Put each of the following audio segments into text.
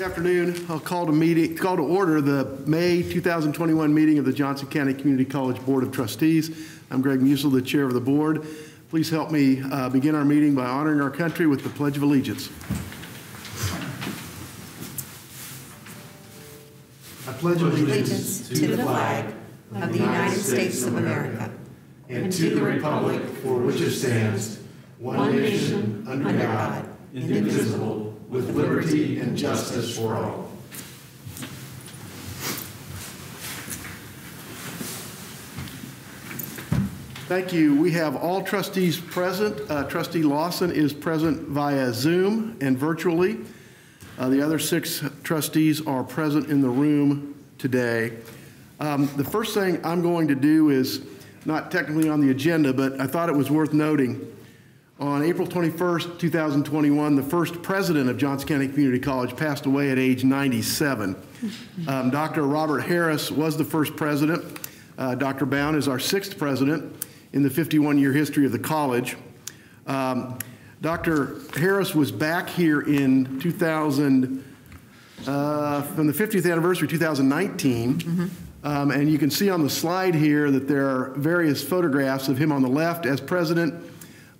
Good afternoon. I'll call to meeting, call to order the May 2021 meeting of the Johnson County Community College Board of Trustees. I'm Greg Musil, the chair of the board. Please help me uh, begin our meeting by honoring our country with the Pledge of Allegiance. I pledge allegiance to the flag of the United States of America and to the republic for which it stands, one nation, under God, indivisible, with liberty and justice for all. Thank you. We have all trustees present. Uh, Trustee Lawson is present via Zoom and virtually. Uh, the other six trustees are present in the room today. Um, the first thing I'm going to do is not technically on the agenda, but I thought it was worth noting. On April 21st, 2021, the first president of Johnson County Community College passed away at age 97. Um, Dr. Robert Harris was the first president. Uh, Dr. Bowne is our sixth president in the 51 year history of the college. Um, Dr. Harris was back here in 2000, uh, from the 50th anniversary, 2019. Mm-hmm. Um, and you can see on the slide here that there are various photographs of him on the left as president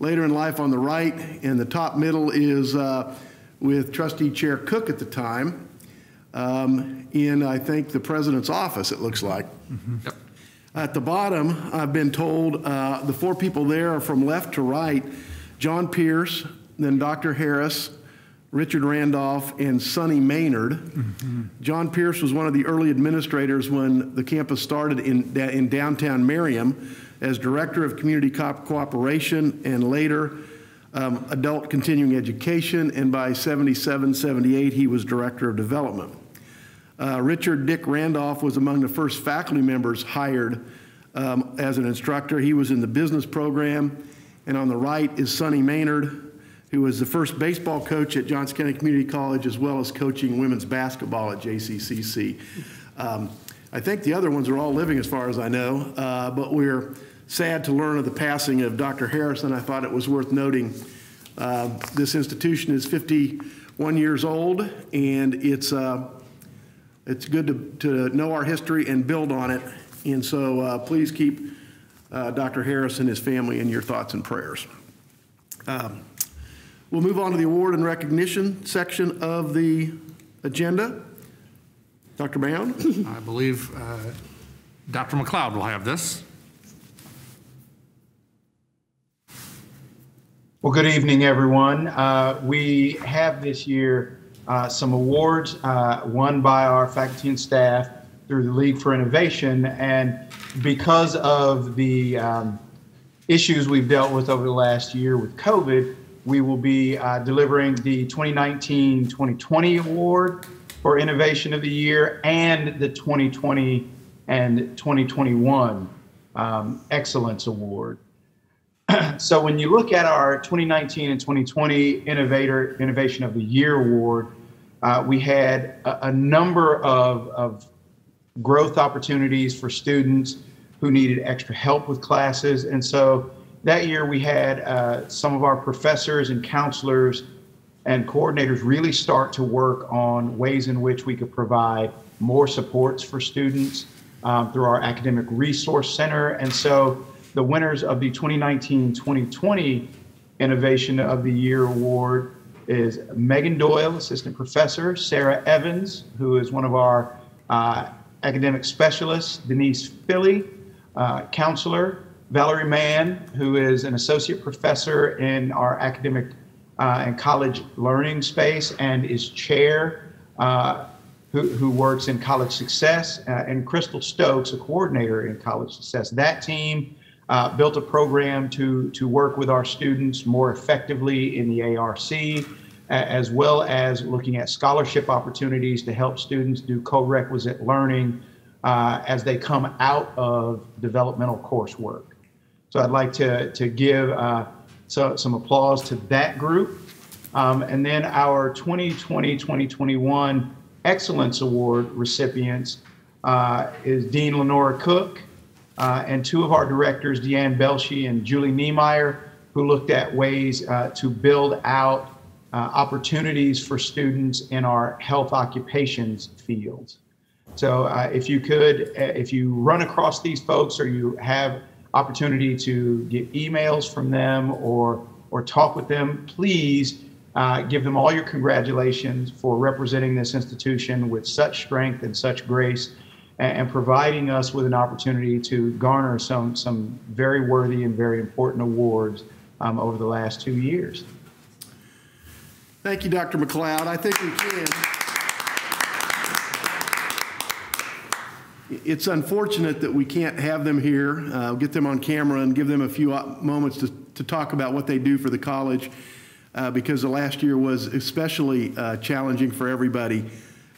later in life on the right, and the top middle is uh, with Trustee Chair Cook at the time um, in, I think, the president's office, it looks like. Mm-hmm. Yep. At the bottom, I've been told uh, the four people there are from left to right John Pierce, then Dr. Harris, Richard Randolph, and Sonny Maynard. Mm-hmm. John Pierce was one of the early administrators when the campus started in, in downtown Merriam as Director of Community Co- Cooperation and later um, Adult Continuing Education, and by 77, 78, he was Director of Development. Uh, Richard Dick Randolph was among the first faculty members hired um, as an instructor. He was in the business program. And on the right is Sonny Maynard, who was the first baseball coach at Johnson County Community College, as well as coaching women's basketball at JCCC. Um, I think the other ones are all living, as far as I know, uh, but we're sad to learn of the passing of Dr. Harrison. I thought it was worth noting. Uh, this institution is 51 years old, and it's, uh, it's good to, to know our history and build on it. And so uh, please keep uh, Dr. Harris and his family in your thoughts and prayers. Um, we'll move on to the award and recognition section of the agenda. Dr. Bowne? I believe uh, Dr. McCloud will have this. Well, good evening, everyone. Uh, we have this year uh, some awards uh, won by our faculty and staff through the League for Innovation. And because of the um, issues we've dealt with over the last year with COVID, we will be uh, delivering the 2019 2020 award for Innovation of the Year and the 2020 and 2021 um, Excellence Award. so when you look at our 2019 and 2020 Innovator Innovation of the Year Award, uh, we had a, a number of, of, growth opportunities for students who needed extra help with classes. And so that year we had uh, some of our professors and counselors and coordinators really start to work on ways in which we could provide more supports for students um, through our academic resource center. And so the winners of the 2019-2020 Innovation of the Year Award is Megan Doyle, assistant professor, Sarah Evans, who is one of our uh, academic specialists, Denise Philly, uh, counselor, Valerie Mann, who is an associate professor in our academic uh, and college learning space and is chair uh, who, who, works in college success, uh, and Crystal Stokes, a coordinator in college success. That team uh, built a program to, to work with our students more effectively in the ARC, as well as looking at scholarship opportunities to help students do co-requisite learning uh, as they come out of developmental coursework. So I'd like to, to give uh, so, some applause to that group. Um, and then our 2020-2021 Excellence Award recipients uh, is Dean Lenora Cook, uh, and two of our directors, Deanne Belshie and Julie Niemeyer, who looked at ways uh, to build out uh, opportunities for students in our health occupations fields. So uh, if you could, uh, if you run across these folks or you have opportunity to get emails from them or or talk with them, please uh, give them all your congratulations for representing this institution with such strength and such grace and, and providing us with an opportunity to garner some some very worthy and very important awards um, over the last two years. Thank you, Dr. McCloud. I think we can. It's unfortunate that we can't have them here, uh, get them on camera, and give them a few moments to, to talk about what they do for the college, uh, because the last year was especially uh, challenging for everybody.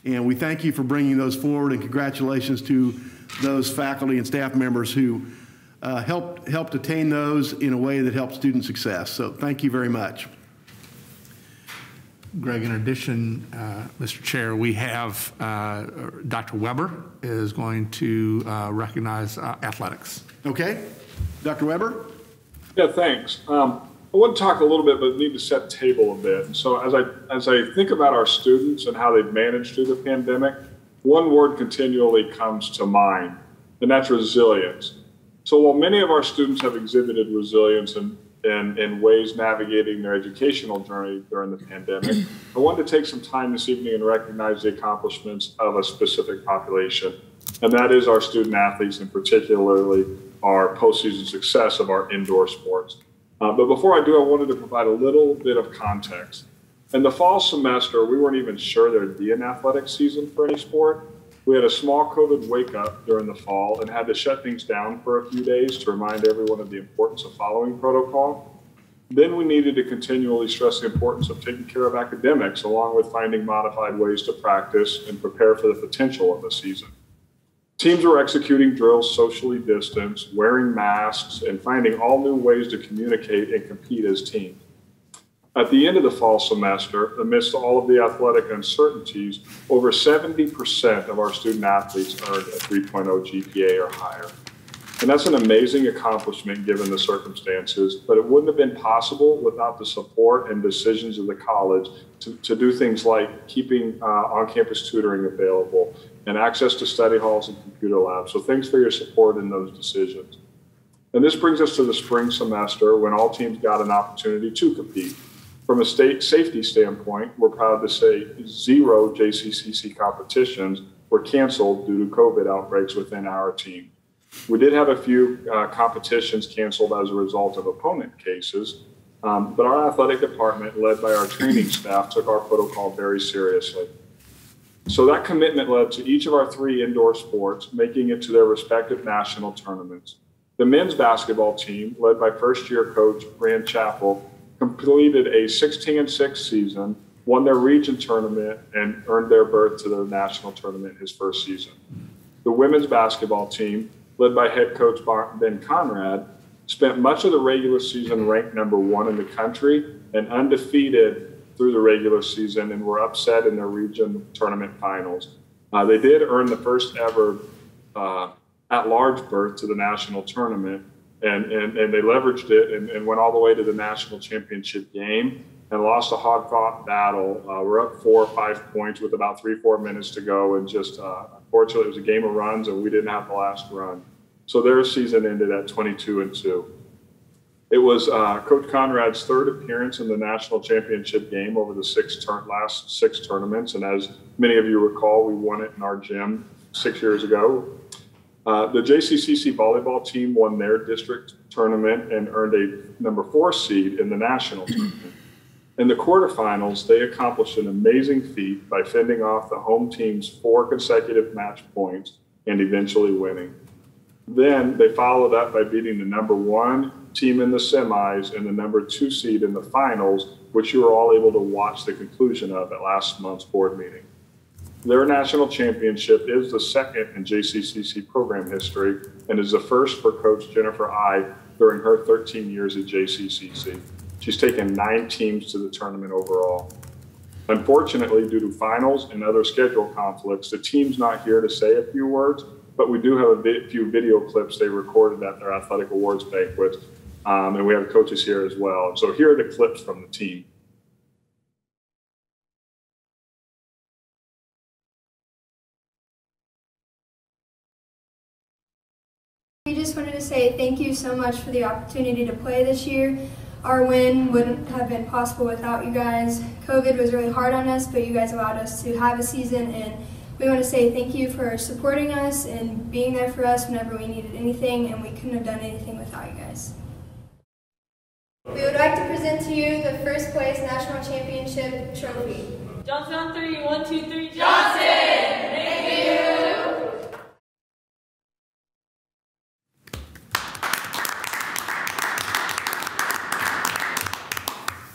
And we thank you for bringing those forward, and congratulations to those faculty and staff members who uh, helped helped attain those in a way that helped student success. So thank you very much. Greg, in addition, uh, Mr. Chair, we have uh, Dr. Weber is going to uh, recognize uh, athletics. Okay, Dr. Weber. Yeah, thanks. Um, I want to talk a little bit, but need to set table a bit. And so, as I as I think about our students and how they've managed through the pandemic, one word continually comes to mind, and that's resilience. So, while many of our students have exhibited resilience in in, in ways navigating their educational journey during the pandemic, I wanted to take some time this evening and recognize the accomplishments of a specific population, and that is our student athletes, and particularly our postseason success of our indoor sports. Uh, but before I do, I wanted to provide a little bit of context. In the fall semester, we weren't even sure there'd be an athletic season for any sport. We had a small COVID wake up during the fall and had to shut things down for a few days to remind everyone of the importance of following protocol. Then we needed to continually stress the importance of taking care of academics, along with finding modified ways to practice and prepare for the potential of the season. Teams were executing drills socially distanced, wearing masks, and finding all new ways to communicate and compete as teams. At the end of the fall semester, amidst all of the athletic uncertainties, over 70% of our student athletes earned a 3.0 GPA or higher. And that's an amazing accomplishment given the circumstances, but it wouldn't have been possible without the support and decisions of the college to, to do things like keeping uh, on campus tutoring available and access to study halls and computer labs. So thanks for your support in those decisions. And this brings us to the spring semester when all teams got an opportunity to compete. From a state safety standpoint, we're proud to say zero JCCC competitions were canceled due to COVID outbreaks within our team. We did have a few uh, competitions canceled as a result of opponent cases, um, but our athletic department, led by our training staff, took our protocol very seriously. So that commitment led to each of our three indoor sports making it to their respective national tournaments. The men's basketball team, led by first year coach Rand Chappell, completed a 16 and 6 season, won their region tournament, and earned their berth to the national tournament his first season. The women's basketball team, led by head coach Ben Conrad, spent much of the regular season ranked number one in the country and undefeated through the regular season and were upset in their region tournament finals. Uh, they did earn the first ever uh, at large berth to the national tournament, and, and, and they leveraged it and, and, went all the way to the national championship game and lost a hard fought battle. Uh, we're up four or five points with about three, four minutes to go, and just uh, unfortunately, it was a game of runs, and we didn't have the last run. So their season ended at 22 and 2. It was uh, Coach Conrad's third appearance in the national championship game over the six tur- last six tournaments. And as many of you recall, we won it in our gym six years ago. Uh, the JCCC volleyball team won their district tournament and earned a number four seed in the national tournament. In the quarterfinals, they accomplished an amazing feat by fending off the home team's four consecutive match points and eventually winning. Then they followed up by beating the number one team in the semis and the number two seed in the finals, which you were all able to watch the conclusion of at last month's board meeting. Their national championship is the second in JCCC program history and is the first for Coach Jennifer Ei during her 13 years at JCCC. She's taken nine teams to the tournament overall. Unfortunately, due to finals and other schedule conflicts, the team's not here to say a few words, but we do have a few video clips they recorded at their athletic awards banquet, um, and we have coaches here as well. So here are the clips from the team. We just wanted to say thank you so much for the opportunity to play this year. Our win wouldn't have been possible without you guys. COVID was really hard on us, but you guys allowed us to have a season, and we want to say thank you for supporting us and being there for us whenever we needed anything, and we couldn't have done anything without you guys. We would like to present to you the first place national championship trophy. Johnson on three. One, two, three. Johnson! Thank you!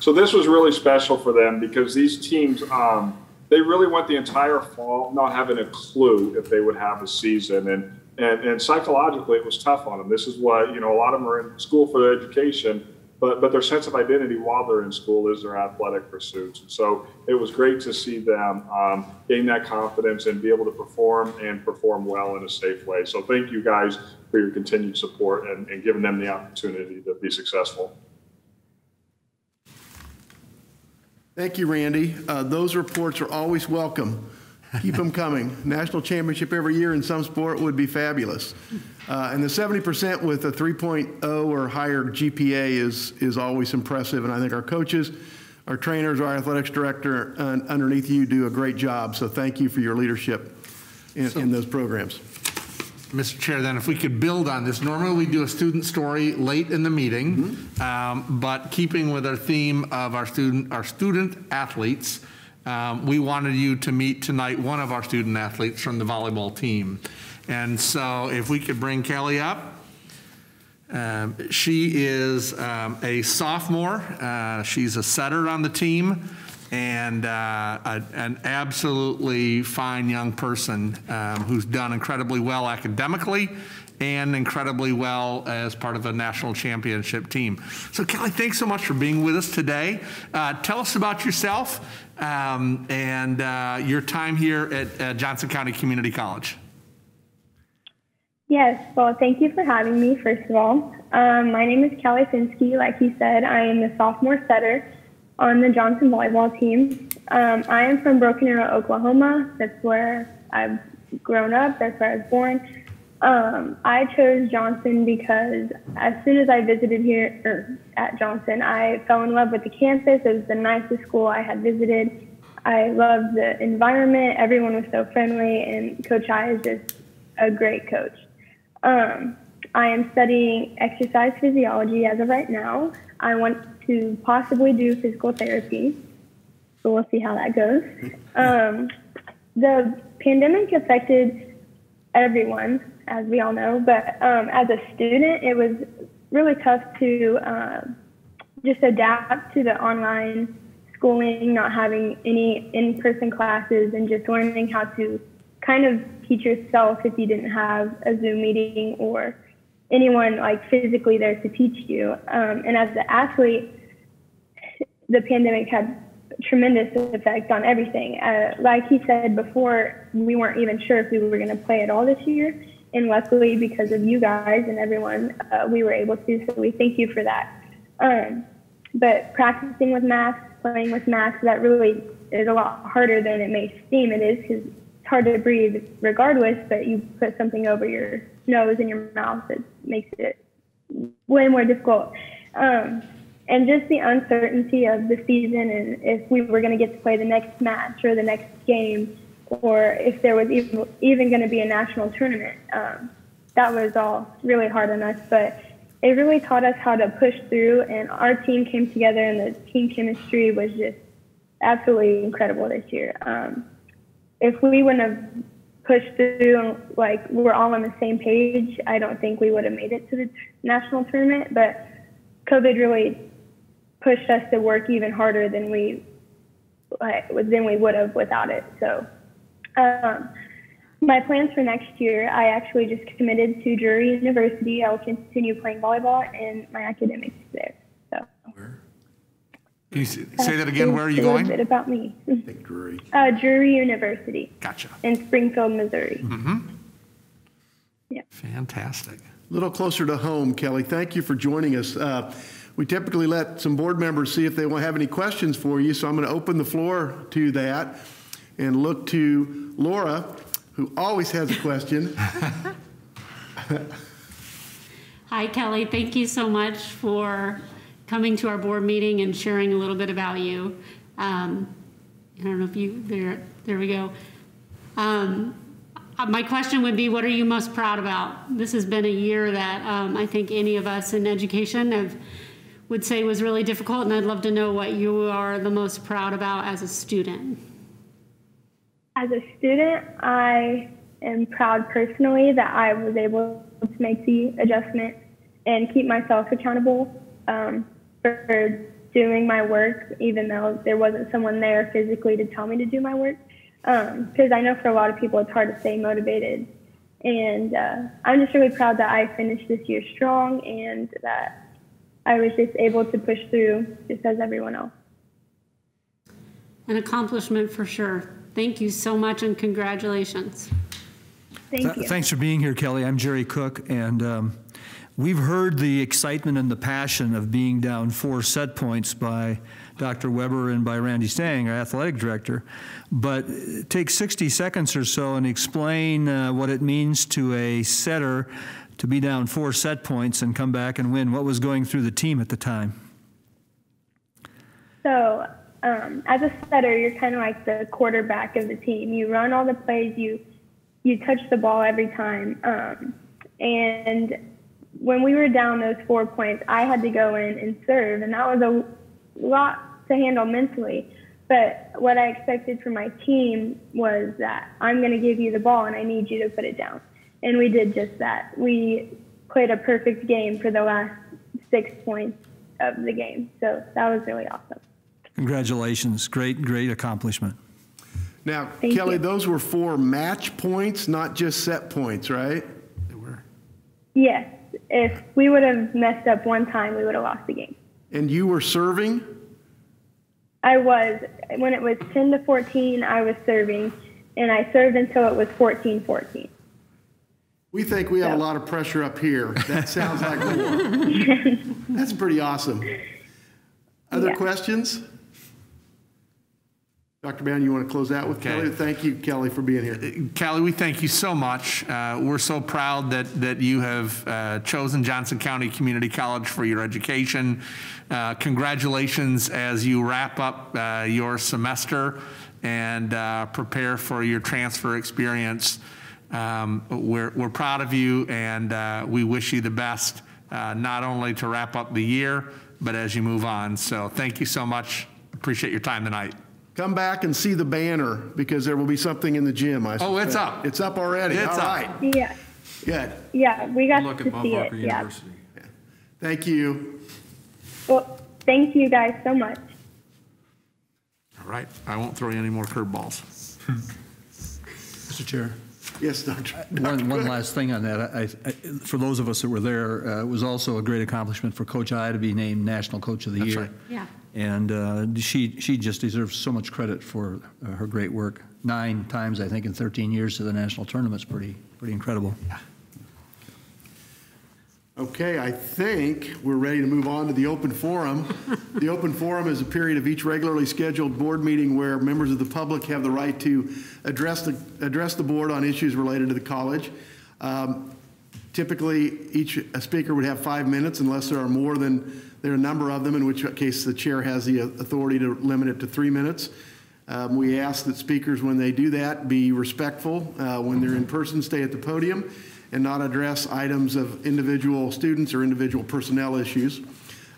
So this was really special for them because these teams, um, they really went the entire fall not having a clue if they would have a season, and and and psychologically it was tough on them. This is what you know. A lot of them are in school for their education, but but their sense of identity while they're in school is their athletic pursuits. And so it was great to see them um, gain that confidence and be able to perform and perform well in a safe way. So thank you guys for your continued support and, and giving them the opportunity to be successful. Thank you, Randy. Uh, Those reports are always welcome. Keep them coming. National championship every year in some sport would be fabulous. Uh, And the 70% with a 3.0 or higher GPA is, is always impressive, and I think our coaches, our trainers, our athletics director uh, underneath you do a great job, so thank you for your leadership in, in those programs. Mr. Chair, then if we could build on this, normally we do a student story late in the meeting, um, but keeping with our theme of our student, our student athletes, um, we wanted you to meet tonight one of our student athletes from the volleyball team. And so if we could bring Kelly up. Um, She is um, a sophomore. Uh, She's a setter on the team and uh, a- an absolutely fine young person um, who's done incredibly well academically and incredibly well as part of a national championship team. So Kelly, thanks so much for being with us today. Uh, Tell us about yourself um, and uh, your time here at uh, Johnson County Community College. Yes, well, thank you for having me, first of all. Um, my name is Kelly Finsky. Like you said, I am the sophomore setter on the Johnson volleyball team. Um, I am from Broken Arrow, Oklahoma. That's where I've grown up, that's where I was born. Um, I chose Johnson because as soon as I visited here er, at Johnson, I fell in love with the campus. It was the nicest school I had visited. I loved the environment. Everyone was so friendly, and Coach Ei is just a great coach. Um, I am studying exercise physiology as of right now. I want to possibly do physical therapy, so we'll see how that goes. Um, the pandemic affected everyone, as we all know, but um, as a student, it was really tough to uh, just adapt to the online schooling, not having any in person classes, and just learning how to kind of teach yourself if you didn't have a Zoom meeting or anyone like physically there to teach you. Um, and as an athlete, the pandemic had tremendous effect on everything. Uh, like he said before, we weren't even sure if we were going to play at all this year. And luckily, because of you guys and everyone, uh, we were able to. So we thank you for that. Um, but practicing with masks, playing with masks, that really is a lot harder than it may seem. It is because it's hard to breathe regardless, but you put something over your nose and your mouth, it makes it way more difficult. Um, and just the uncertainty of the season and if we were going to get to play the next match or the next game or if there was even, even going to be a national tournament. Um, that was all really hard on us, but it really taught us how to push through and our team came together and the team chemistry was just absolutely incredible this year. Um, if we wouldn't have pushed through like we're all on the same page, I don't think we would have made it to the national tournament, but COVID really pushed us to work even harder than we like, than we would have without it. So, um, my plans for next year, I actually just committed to Drury University. I'll continue playing volleyball and my academics there. So, Can you s- say that again? Where are you A little bit going? about me. Drury. Uh, Drury University Gotcha. in Springfield, Missouri. Mm-hmm. Yeah. Fantastic. A little closer to home, Kelly. Thank you for joining us. Uh, We typically let some board members see if they will have any questions for you, so I'm going to open the floor to that and look to Laura, who always has a question. Hi, Kelly. Thank you so much for coming to our board meeting and sharing a little bit about you. Um, I don't know if you, there, there we go. Um, uh, my question would be, what are you most proud about? This has been a year that um, I think any of us in education have, would say was really difficult, and I'd love to know what you are the most proud about as a student. As a student, I am proud personally that I was able to make the adjustment and keep myself accountable um, for doing my work, even though there wasn't someone there physically to tell me to do my work. Because I know for a lot of people it's hard to stay motivated. And uh, I'm just really proud that I finished this year strong and that I was just able to push through just as everyone else. An accomplishment for sure. Thank you so much and congratulations. Thank Th- you. Thanks for being here, Kelly. I'm Jerry Cook, and um, we've heard the excitement and the passion of being down four set points by Dr. Weber and by Randy Stang, our athletic director. But take 60 seconds or so and explain uh, what it means to a setter to be down four set points and come back and win. What was going through the team at the time? So, um, as a setter, you're kind of like the quarterback of the team. You run all the plays. You you touch the ball every time. Um, and when we were down those four points, I had to go in and serve, and that was a lot to handle mentally. But what I expected from my team was that I'm going to give you the ball, and I need you to put it down. And we did just that. We played a perfect game for the last six points of the game. So that was really awesome. Congratulations. Great, great accomplishment. Now, Thank Kelly, you. those were for match points, not just set points, right? They were. Yes, if we would have messed up one time, we would have lost the game. And you were serving? I was, when it was 10 to 14, I was serving, and I served until it was 14 14. We think we have a lot of pressure up here. That sounds like war. That's pretty awesome. Other Yeah. questions? Dr. Bowne, you want to close out with Okay. Kelly? Thank you, Kelly, for being here. Kelly, we thank you so much. Uh, We're so proud that, that you have uh, chosen Johnson County Community College for your education. Uh, Congratulations as you wrap up uh, your semester and uh, prepare for your transfer experience. Um, We're, we're proud of you and uh, we wish you the best, uh, not only to wrap up the year, but as you move on. So thank you so much. Appreciate your time tonight. Come back and see the banner because there will be something in the gym, I Oh, it's up. It's up already. It's All up. right. Yeah, Good. yeah, we got Look to at Bob see Barker it. Yeah. University. Thank you. Well, thank you guys so much. All right, I won't throw you any more curveballs. Mr. Chair. Yes, Dr. One, one last thing on that. I, I, for those of us that were there, uh, it was also a great accomplishment for Coach Ei to be named National Coach of the That's Year. right. Yeah. And uh, she, she just deserves so much credit for uh, her great work. Nine times, I think, in 13 years to the national tournament's pretty, pretty incredible. Yeah. Okay, I think we're ready to move on to the open forum. The open forum is a period of each regularly scheduled board meeting where members of the public have the right to address the, address the board on issues related to the college. Um, Typically, each a speaker would have five minutes unless there are more than, there are a number of them, in which case the chair has the authority to limit it to three minutes. Um, We ask that speakers, when they do that, be respectful. Uh, When they're in person, stay at the podium and not address items of individual students or individual personnel issues.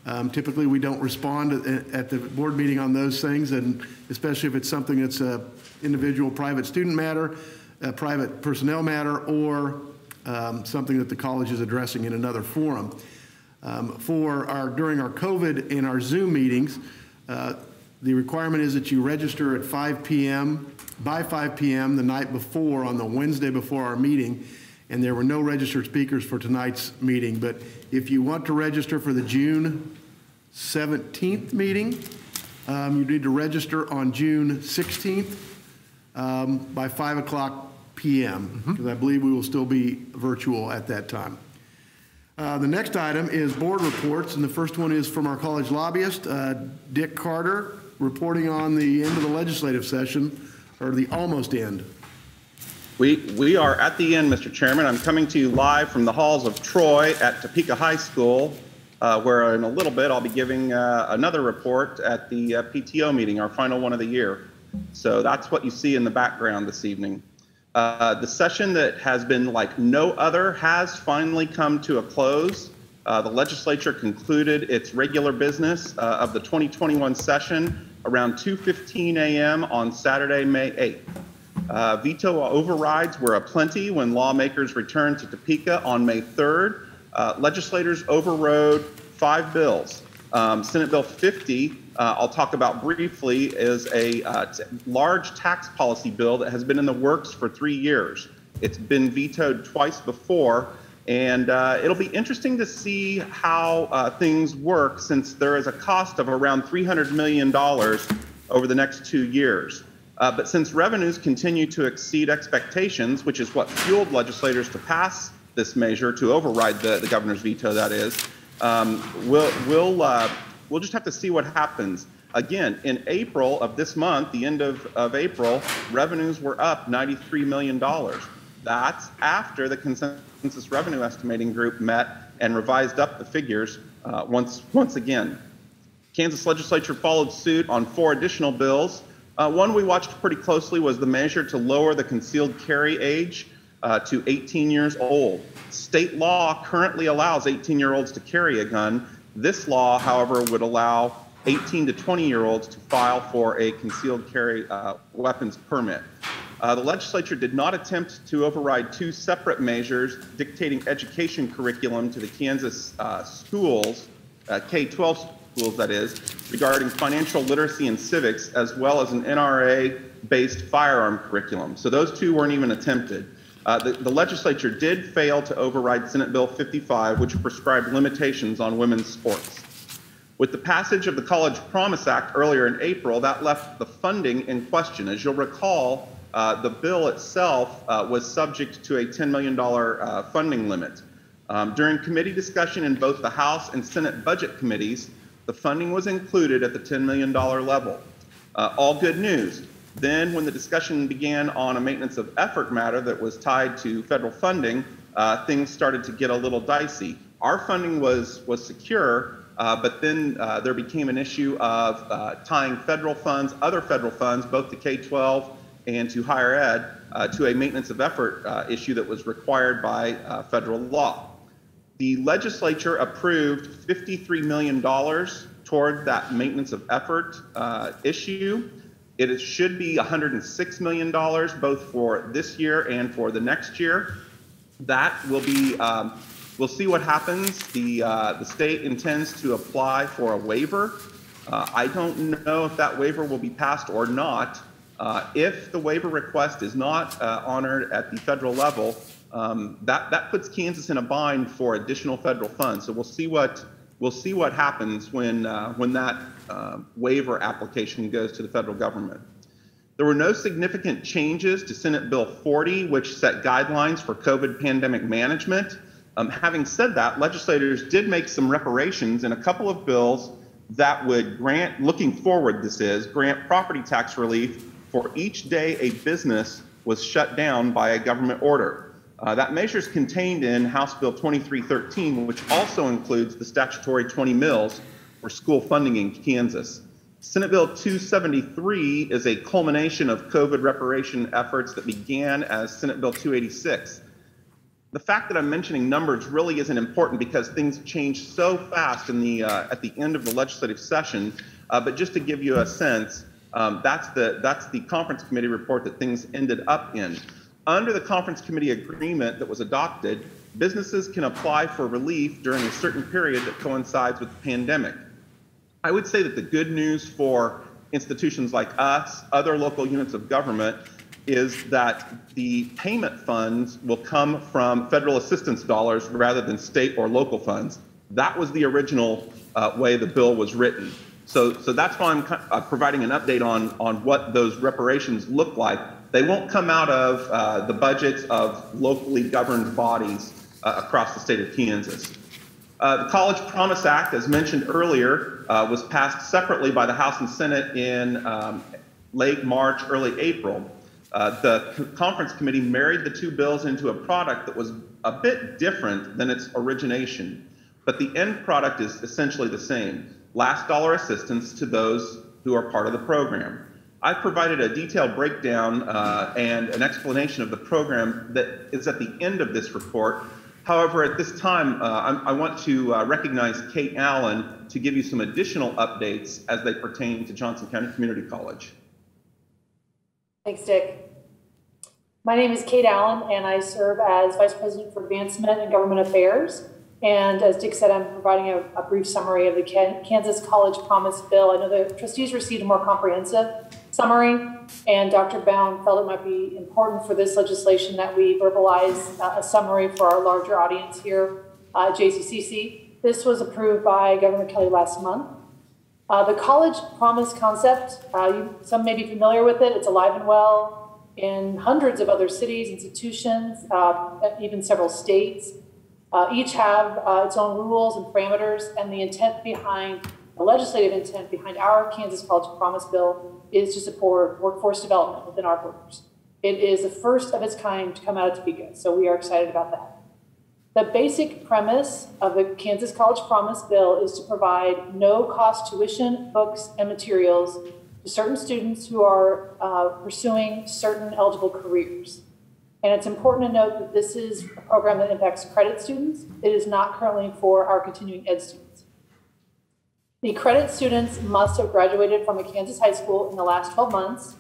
Um, Typically, we don't respond at the board meeting on those things, and especially if it's something that's a individual private student matter, a private personnel matter, or um, something that the college is addressing in another forum. Um, For our, during our COVID and our Zoom meetings, uh, the requirement is that you register at 5 PM, by 5 PM the night before, on the Wednesday before our meeting, and there were no registered speakers for tonight's meeting. But if you want to register for the June 17th meeting, um, you need to register on June 16th um, by 5 o'clock PM, because I believe we will still be virtual at that time. Uh, The next item is board reports, and the first one is from our college lobbyist, uh, Dick Carter, reporting on the end of the legislative session, or the almost end. We, we are at the end, Mr. Chairman. I'm coming to you live from the halls of Troy at Topeka High School, uh, where in a little bit I'll be giving uh, another report at the uh, PTO meeting, our final one of the year. So that's what you see in the background this evening. Uh, the session that has been like no other has finally come to a close. Uh, the legislature concluded its regular business uh, of the 2021 session around 2:15 a.m. on Saturday, May 8th. Uh, veto overrides were aplenty when lawmakers returned to Topeka on May 3rd. Uh, legislators overrode five bills. Um, Senate Bill 50, uh, I'll talk about briefly, is a uh, large tax policy bill that has been in the works for three years. It's been vetoed twice before, and uh, it'll be interesting to see how uh, things work since there is a cost of around $300 million over the next two years. Uh, but since revenues continue to exceed expectations, which is what fueled legislators to pass this measure to override the, the governor's veto, that is, um, we'll, we'll, uh, we'll just have to see what happens. Again, in April of this month, the end of, of April, revenues were up $93 million. That's after the consensus revenue estimating group met and revised up the figures uh, once, once again. Kansas legislature followed suit on four additional bills uh, one we watched pretty closely was the measure to lower the concealed carry age uh, to 18 years old. State law currently allows 18 year olds to carry a gun. This law, however, would allow 18 to 20 year olds to file for a concealed carry uh, weapons permit. Uh, the legislature did not attempt to override two separate measures dictating education curriculum to the Kansas uh, schools, uh, K 12 schools, that is, regarding financial literacy and civics, as well as an NRA based firearm curriculum. So those two weren't even attempted. Uh, the, the, legislature did fail to override Senate Bill 55, which prescribed limitations on women's sports. With the passage of the College Promise Act earlier in April, that left the funding in question. As you'll recall, uh, the bill itself uh, was subject to a $10 million uh, funding limit. Um, during committee discussion in both the House and Senate budget committees, the funding was included at the $10 million level. Uh, all good news. Then, when the discussion began on a maintenance of effort matter that was tied to federal funding, uh, things started to get a little dicey. Our funding was, was secure, uh, but then uh, there became an issue of uh, tying federal funds, other federal funds, both to K 12 and to higher ed, uh, to a maintenance of effort issue that was required by federal law the legislature approved $53 million toward that maintenance of effort uh, issue. It should be $106 million both for this year and for the next year. That will be, um, we'll see what happens. The, uh, the state intends to apply for a waiver. Uh, I don't know if that waiver will be passed or not. Uh, if the waiver request is not uh, honored at the federal level, um, that, that puts Kansas in a bind for additional federal funds. So we'll see what, we'll see what happens when, uh, when that uh, waiver application goes to the federal government. There were no significant changes to Senate Bill 40, which set guidelines for COVID pandemic management. Um, having said that, legislators did make some reparations in a couple of bills that would grant, looking forward, this is, grant property tax relief for each day a business was shut down by a government order. Uh, that measure is contained in House Bill 2313, which also includes the statutory 20 mills for school funding in Kansas. Senate Bill 273 is a culmination of COVID reparation efforts that began as Senate Bill 286. The fact that I'm mentioning numbers really isn't important because things change so fast in the, uh, at the end of the legislative session. Uh, but just to give you a sense, um, that's, the, that's the conference committee report that things ended up in. Under the conference committee agreement that was adopted, businesses can apply for relief during a certain period that coincides with the pandemic. I would say that the good news for institutions like us, other local units of government, is that the payment funds will come from federal assistance dollars rather than state or local funds. That was the original uh, way the bill was written. So, so that's why I'm uh, providing an update on, on what those reparations look like they won't come out of uh, the budgets of locally governed bodies uh, across the state of Kansas. Uh, the College Promise Act, as mentioned earlier, uh, was passed separately by the House and Senate in um, late March, early April. Uh, the conference committee married the two bills into a product that was a bit different than its origination, but the end product is essentially the same last dollar assistance to those who are part of the program. I provided a detailed breakdown uh, and an explanation of the program that is at the end of this report. However, at this time, uh, I, I want to uh, recognize Kate Allen to give you some additional updates as they pertain to Johnson County Community College. Thanks, Dick. My name is Kate Allen, and I serve as Vice President for Advancement and Government Affairs. And as Dick said, I'm providing a, a brief summary of the Kan- Kansas College Promise Bill. I know the trustees received a more comprehensive summary, and Dr. Bowne felt it might be important for this legislation that we verbalize uh, a summary for our larger audience here uh, at JCCC. This was approved by Governor Kelly last month. Uh, the college promise concept, uh, you, some may be familiar with it. It's alive and well in hundreds of other cities, institutions, uh, even several states. Uh, each have uh, its own rules and parameters, and the intent behind the legislative intent behind our Kansas College Promise Bill is to support workforce development within our borders. It is the first of its kind to come out of Topeka, so we are excited about that. The basic premise of the Kansas College Promise Bill is to provide no cost tuition, books, and materials to certain students who are uh, pursuing certain eligible careers. And it's important to note that this is a program that impacts credit students. It is not currently for our continuing ed students. The credit students must have graduated from a Kansas high school in the last 12 months,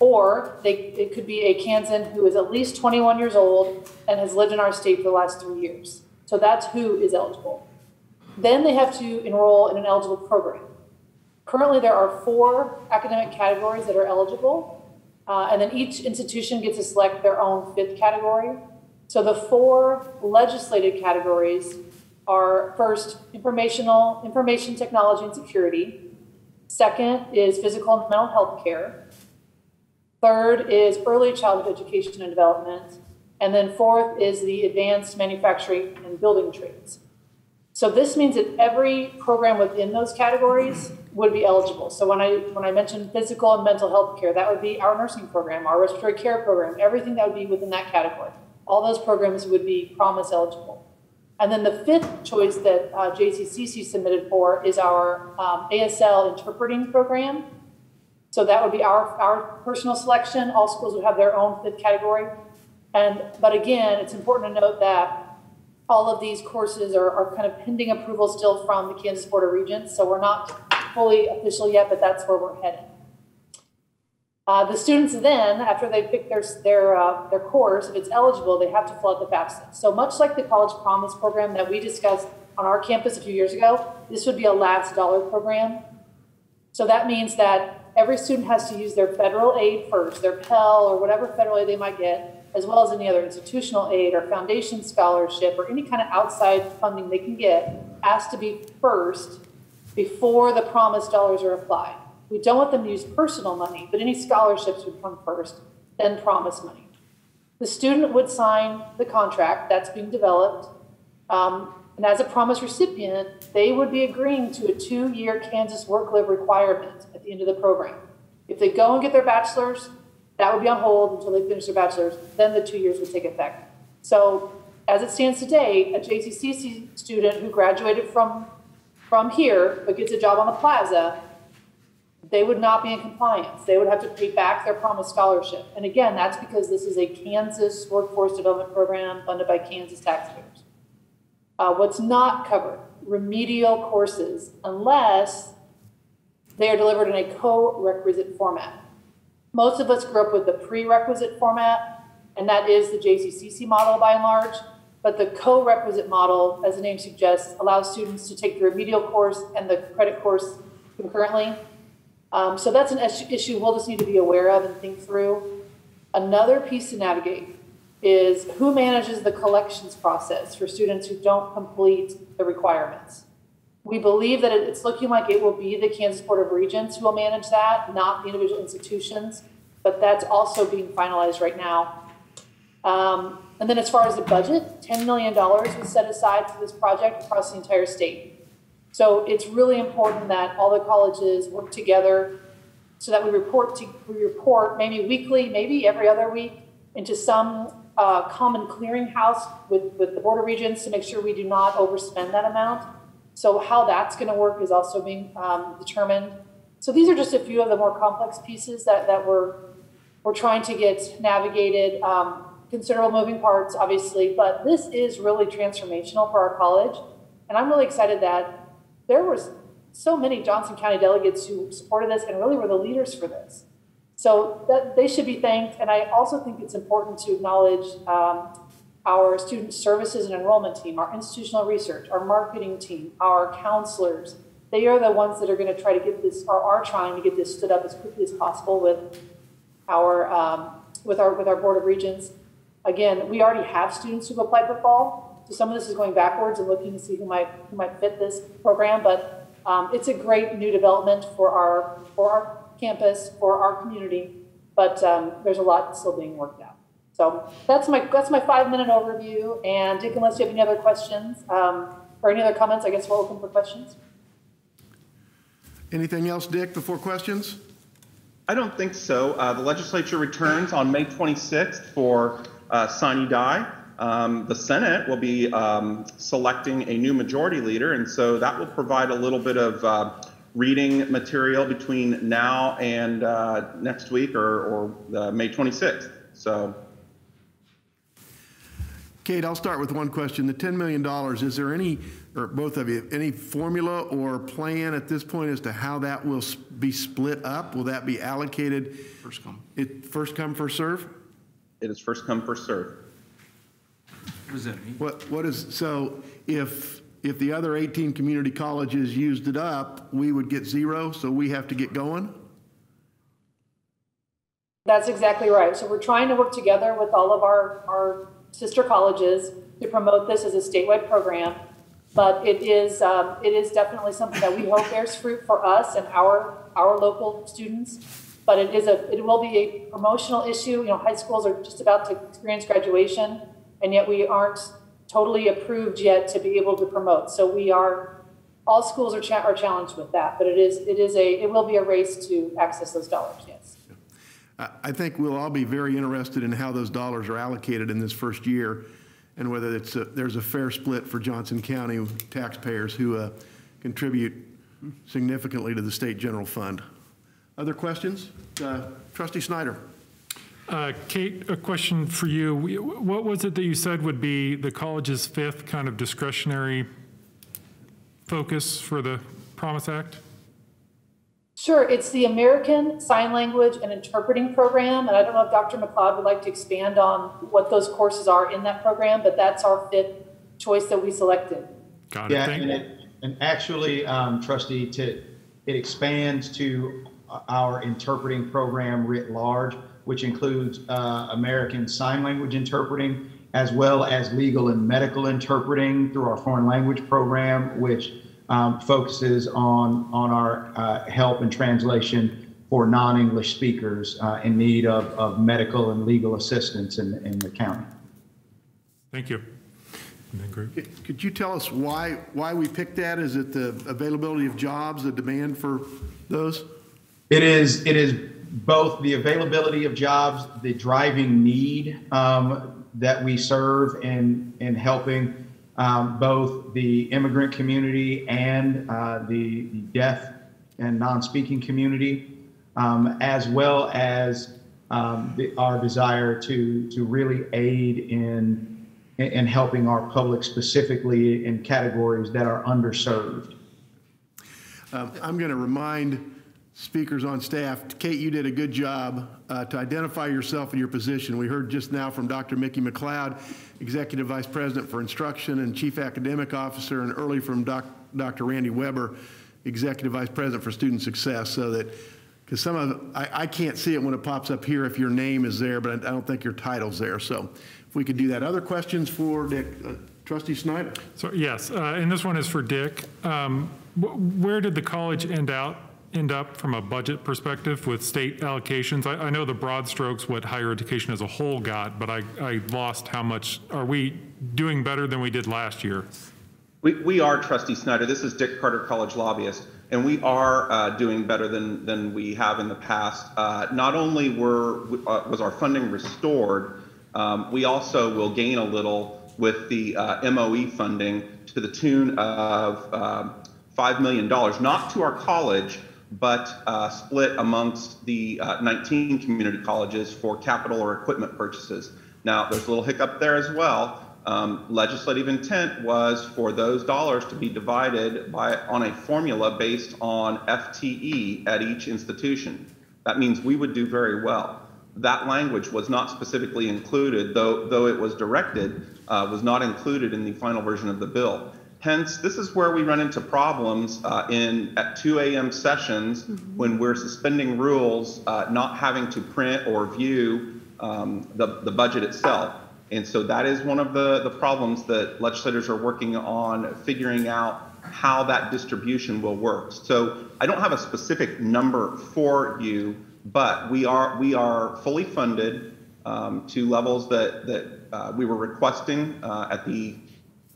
or they, it could be a Kansan who is at least 21 years old and has lived in our state for the last three years. So that's who is eligible. Then they have to enroll in an eligible program. Currently, there are four academic categories that are eligible, uh, and then each institution gets to select their own fifth category. So the four legislated categories are first informational, information technology and security. Second is physical and mental health care. Third is early childhood education and development. And then fourth is the advanced manufacturing and building trades. So this means that every program within those categories would be eligible. So when I when I mentioned physical and mental health care, that would be our nursing program, our respiratory care program, everything that would be within that category. All those programs would be promise eligible. And then the fifth choice that uh, JCCC submitted for is our um, ASL interpreting program. So that would be our, our personal selection. All schools would have their own fifth category. And but again, it's important to note that all of these courses are, are kind of pending approval still from the Kansas Board of Regents. So we're not fully official yet, but that's where we're heading. Uh, the students then, after they pick their, their, uh, their course, if it's eligible, they have to fill out the FAFSA. So much like the College Promise program that we discussed on our campus a few years ago, this would be a last dollar program. So that means that every student has to use their federal aid first, their Pell or whatever federal aid they might get, as well as any other institutional aid or foundation scholarship or any kind of outside funding they can get, has to be first before the promise dollars are applied. We don't want them to use personal money, but any scholarships would come first, then promise money. The student would sign the contract that's being developed, um, and as a promise recipient, they would be agreeing to a two year Kansas work live requirement at the end of the program. If they go and get their bachelor's, that would be on hold until they finish their bachelor's, then the two years would take effect. So, as it stands today, a JCCC student who graduated from, from here but gets a job on the plaza they would not be in compliance. They would have to pay back their promised scholarship. And again, that's because this is a Kansas workforce development program funded by Kansas taxpayers. Uh, what's not covered? Remedial courses, unless they are delivered in a co-requisite format. Most of us grew up with the prerequisite format, and that is the JCCC model by and large. But the co-requisite model, as the name suggests, allows students to take the remedial course and the credit course concurrently. Um, so that's an issue we'll just need to be aware of and think through. Another piece to navigate is who manages the collections process for students who don't complete the requirements. We believe that it's looking like it will be the Kansas Board of Regents who will manage that, not the individual institutions, but that's also being finalized right now. Um, and then as far as the budget, $10 million was set aside for this project across the entire state. So it's really important that all the colleges work together so that we report to, we report maybe weekly, maybe every other week into some uh, common clearinghouse with, with the Board of Regents to make sure we do not overspend that amount. So how that's going to work is also being um, determined. So these are just a few of the more complex pieces that, that we're, we're trying to get navigated. Um, considerable moving parts, obviously, but this is really transformational for our college. And I'm really excited that there was so many Johnson County delegates who supported this and really were the leaders for this. So that, they should be thanked. And I also think it's important to acknowledge um, our student services and enrollment team, our institutional research, our marketing team, our counselors. They are the ones that are going to try to get this, or are trying to get this stood up as quickly as possible with our um, with our with our board of regents. Again, we already have students who've applied for fall, so some of this is going backwards and looking to see who might who might fit this program. But um, it's a great new development for our, for our campus, for our community, but um, there's a lot still being worked out. So that's my, that's my five minute overview. And Dick, unless you have any other questions um, or any other comments, I guess we'll open for questions. Anything else, Dick, before questions? I don't think so. Uh, the legislature returns on May 26th for uh, sine die. Um, the Senate will be um, selecting a new majority leader, and so that will provide a little bit of uh, reading material between now and uh, next week or, or uh, May 26th. So, Kate, I'll start with one question. The $10 million, is there any, or both of you, any formula or plan at this point as to how that will be split up? Will that be allocated? First come. It first come, first serve? It is first come, first serve. What does that mean? What, what is, so if, if the other 18 community colleges used it up, we would get zero, so we have to get going? That's exactly right. So we're trying to work together with all of our, our sister colleges to promote this as a statewide program. But it is, um, it is definitely something that we hope bears fruit for us and our, our local students. But it is a, it will be a promotional issue. You know, high schools are just about to experience graduation and yet we aren't totally approved yet to be able to promote. So we are, all schools are, cha- are challenged with that, but it is, it is a, it will be a race to access those dollars, yes. I think we'll all be very interested in how those dollars are allocated in this first year and whether it's a, there's a fair split for Johnson County taxpayers who uh, contribute significantly to the state general fund. Other questions? Uh, Trustee Snyder. Uh, Kate, a question for you. What was it that you said would be the college's fifth kind of discretionary focus for the Promise Act? Sure, it's the American Sign Language and Interpreting Program. And I don't know if Dr. McCloud would like to expand on what those courses are in that program, but that's our fifth choice that we selected. Got it. Yeah, and, it, and actually, um, Trustee, to, it expands to our interpreting program writ large which includes uh, American Sign Language interpreting, as well as legal and medical interpreting through our foreign language program, which um, focuses on, on our uh, help and translation for non-English speakers uh, in need of, of medical and legal assistance in, in the county. Thank you. Could you tell us why, why we picked that? Is it the availability of jobs, the demand for those? It is, it is both the availability of jobs, the driving need um, that we serve in, in helping um, both the immigrant community and uh, the, deaf and non-speaking community, um, as well as um, the, our desire to, to really aid in, in helping our public specifically in categories that are underserved. Um, I'm going to remind speakers on staff. Kate, you did a good job uh, to identify yourself and your position. We heard just now from Dr. Mickey McCloud, Executive Vice President for Instruction and Chief Academic Officer, and early from doc, Dr. Randy Weber, Executive Vice President for Student Success, so that because some of I, I, can't see it when it pops up here if your name is there, but I, I don't think your title's there. So if we could do that. Other questions for Dick? Uh, Trustee Snyder. So yes, uh, and this one is for Dick. Um, where did the college end out end up from a budget perspective with state allocations? I, I, know the broad strokes what higher education as a whole got, but I, I lost how much. Are we doing better than we did last year? We, we are, Trustee Snyder. This is Dick Carter, college lobbyist. and we are uh, doing better than, than we have in the past. Uh, not only were, uh, was our funding restored, um, we also will gain a little with the uh, MOE funding to the tune of um, $5 million, not to our college, but uh, split amongst the uh, 19 community colleges for capital or equipment purchases. Now, there's a little hiccup there as well. Um, legislative intent was for those dollars to be divided by on a formula based on FTE at each institution. That means we would do very well. That language was not specifically included, though though it was directed, uh, was not included in the final version of the bill. Hence, this is where we run into problems uh, in at 2 a.m. sessions mm-hmm. when we're suspending rules, uh, not having to print or view um, the, the budget itself. And so that is one of the, the problems that legislators are working on figuring out how that distribution will work. So I don't have a specific number for you, but we are we are fully funded um, to levels that that uh, we were requesting uh, at the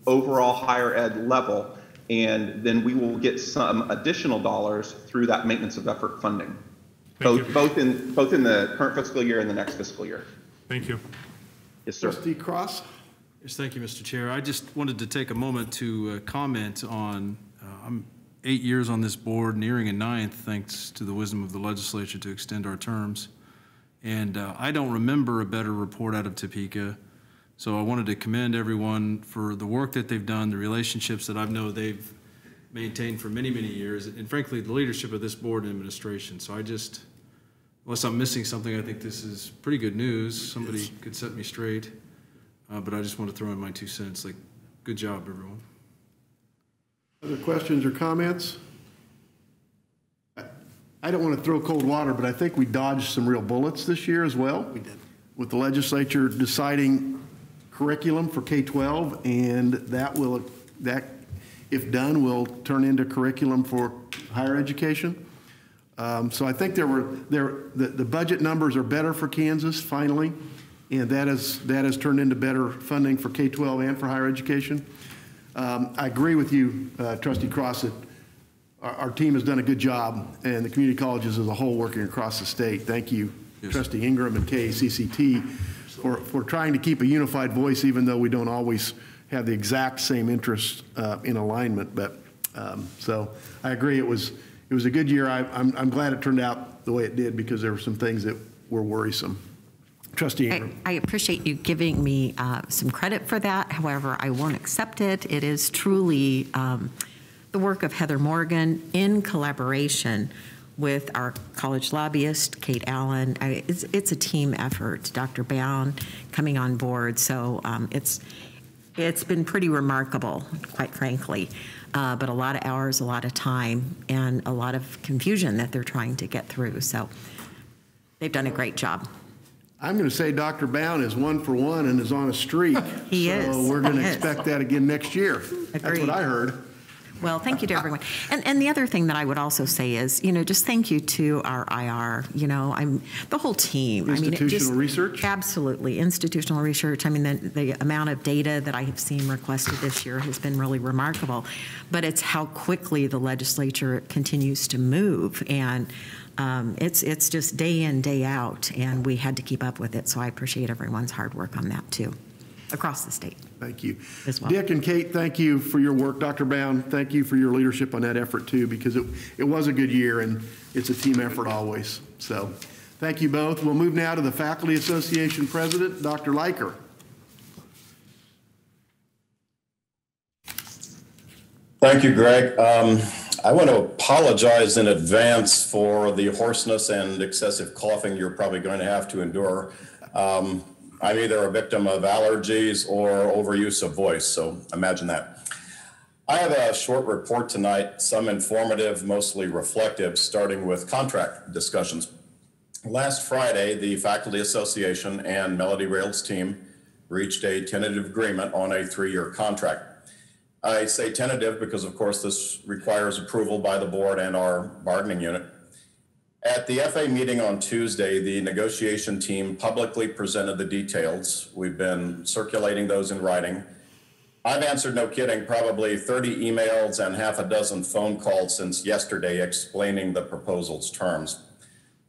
overall higher ed level, and then we will get some additional dollars through that maintenance of effort funding, Thank both you. both in both in the current fiscal year and the next fiscal year. Thank you. Yes, sir. Trustee Cross? Yes, thank you, Mr. Chair. I just wanted to take a moment to uh, comment on, uh, I'm eight years on this board, nearing a ninth, thanks to the wisdom of the legislature to extend our terms. And uh, I don't remember a better report out of Topeka. So I wanted to commend everyone for the work that they've done, the relationships that I've know they've maintained for many, many years, and frankly, the leadership of this board and administration. So I just, unless I'm missing something, I think this is pretty good news. Somebody could set me straight. Uh, but I just want to throw in my two cents. Like, good job, everyone. Other questions or comments? I- I don't want to throw cold water, but I think we dodged some real bullets this year as well. We did. With the legislature deciding curriculum for K-12, and that will, that, if done, will turn into curriculum for higher education. Um, So I think there were, there, the, the budget numbers are better for Kansas finally, and that is that has turned into better funding for K-12 and for higher education. Um, I agree with you, uh, Trustee Cross, that our, our team has done a good job, and the community colleges as a whole working across the state. Thank you, Trustee Ingram and KACCT for, for trying to keep a unified voice, even though we don't always have the exact same interests uh, in alignment. But um, so I agree, it was it was a good year. I, I'm, I'm glad it turned out the way it did because there were some things that were worrisome. Trustee Ingram. I, I appreciate you giving me uh, some credit for that. However, I won't accept it. It is truly um, the work of Heather Morgan in collaboration with our college lobbyist, Kate Allen. I, it's, it's a team effort. Dr. Bowne coming on board. So um, it's, it's been pretty remarkable, quite frankly. Uh, but a lot of hours, a lot of time, and a lot of confusion that they're trying to get through. So they've done a great job. I'm going to say Dr. Bowne is one for one and is on a streak. He so is. So we're going to expect that again next year. That's what I heard. Well, thank you to everyone. And, and the other thing that I would also say is, you know, just thank you to our IR, you know, I'm, the whole team. I mean, just- Institutional research? Absolutely, institutional research. I mean, the, the amount of data that I have seen requested this year has been really remarkable. But it's how quickly the legislature continues to move. And um, it's, it's just day in, day out, and we had to keep up with it. So I appreciate everyone's hard work on that, too, across the state. Thank you. As well. Dick and Kate, thank you for your work. Dr. Bowne, thank you for your leadership on that effort too, because it, it was a good year and it's a team effort always. So thank you both. We'll move now to the Faculty Association President, Dr. Leiker. Thank you, Greg. Um, I want to apologize in advance for the hoarseness and excessive coughing you're probably going to have to endure. Um, I'm either a victim of allergies or overuse of voice, so imagine that. I have a short report tonight, some informative, mostly reflective, starting with contract discussions. Last Friday, the Faculty Association and Melody Rayl's team reached a tentative agreement on a three-year contract. I say tentative because, of course, this requires approval by the board and our bargaining unit. At the FA meeting on Tuesday, the negotiation team publicly presented the details. We've been circulating those in writing. I've answered, no kidding, probably 30 emails and half a dozen phone calls since yesterday explaining the proposal's terms.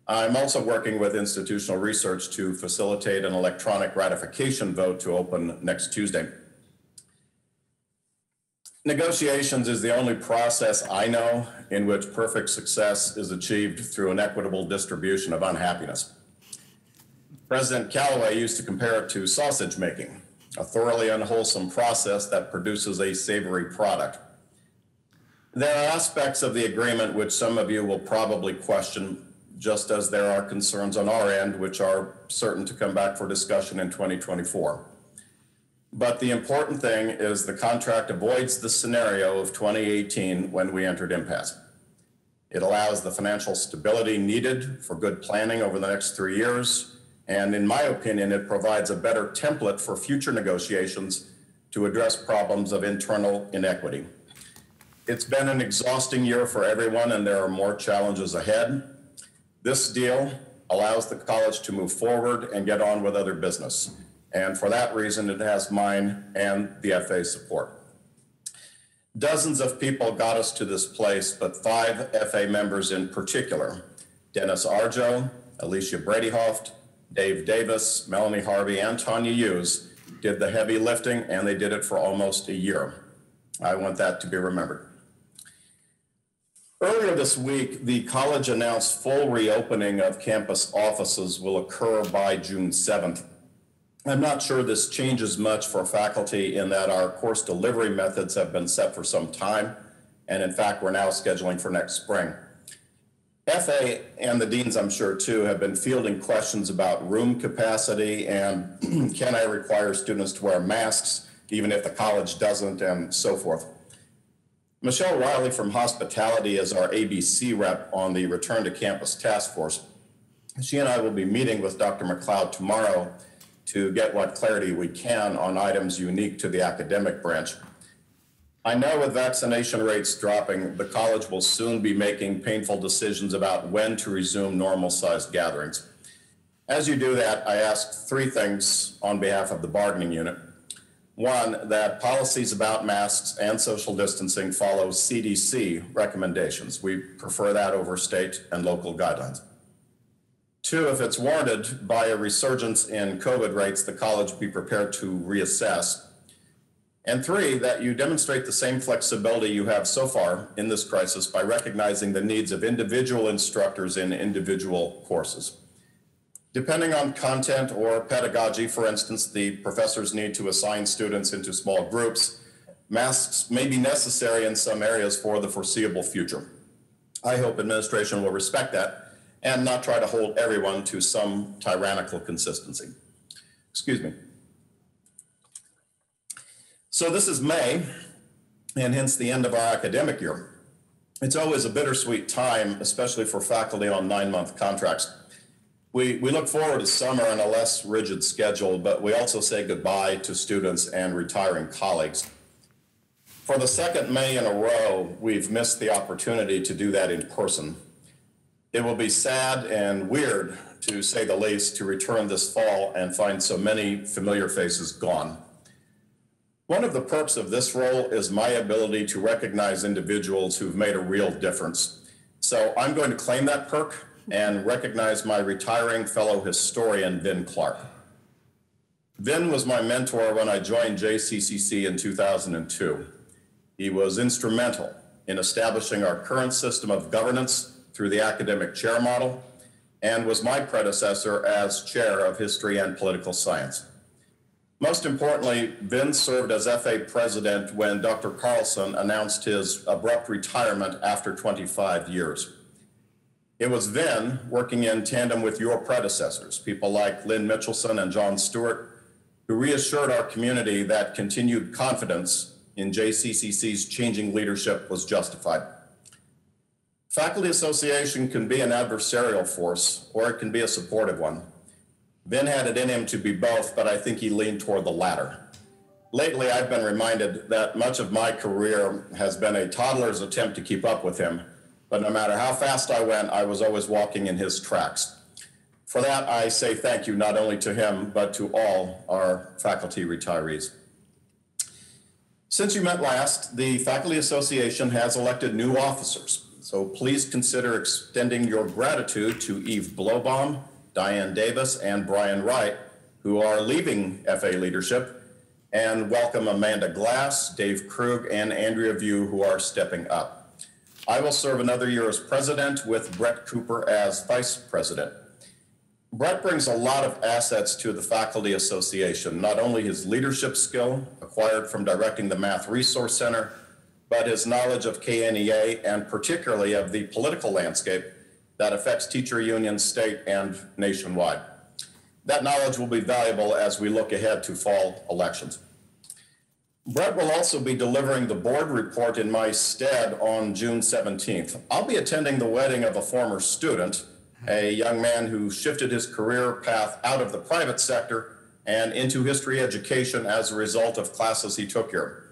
I'm also working with institutional research to facilitate an electronic ratification vote to open next Tuesday. Negotiations is the only process I know in which perfect success is achieved through an equitable distribution of unhappiness. President Calaway used to compare it to sausage making, a thoroughly unwholesome process that produces a savory product. There are aspects of the agreement which some of you will probably question, just as there are concerns on our end which are certain to come back for discussion in 2024. But the important thing is the contract avoids the scenario of 2018 when we entered impasse. It allows the financial stability needed for good planning over the next three years. And in my opinion, it provides a better template for future negotiations to address problems of internal inequity. It's been an exhausting year for everyone, and there are more challenges ahead. This deal allows the college to move forward and get on with other business. And for that reason, it has mine and the FA's support. Dozens of people got us to this place, but five FA members in particular Dennis Arjo, Alicia Bradyhoft, Dave Davis, Melanie Harvey, and Tanya Hughes did the heavy lifting, and they did it for almost a year. I want that to be remembered. Earlier this week, the college announced full reopening of campus offices will occur by June 7th. I'm not sure this changes much for faculty in that our course delivery methods have been set for some time. And in fact, we're now scheduling for next spring. FA and the deans, I'm sure too, have been fielding questions about room capacity and can I require students to wear masks even if the college doesn't and so forth. Michelle Riley from hospitality is our ABC rep on the return to campus task force. She and I will be meeting with Dr. McCloud tomorrow to get what clarity we can on items unique to the academic branch. I know with vaccination rates dropping, the college will soon be making painful decisions about when to resume normal sized gatherings. As you do that, I ask three things on behalf of the bargaining unit. One, that policies about masks and social distancing follow CDC recommendations. We prefer that over state and local guidelines. Two, if it's warranted by a resurgence in COVID rates, the college be prepared to reassess. And three, that you demonstrate the same flexibility you have so far in this crisis by recognizing the needs of individual instructors in individual courses. Depending on content or pedagogy, for instance, the professors need to assign students into small groups. Masks may be necessary in some areas for the foreseeable future. I hope administration will respect that and not try to hold everyone to some tyrannical consistency. Excuse me. So this is May, and hence the end of our academic year. It's always a bittersweet time, especially for faculty on nine-month contracts. We, we look forward to summer and a less rigid schedule, but we also say goodbye to students and retiring colleagues. For the second May in a row, we've missed the opportunity to do that in person. It will be sad and weird, to say the least, to return this fall and find so many familiar faces gone. One of the perks of this role is my ability to recognize individuals who've made a real difference. So I'm going to claim that perk and recognize my retiring fellow historian, Vin Clark. Vin was my mentor when I joined JCCC in 2002. He was instrumental in establishing our current system of governance through the academic chair model and was my predecessor as chair of history and political science. Most importantly, Vin served as FA president when Dr. Carlsen announced his abrupt retirement after 25 years. It was Vin, working in tandem with your predecessors, people like Lynn Mitchelson and John Stewart, who reassured our community that continued confidence in JCCC's changing leadership was justified. Faculty association can be an adversarial force or it can be a supportive one. Ben had it in him to be both, but I think he leaned toward the latter. Lately, I've been reminded that much of my career has been a toddler's attempt to keep up with him, but no matter how fast I went, I was always walking in his tracks. For that, I say thank you not only to him, but to all our faculty retirees. Since you met last, the Faculty Association has elected new officers. So please consider extending your gratitude to Eve Blobaum, Diane Davis, and Brian Wright, who are leaving FA leadership, and welcome Amanda Glass, Dave Krug, and Andrea View, who are stepping up. I will serve another year as president with Brett Cooper as vice president. Brett brings a lot of assets to the Faculty Association, not only his leadership skill acquired from directing the Math Resource Center, but his knowledge of KNEA and particularly of the political landscape that affects teacher unions state and nationwide. That knowledge will be valuable as we look ahead to fall elections. Brett will also be delivering the board report in my stead on June 17th. I'll be attending the wedding of a former student, a young man who shifted his career path out of the private sector and into history education as a result of classes he took here.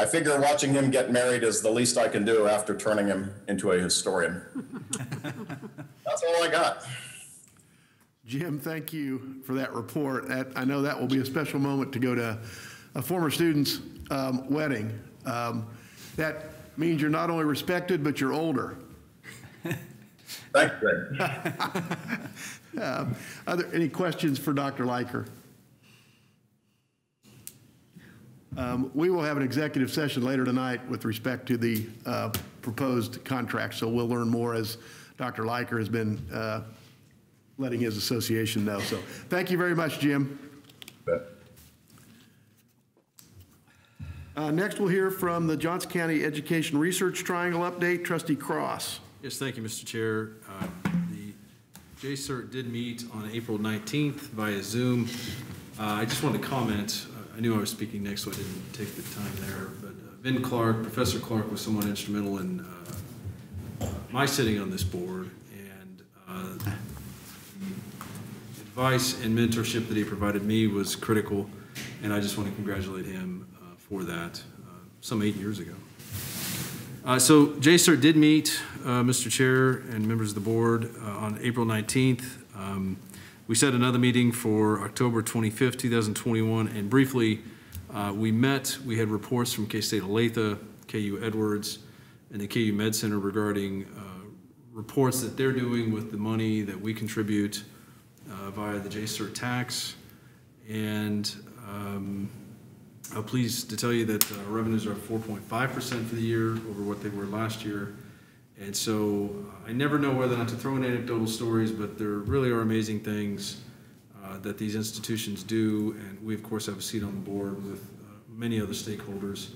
I figure watching him get married is the least I can do after turning him into a historian. That's all I got. Jim, thank you for that report. That, I know that will be a special moment to go to a former student's um, wedding. Um, that means you're not only respected, but you're older. Thank you. um, are there any questions for Dr. Leiker? Um, we will have an executive session later tonight with respect to the uh, proposed contract, so we'll learn more as Dr. Leiker has been uh, letting his association know. So thank you very much, Jim. Uh, next, we'll hear from the Johnson County Education Research Triangle update. Trustee Cross. Yes, thank you, Mr. Chair. Uh, the JCERT did meet on April 19th via Zoom. Uh, I just wanted to comment. Uh, I knew I was speaking next, so I didn't take the time there. But uh, Vin Clark, Professor Clark, was somewhat instrumental in uh, my sitting on this board, and the advice and mentorship that he provided me was critical, and I just want to congratulate him for that uh, some eight years ago. Uh, so JCERT did meet, uh, Mr. Chair and members of the board, uh, on April 19th. Um, we set another meeting for October 25th, 2021, and briefly, uh, we met, we had reports from K-State Olathe, KU Edwards, and the KU Med Center regarding uh, reports that they're doing with the money that we contribute via the JCERT tax. And um, I'm pleased to tell you that uh, revenues are 4.5% for the year over what they were last year. And so uh, I never know whether or not to throw in anecdotal stories, but there really are amazing things uh, that these institutions do. And we, of course, have a seat on the board with uh, many other stakeholders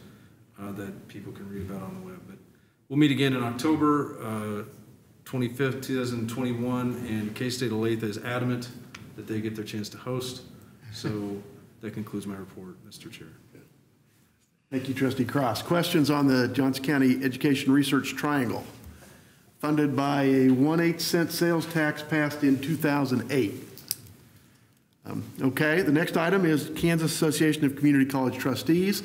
uh, that people can read about on the web. But we'll meet again in October 25th, 2021, and K-State Olathe is adamant that they get their chance to host. So that concludes my report, Mr. Chair. Thank you, Trustee Cross. Questions on the Johnson County Education Research Triangle, funded by a 1 8 cent sales tax passed in 2008. Um, okay, the next item is Kansas Association of Community College Trustees.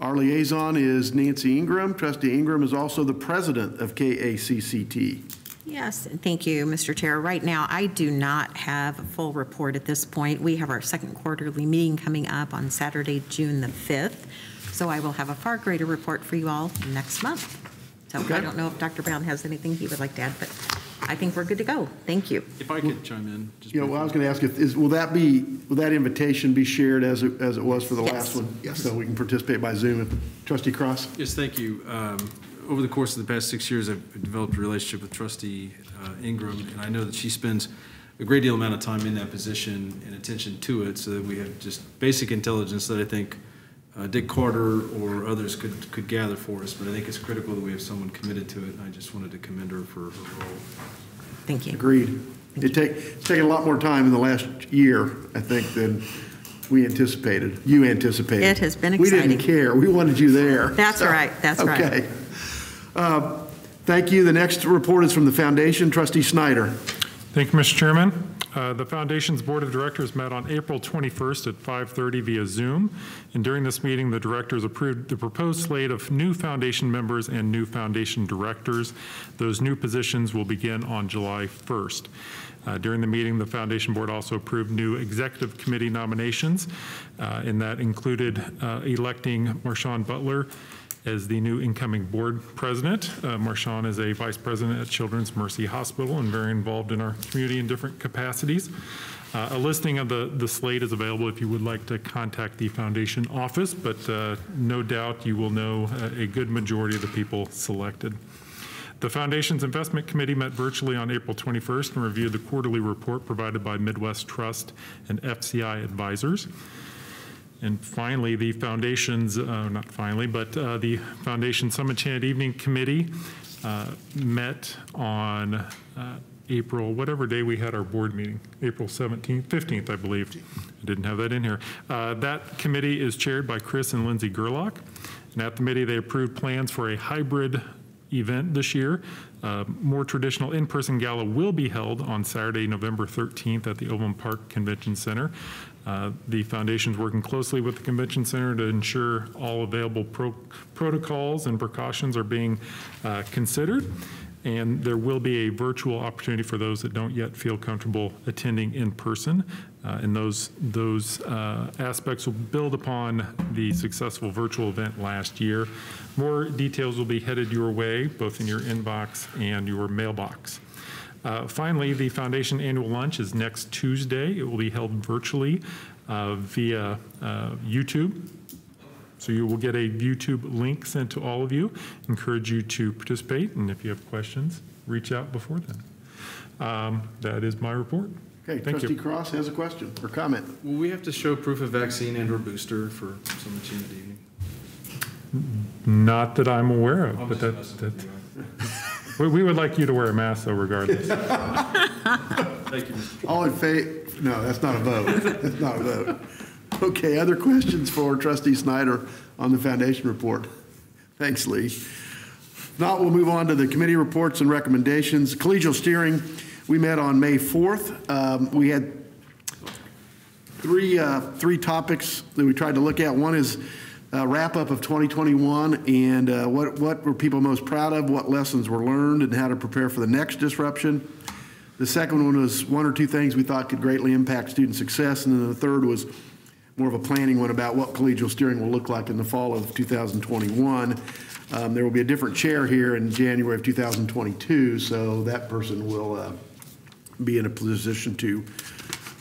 Our liaison is Nancy Ingram. Trustee Ingram is also the president of KACCT. Yes, thank you, Mr. Chair. Right now, I do not have a full report at this point. We have our second quarterly meeting coming up on Saturday, June the 5th. So I will have a far greater report for you all next month. So okay. I don't know if Dr. Bowne has anything he would like to add, but I think we're good to go. Thank you. If I could chime in. Just you know, well, I was going to ask if is will that be will that invitation be shared as it, as it was for the yes. last one? Yes. So we can participate by Zoom. Trustee Cross. Yes, thank you. Um, over the course of the past six years, I've developed a relationship with Trustee uh, Ingram, and I know that she spends a great deal amount of time in that position and attention to it, so that we have just basic intelligence that I think uh, Dick Carter or others could, could gather for us, but I think it's critical that we have someone committed to it, and I just wanted to commend her for her role. Thank you. Agreed. Thank it take, it's taken a lot more time in the last year, I think, than we anticipated. You anticipated. It has been exciting. We didn't care. We wanted you there. That's so, right. That's okay. right. Okay. Uh, thank you. The next report is from the foundation. Trustee Snyder. Thank you, Mr. Chairman. Uh, the Foundation's Board of Directors met on April 21st at 5.30 via Zoom, and during this meeting, the directors approved the proposed slate of new Foundation members and new Foundation directors. Those new positions will begin on July 1st. Uh, During the meeting, the foundation board also approved new executive committee nominations, uh, and that included uh, electing Marshawn Butler as the new incoming board president. Uh, Marshawn is a vice president at Children's Mercy Hospital and very involved in our community in different capacities. Uh, A listing of the, the slate is available if you would like to contact the foundation office, but uh, no doubt you will know uh, a good majority of the people selected. The Foundation's Investment Committee met virtually on April 21st and reviewed the quarterly report provided by Midwest Trust and FCI advisors. And finally, the Foundation's, uh, not finally, but uh, the Foundation Some Enchanted Evening Committee uh, met on uh, April, whatever day we had our board meeting, April 17th, 15th, I believe. I didn't have that in here. Uh, That committee is chaired by Chris and Lindsay Gerlach. And at the committee, they approved plans for a hybrid event this year. Uh, More traditional in-person gala will be held on Saturday, November 13th at the Overland Park Convention Center. Uh, The is working closely with the convention center to ensure all available pro- protocols and precautions are being uh, considered. And there will be a virtual opportunity for those that don't yet feel comfortable attending in person. Uh, And those, those uh, aspects will build upon the successful virtual event last year. More details will be headed your way, both in your inbox and your mailbox. Uh, Finally, the foundation annual lunch is next Tuesday. It will be held virtually uh, via uh, YouTube. So you will get a YouTube link sent to all of you. Encourage you to participate, and if you have questions, reach out before then. Um, That is my report. Okay, Thank you. trustee Cross has a question or comment. Will we have to show proof of vaccine and or booster for some of the evening? Not that I'm aware of, but that, that, we we would like you to wear a mask though regardless. Thank you, Mr. All in favor, no, that's not a vote. That's not a vote. Okay, other questions for trustee Snyder on the foundation report? Thanks, Lee. If Not, we'll move on to the committee reports and recommendations. Collegial steering, we met on May 4th. Um, We had three, uh, three topics that we tried to look at. One is uh, wrap-up of 2021 and uh, what, what were people most proud of, what lessons were learned, and how to prepare for the next disruption. The second one was one or two things we thought could greatly impact student success, and then the third was more of a planning one about what collegial steering will look like in the fall of 2021. Um, There will be a different chair here in January of 2022, so that person will uh, be in a position to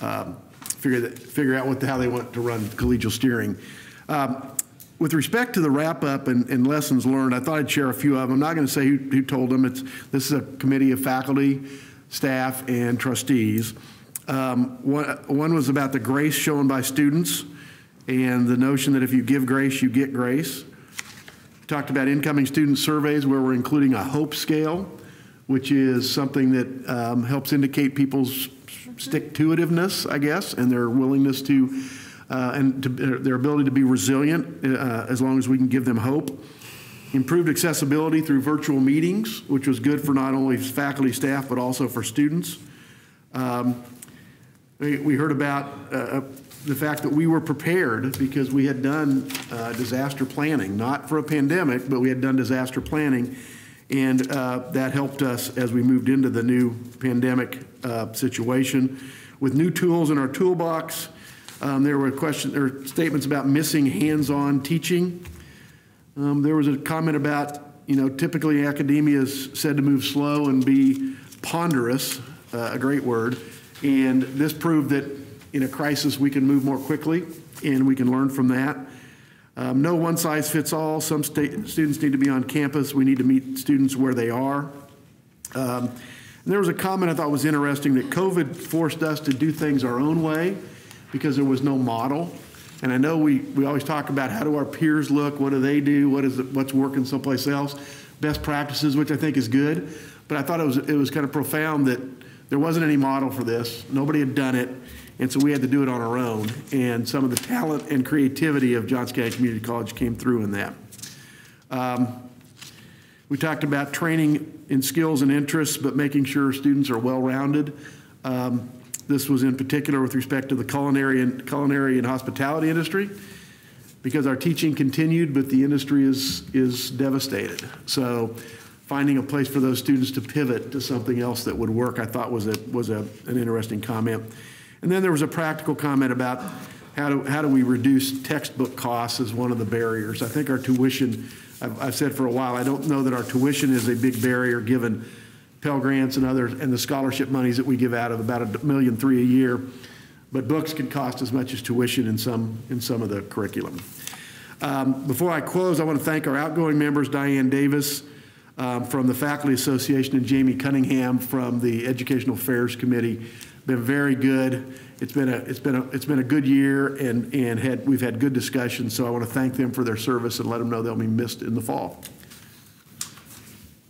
um, figure that, figure out what, the- how they want to run collegial steering. Um, With respect to the wrap-up and, and lessons learned, I thought I'd share a few of them. I'm not going to say who, who told them. It's, this is a committee of faculty, staff, and trustees. Um, One, one was about the grace shown by students and the notion that if you give grace, you get grace. Talked about incoming student surveys where we're including a hope scale, which is something that um, helps indicate people's stick-to-itiveness, I guess, and their willingness to, uh, and to, their ability to be resilient uh, as long as we can give them hope. Improved accessibility through virtual meetings, which was good for not only faculty, staff, but also for students. Um, we we heard about uh, the fact that we were prepared because we had done uh, disaster planning, not for a pandemic, but we had done disaster planning. And uh, that helped us as we moved into the new pandemic uh, situation. With new tools in our toolbox, um, there were questions or statements about missing hands-on teaching. Um, there was a comment about, you know, typically academia is said to move slow and be ponderous, uh, a great word. And this proved that in a crisis, we can move more quickly and we can learn from that. Um, no one size fits all. Some students need to be on campus. We need to meet students where they are. Um, there was a comment I thought was interesting that COVID forced us to do things our own way because there was no model. And I know we, we always talk about how do our peers look, what do they do, what is what's working someplace else, best practices, which I think is good. But I thought it was it was kind of profound that there wasn't any model for this. Nobody had done it, and so we had to do it on our own. And some of the talent and creativity of Johnson County Community College came through in that. Um, we talked about training in skills and interests, but making sure students are well-rounded. Um, this was in particular with respect to the culinary and culinary and hospitality industry, because our teaching continued, but the industry is is devastated. So finding a place for those students to pivot to something else that would work, I thought was a, was a, an interesting comment. And then there was a practical comment about how do, how do we reduce textbook costs as one of the barriers. I think our tuition, I've, I've said for a while, I don't know that our tuition is a big barrier given Pell Grants and others, and the scholarship monies that we give out of about a million three a year. But books can cost as much as tuition in some, in some of the curriculum. Um, Before I close, I want to thank our outgoing members, Diane Davis um, from the Faculty Association and Jamie Cunningham from the Educational Affairs Committee. Been very good. It's been a, it's been a, it's been a good year and, and had, we've had good discussions. So I want to thank them for their service and let them know they'll be missed in the fall.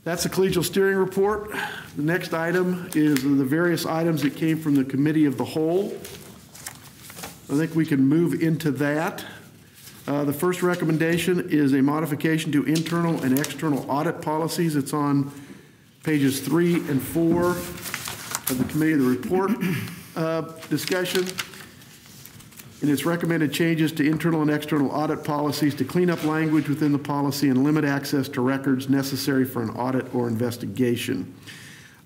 That's the collegial steering report. The next item is the various items that came from the committee of the whole. I think we can move into that. Uh, The first recommendation is a modification to internal and external audit policies. It's on pages three and four of the committee of the report uh, discussion. And it's recommended changes to internal and external audit policies to clean up language within the policy and limit access to records necessary for an audit or investigation.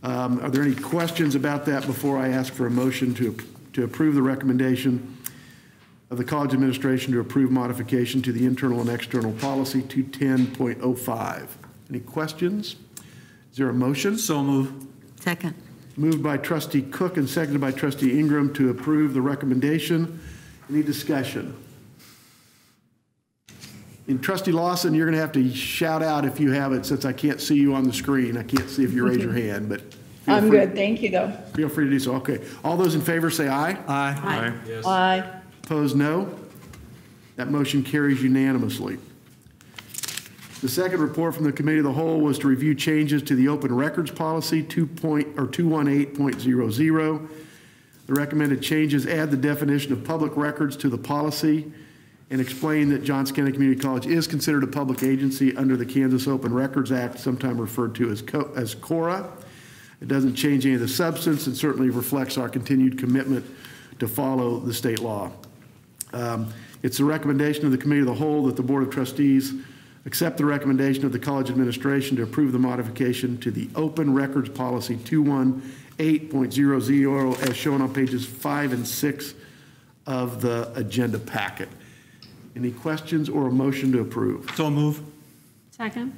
Um, Are there any questions about that before I ask for a motion to, to approve the recommendation of the college administration to approve modification to the internal and external policy 210.05? Any questions? Is there a motion? So move. Second. Moved by trustee Cook and seconded by trustee Ingram to approve the recommendation. Any discussion? And trustee Lawson, you're going to have to shout out if you have it, since I can't see you on the screen. I can't see if you raise your hand, but. I'm free- good, thank you, though. Feel free to do so. Okay. All those in favor say aye. Aye. Aye. Opposed, no. That motion carries unanimously. The second report from the Committee of the Whole was to review changes to the Open Records Policy 2 point, or 218.00. The recommended changes add the definition of public records to the policy and explain that Johnson County Community College is considered a public agency under the Kansas Open Records Act, sometimes referred to as Co- as CORA. It doesn't change any of the substance and certainly reflects our continued commitment to follow the state law. Um, It's the recommendation of the Committee of the Whole that the Board of Trustees accept the recommendation of the college administration to approve the modification to the Open Records Policy 218.00 as shown on pages five and six of the agenda packet. Any questions or a motion to approve? So move. Second?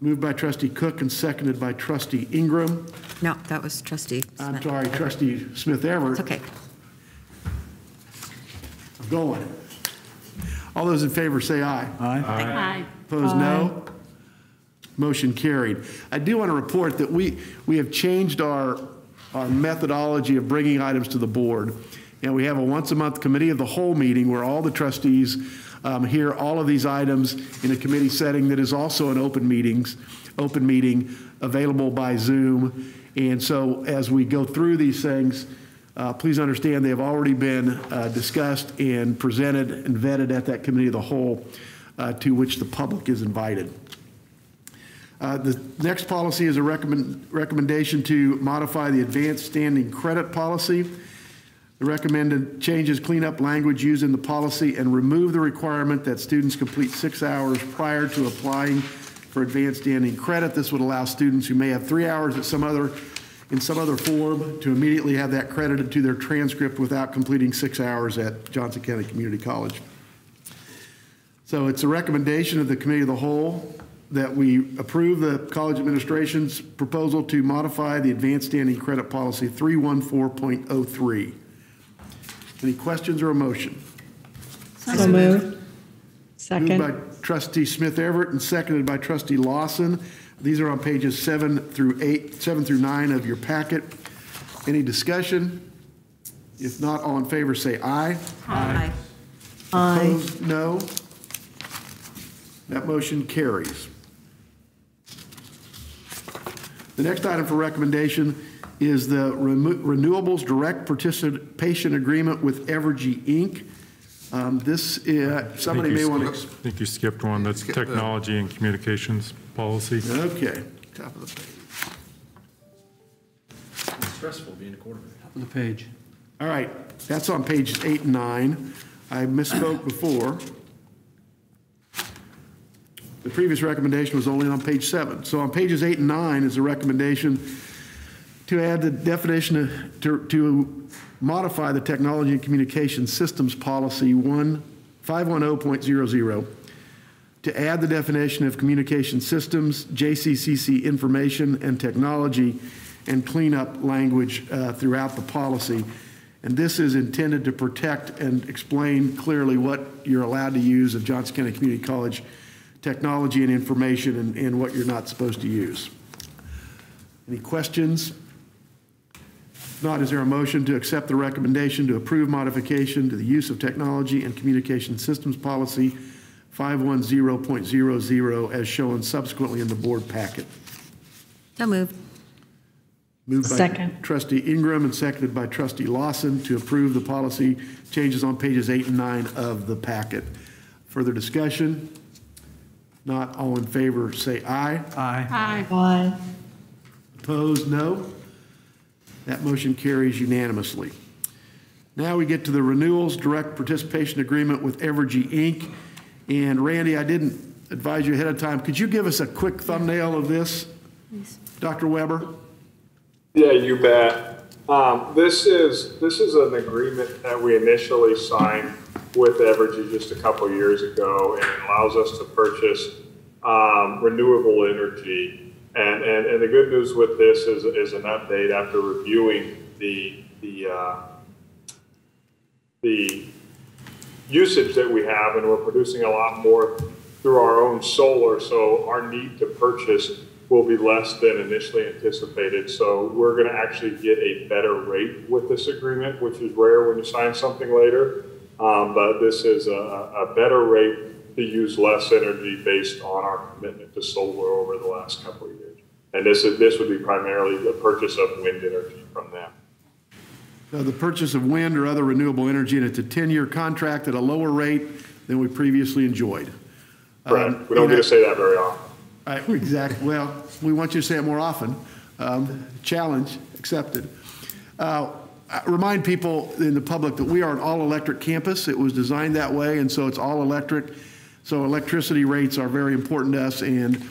Moved by trustee Cook and seconded by trustee Ingram. No, that was trustee Smith. I'm Smith. sorry, trustee Smith Everett. It's okay. I'm going. All those in favor say aye. aye. Aye. Opposed, no. Motion carried. I do want to report that we, we have changed our, our methodology of bringing items to the board. And we have a once-a-month committee of the whole meeting where all the trustees um, hear all of these items in a committee setting that is also an open meetings, open meeting available by Zoom. And so as we go through these things, uh, please understand they have already been uh, discussed and presented and vetted at that committee of the whole uh, to which the public is invited. Uh, The next policy is a recommend, recommendation to modify the advanced standing credit policy. The recommended changes clean up language used in the policy and remove the requirement that students complete six hours prior to applying for advanced standing credit. This would allow students who may have three hours at some other, in some other form to immediately have that credited to their transcript without completing six hours at Johnson County Community College. So it's a recommendation of the Committee of the Whole that we approve the college administration's proposal to modify the advanced standing credit policy 314.03. Any questions or a motion? So moved. Moved Second. by trustee Smith Everett and seconded by trustee Lawson. These are on pages seven through eight, seven through nine of your packet. Any discussion? If not, all in favor say aye. Aye. Opposed, no. That motion carries. The next item for recommendation is the remo- Renewables Direct Participation Agreement with Evergy, Inc. Um, This, uh, somebody may want to, skipped- I think you skipped one, that's Skip the- technology and communications policy. okay. Top of the page. Stressful being a quarterback. Top of the page. All right, that's on pages eight and nine. I misspoke before. The previous recommendation was only on page seven. So on pages eight and nine is a recommendation to add the definition to, to modify the Technology and Communication Systems Policy 1, 510.00 to add the definition of communication systems, JCCC information and technology, and clean up language uh, throughout the policy. And this is intended to protect and explain clearly what you're allowed to use of Johnson County Community College technology and information and, and what you're not supposed to use. Any questions? If not, is there a motion to accept the recommendation to approve modification to the use of technology and communication systems policy 510.00 as shown subsequently in the board packet? So moved. Moved by Second. trustee Ingram and seconded by trustee Lawson to approve the policy changes on pages eight and nine of the packet. Further discussion? Not all in favor, say aye. Aye. Aye. Aye. Opposed, no. That motion carries unanimously. Now we get to the renewals direct participation agreement with Evergy Inc. And Randy, I didn't advise you ahead of time. Could you give us a quick thumbnail of this? Dr. Weber? Yeah, you bet. Um, this is, this is an agreement that we initially signed with Evergy just a couple years ago, and it allows us to purchase, um, renewable energy. And, and, and the good news with this is, is an update after reviewing the, the, uh, the usage that we have, and we're producing a lot more through our own solar, so our need to purchase will be less than initially anticipated. So we're going to actually get a better rate with this agreement, which is rare when you sign something later. Um, but this is a, a better rate to use less energy based on our commitment to solar over the last couple of years. And this is this would be primarily the purchase of wind energy from them. Uh, The purchase of wind or other renewable energy, and it's a 10-year contract at a lower rate than we previously enjoyed. Correct. Um, we don't get to say that very often. I- Exactly. Well, we want you to say it more often. Um, Challenge accepted. Uh, Remind people in the public that we are an all-electric campus. It was designed that way, and so it's all electric. So electricity rates are very important to us, and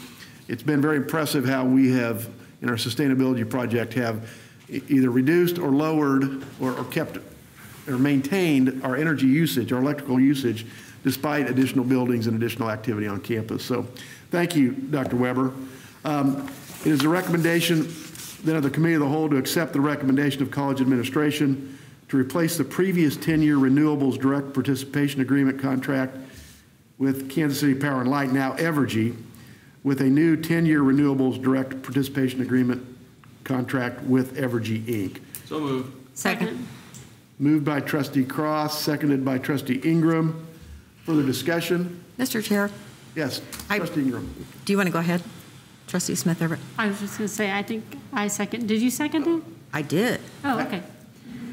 it's been very impressive how we have, in our sustainability project, have either reduced or lowered or or kept or maintained our energy usage, our electrical usage, despite additional buildings and additional activity on campus. So thank you, Dr. Weber. Um, It is a recommendation then of the Committee of the Whole to accept the recommendation of college administration to replace the previous 10-year renewables direct participation agreement contract with Kansas City Power and Light, now Evergy, with a new 10-year renewables direct participation agreement contract with Evergy, Inc. So moved. Second. Moved by trustee Cross, seconded by trustee Ingram. Further discussion? Mr. Chair, Yes, I- trustee Ingram. do you want to go ahead? Trustee Smith Everett? I was just going to say, I think I second, did you second it? I did. Oh, okay.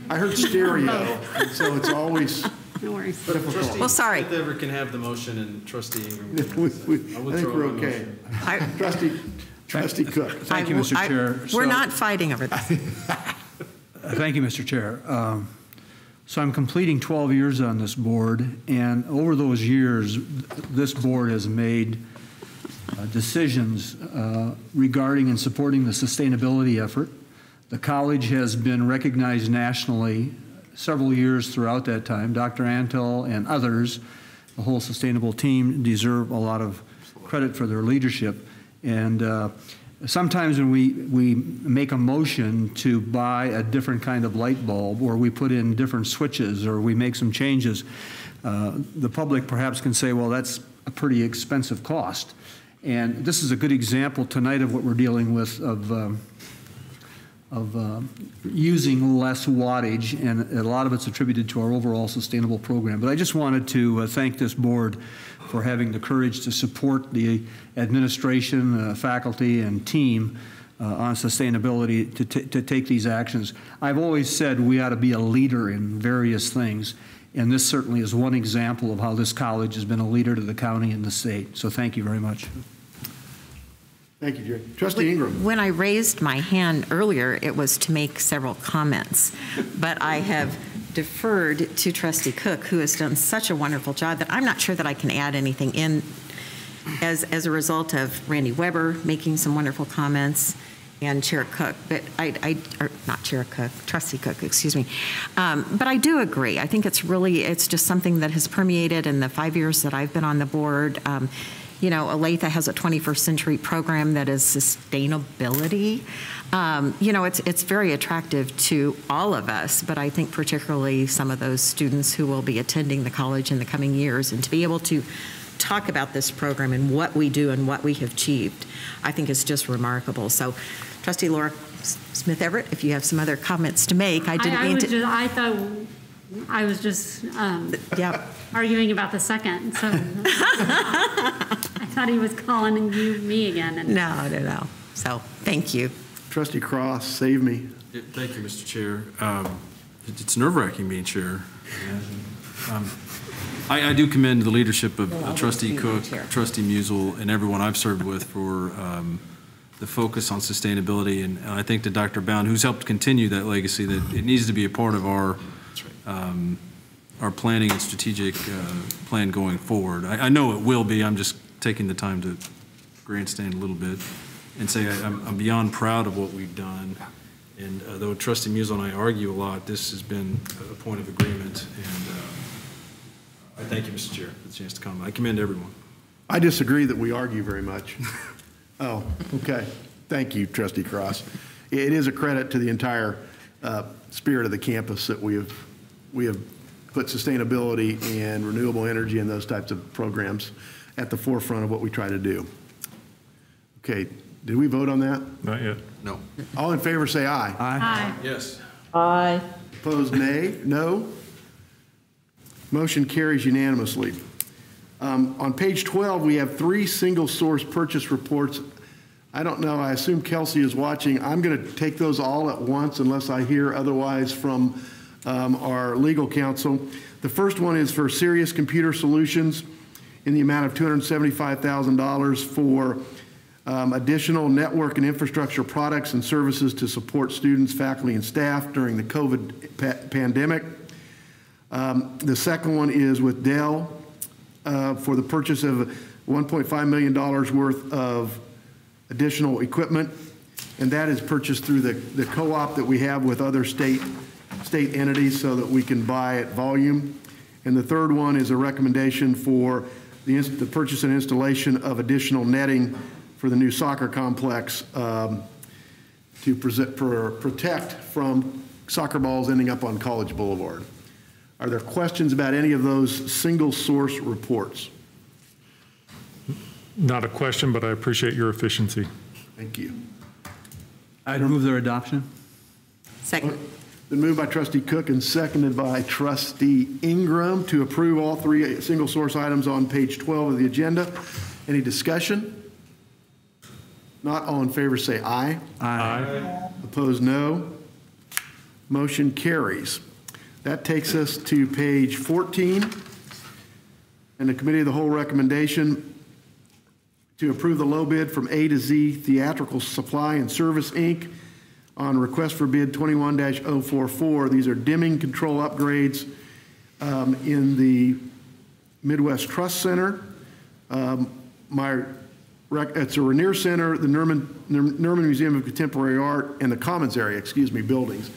I heard stereo, so it's always No worries. difficult. Well, sorry. Smith Everett can have the motion and trustee Ingram. We- can we- the we- second. I I'll think we're my okay. motion. I- Trustee, trustee Cook. Thank you, Mr. I- Chair. We're So- not fighting over this. Thank you, Mr. Chair. Um, So I'm completing 12 years on this board, and over those years, th- this board has made uh, decisions uh, regarding and supporting the sustainability effort. The college has been recognized nationally several years throughout that time. Dr. Antle and others, the whole sustainable team, deserve a lot of credit for their leadership. And uh, sometimes when we, we make a motion to buy a different kind of light bulb, or we put in different switches, or we make some changes, uh, the public perhaps can say, well, that's a pretty expensive cost. And this is a good example tonight of what we're dealing with of, um, of uh, using less wattage, and a lot of it's attributed to our overall sustainable program. But I just wanted to uh, thank this board for having the courage to support the administration, uh, faculty, and team uh, on sustainability to, to take these actions. I've always said we ought to be a leader in various things, and this certainly is one example of how this college has been a leader to the county and the state. So thank you very much. Thank you, Jerry. Trustee Ingram. When I raised my hand earlier, it was to make several comments, but I have deferred to trustee Cook, who has done such a wonderful job that I'm not sure that I can add anything in as, as a result of Randy Weber making some wonderful comments and Chair Cook, but I, I or not Chair Cook, Trustee Cook, excuse me. Um, but I do agree. I think it's really, it's just something that has permeated in the five years that I've been on the board. Um, you know, Olathe has a 21st century program that is sustainability. Um, you know, it's it's very attractive to all of us, but I think particularly some of those students who will be attending the college in the coming years, and to be able to talk about this program and what we do and what we have achieved, I think is just remarkable. So, Trustee Laura Smith Everett, if you have some other comments to make, I didn't I, I mean was to. just, I thought, I was just um, yeah. arguing about the second, so I thought he was calling you me again. And No, no, no. So, thank you. Trustee Cross, save me. Yeah, Thank you, Mr. Chair. Um, it- It's nerve-wracking being chair. Um, I, I do commend the leadership of uh, Trustee Cook, Trustee Musil, and everyone I've served with for um, the focus on sustainability. And and I think to Dr. Bowne, who's helped continue that legacy, that it needs to be a part of our, um, our planning and strategic uh, plan going forward. I, I know it will be. I'm just taking the time to grandstand a little bit and say I- I'm, I'm beyond proud of what we've done. And uh, though Trustee Musil and I argue a lot, this has been a point of agreement. And uh, I thank you, Mr. Chair, for the chance to come. I commend everyone. I disagree that we argue very much. Oh, okay. Thank you, trustee Cross. It is a credit to the entire uh, spirit of the campus that we have, we have put sustainability and renewable energy and those types of programs at the forefront of what we try to do. Okay, did we vote on that? Not yet. No. All in favor, say aye. Aye. Yes. Aye. Opposed, nay? No? Motion carries unanimously. Um, On page 12, we have three single-source purchase reports. I don't know, I assume Kelsey is watching. I'm going to take those all at once unless I hear otherwise from um, our legal counsel. The first one is for Sirius Computer Solutions in the amount of $275,000 for um, additional network and infrastructure products and services to support students, faculty, and staff during the COVID pa- pandemic. Um, The second one is with Dell uh, for the purchase of $1.5 million worth of additional equipment, and that is purchased through the, the co-op that we have with other state, state entities so that we can buy at volume. And the third one is a recommendation for the, the purchase and installation of additional netting for the new soccer complex um, to present, for, protect from soccer balls ending up on College Boulevard. Are there questions about any of those single-source reports? Not a question, but I appreciate your efficiency. Thank you. I'd move their adoption. Second. Been moved by trustee Cook and seconded by trustee Ingram to approve all three single-source items on page 12 of the agenda. Any discussion? Not all in favor, say aye. Aye. Opposed, no. Motion carries. That takes us to page 14. And the committee of the whole recommendation to approve the low bid from A to Z Theatrical Supply and Service, Inc. on request for bid 21-044. These are dimming control upgrades um, in the Midwest Trust Center. Um, My, it's a Regnier Center, the Nerman, Nerman Museum of Contemporary Art, and the Commons area, excuse me, buildings.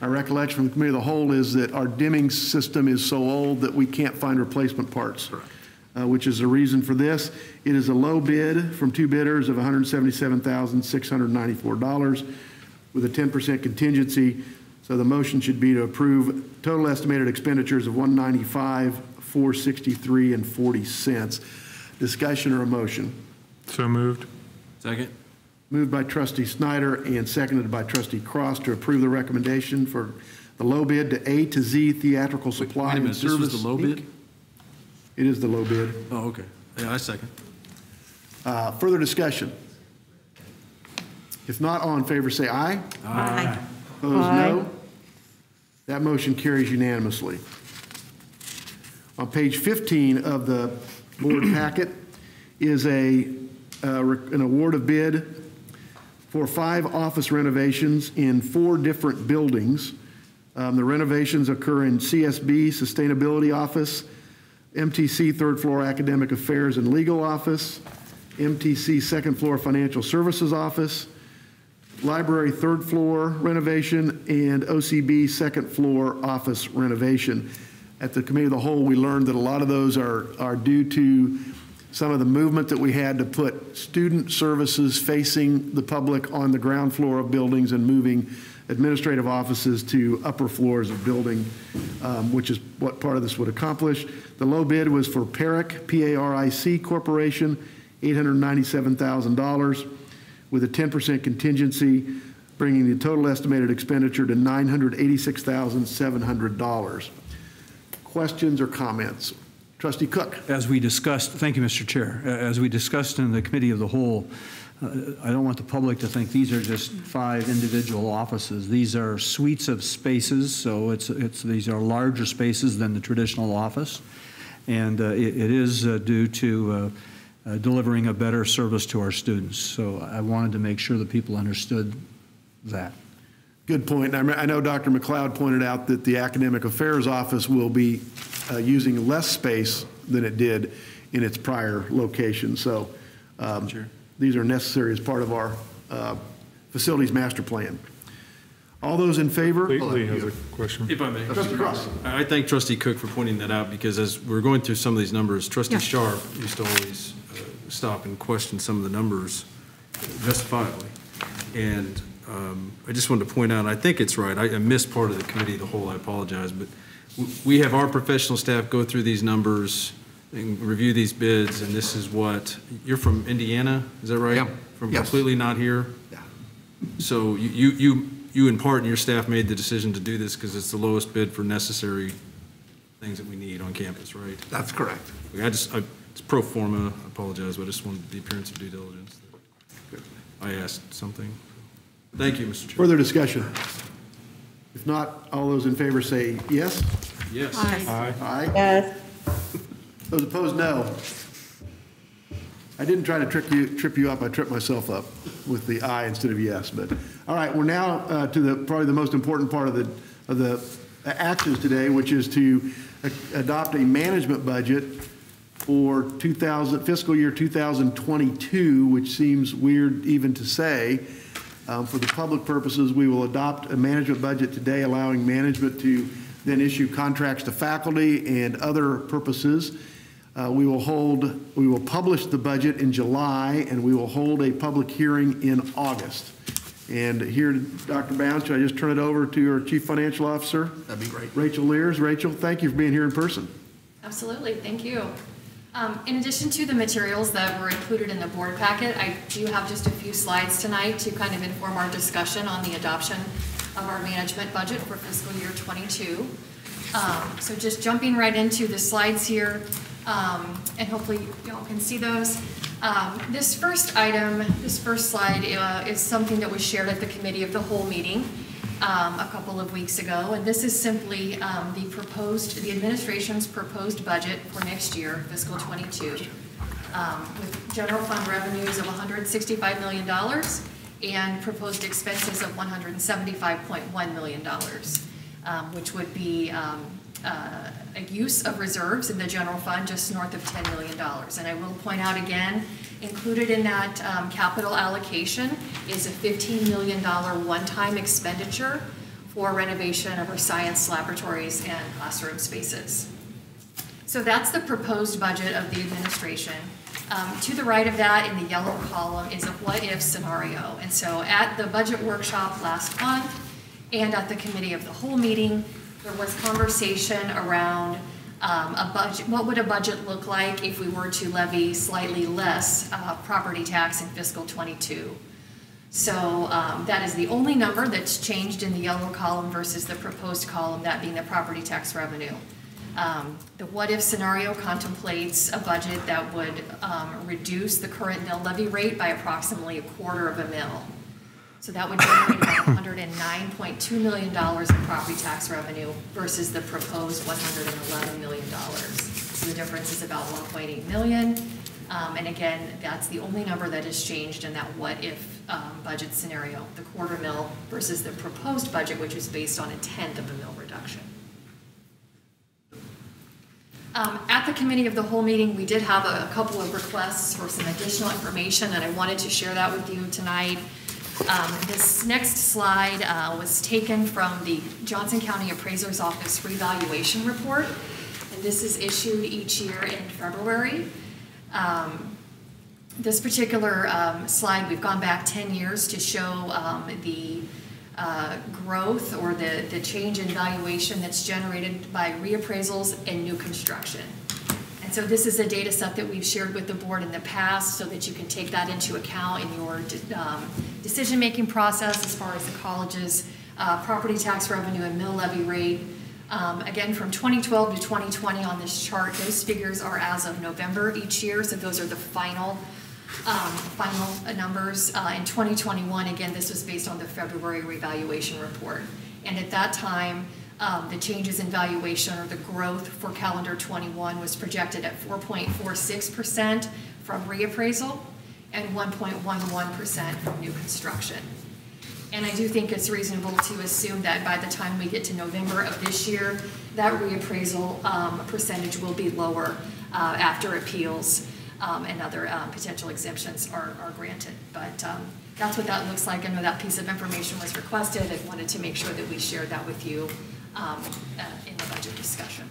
My recollection from the committee of the whole is that our dimming system is so old that we can't find replacement parts, uh, which is the reason for this. It is a low bid from two bidders of $177,694 with a 10% contingency. So the motion should be to approve total estimated expenditures of 195,463 and 40 cents. Discussion or a motion? So moved. Second? Moved by trustee Snyder and seconded by trustee Cross to approve the recommendation for the low bid to A to Z Theatrical Supply Wait a and minute, this Service. was the low Inc. bid? It is the low bid. Oh, okay. Yeah, I second. Uh, Further discussion? If not, all in favor say aye. Aye. Opposed, Aye. no. That motion carries unanimously. On page 15 of the board packet is a, uh, an award of bid for five office renovations in four different buildings. Um, The renovations occur in CSB Sustainability Office, MTC Third Floor Academic Affairs and Legal Office, MTC second floor financial services office, library third floor renovation, and OCB second floor office renovation. At the committee of the whole, we learned that a lot of those are, are due to some of the movement that we had to put student services facing the public on the ground floor of buildings and moving administrative offices to upper floors of building, um, which is what part of this would accomplish. The low bid was for Paric, P-A-R-I-C Corporation, $897,000 with a 10% contingency, bringing the total estimated expenditure to $986,700. Questions or comments? Trustee Cook. As we discussed, thank you, Mr. Chair. As we discussed in the committee of the whole, uh, I don't want the public to think these are just five individual offices. These are suites of spaces, so it's, it's, these are larger spaces than the traditional office. And uh, it it is uh, due to uh, uh, delivering a better service to our students. So I wanted to make sure that people understood that. Good point. I me- I know Dr. McCloud pointed out that the Academic Affairs Office will be uh, using less space than it did in its prior location. So um, these are necessary as part of our uh, facilities master plan. All those in favor? Lee Lee has a question. If I may. Trustee Cross. I I thank Trustee Cook for pointing that out, because as we're going through some of these numbers, Trustee Sharp used to always uh, stop and question some of the numbers justifiably. And um, I just wanted to point out, I think it's right, I I missed part of the committee, the whole, I apologize, but we have our professional staff go through these numbers and review these bids, and this is what, you're from Indiana, is that right? Yeah. From Yes. completely not here? Yeah. So you, you, you you in part and your staff made the decision to do this because it's the lowest bid for necessary things that we need on campus, right? That's correct. I just, I, it's pro forma, I apologize, but I just wanted the appearance of due diligence. I asked something. Thank you, Mr. Chair. Further discussion? If not, all those in favor say yes? Yes. Aye. Aye. Yes. Those opposed, no. I didn't try to trick you, trip you up, I tripped myself up with the aye instead of yes, but, all right, we're now uh, to the, probably the most important part of the, of the actions today, which is to a- adopt a management budget for 2000, fiscal year 2022, which seems weird even to say. Um, For the public purposes, we will adopt a management budget today, allowing management to then issue contracts to faculty and other purposes. Uh, We will hold, we will publish the budget in July, and we will hold a public hearing in August. And here, Dr. Bowne, should I just turn it over to our Chief Financial Officer? That'd be great. Rachel Lierz. Rachel, thank you for being here in person. Absolutely, thank you. Um, In addition to the materials that were included in the board packet, I do have just a few slides tonight to kind of inform our discussion on the adoption of our management budget for fiscal year '22. So just jumping right into the slides here, um, and hopefully you all can see those. Um, This first item, this first slide uh, is something that was shared at the committee of the whole meeting um, a couple of weeks ago, and this is simply um, the proposed, the administration's proposed budget for next year, fiscal '22, with general fund revenues of $165 million and proposed expenses of $175.1 million, um, which would be um, uh, a use of reserves in the general fund just north of $10 million. And I will point out again, included in that um, capital allocation is a $15 million one-time expenditure for renovation of our science laboratories and classroom spaces. So that's the proposed budget of the administration. Um, To the right of that, in the yellow column, is a what-if scenario. And so at the budget workshop last month and at the committee of the whole meeting, there was conversation around um, a budget, what would a budget look like if we were to levy slightly less uh, property tax in fiscal '22? So um, that is the only number that's changed in the yellow column versus the proposed column, that being the property tax revenue. Um, The what-if scenario contemplates a budget that would um, reduce the current mill levy rate by approximately a quarter of a mil. So that would generate about $109.2 million in property tax revenue versus the proposed $111 million. So the difference is about 1.8 million. Um, And again, that's the only number that has changed in that what-if um, budget scenario, the quarter mil versus the proposed budget, which is based on a tenth of a mil reduction. Um, At the committee of the whole meeting, we did have a a couple of requests for some additional information, and I wanted to share that with you tonight. Um, This next slide uh, was taken from the Johnson County Appraiser's Office revaluation report, and this is issued each year in February. Um, This particular um, slide, we've gone back 10 years to show um, the uh, growth or the, the change in valuation that's generated by reappraisals and new construction. And so this is a data set that we've shared with the board in the past so that you can take that into account in your um, decision-making process as far as the college's uh, property tax revenue and mill levy rate. Um, again, from 2012 to 2020 on this chart, those figures are as of November each year, so those are the final um, final uh, numbers. Uh, in 2021, again, this was based on the February revaluation report. And at that time, um, the changes in valuation or the growth for calendar 21 was projected at 4.46% from reappraisal and 1.11% from new construction. And I do think it's reasonable to assume that by the time we get to November of this year, that reappraisal um, percentage will be lower uh, after appeals um, and other um, potential exemptions are, are granted. But um, that's what that looks like. I know that piece of information was requested. I wanted to make sure that we shared that with you um, uh, in the budget discussion.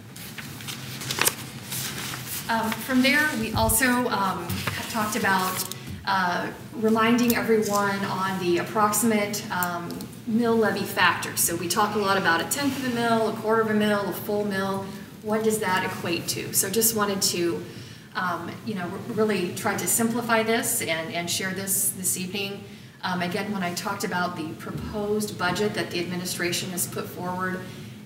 Um, from there, we also um, have talked about uh, reminding everyone on the approximate um, mill levy factor. So we talk a lot about a tenth of a mill, a quarter of a mill, a full mill. What does that equate to? So just wanted to, um, you know, really try to simplify this and, and share this this evening. Um, again, when I talked about the proposed budget that the administration has put forward,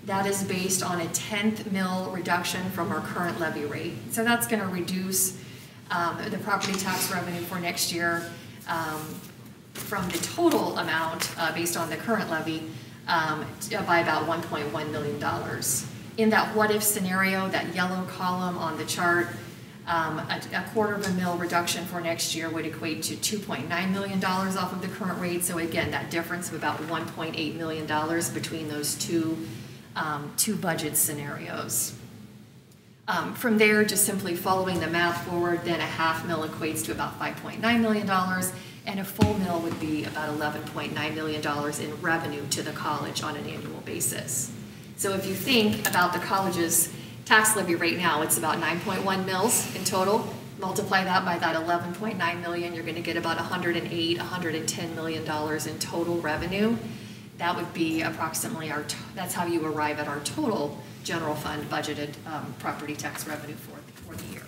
that is based on a 10th mill reduction from our current levy rate. So that's going to reduce um, the property tax revenue for next year um, from the total amount uh, based on the current levy um, by about $1.1 million. In that what if scenario, that yellow column on the chart, um, a, a, quarter of a mil reduction for next year would equate to $2.9 million off of the current rate. So again, that difference of about $1.8 million between those two, um, two budget scenarios. Um, from there, just simply following the math forward, then a half mil equates to about $5.9 million, and a full mill would be about $11.9 million in revenue to the college on an annual basis. So if you think about the college's tax levy right now, it's about 9.1 mils in total. Multiply that by that 11.9 million, you're going to get about 108, 110 million dollars in total revenue. That would be approximately our. that's how you arrive at our total general fund budgeted um, property tax revenue for for the year.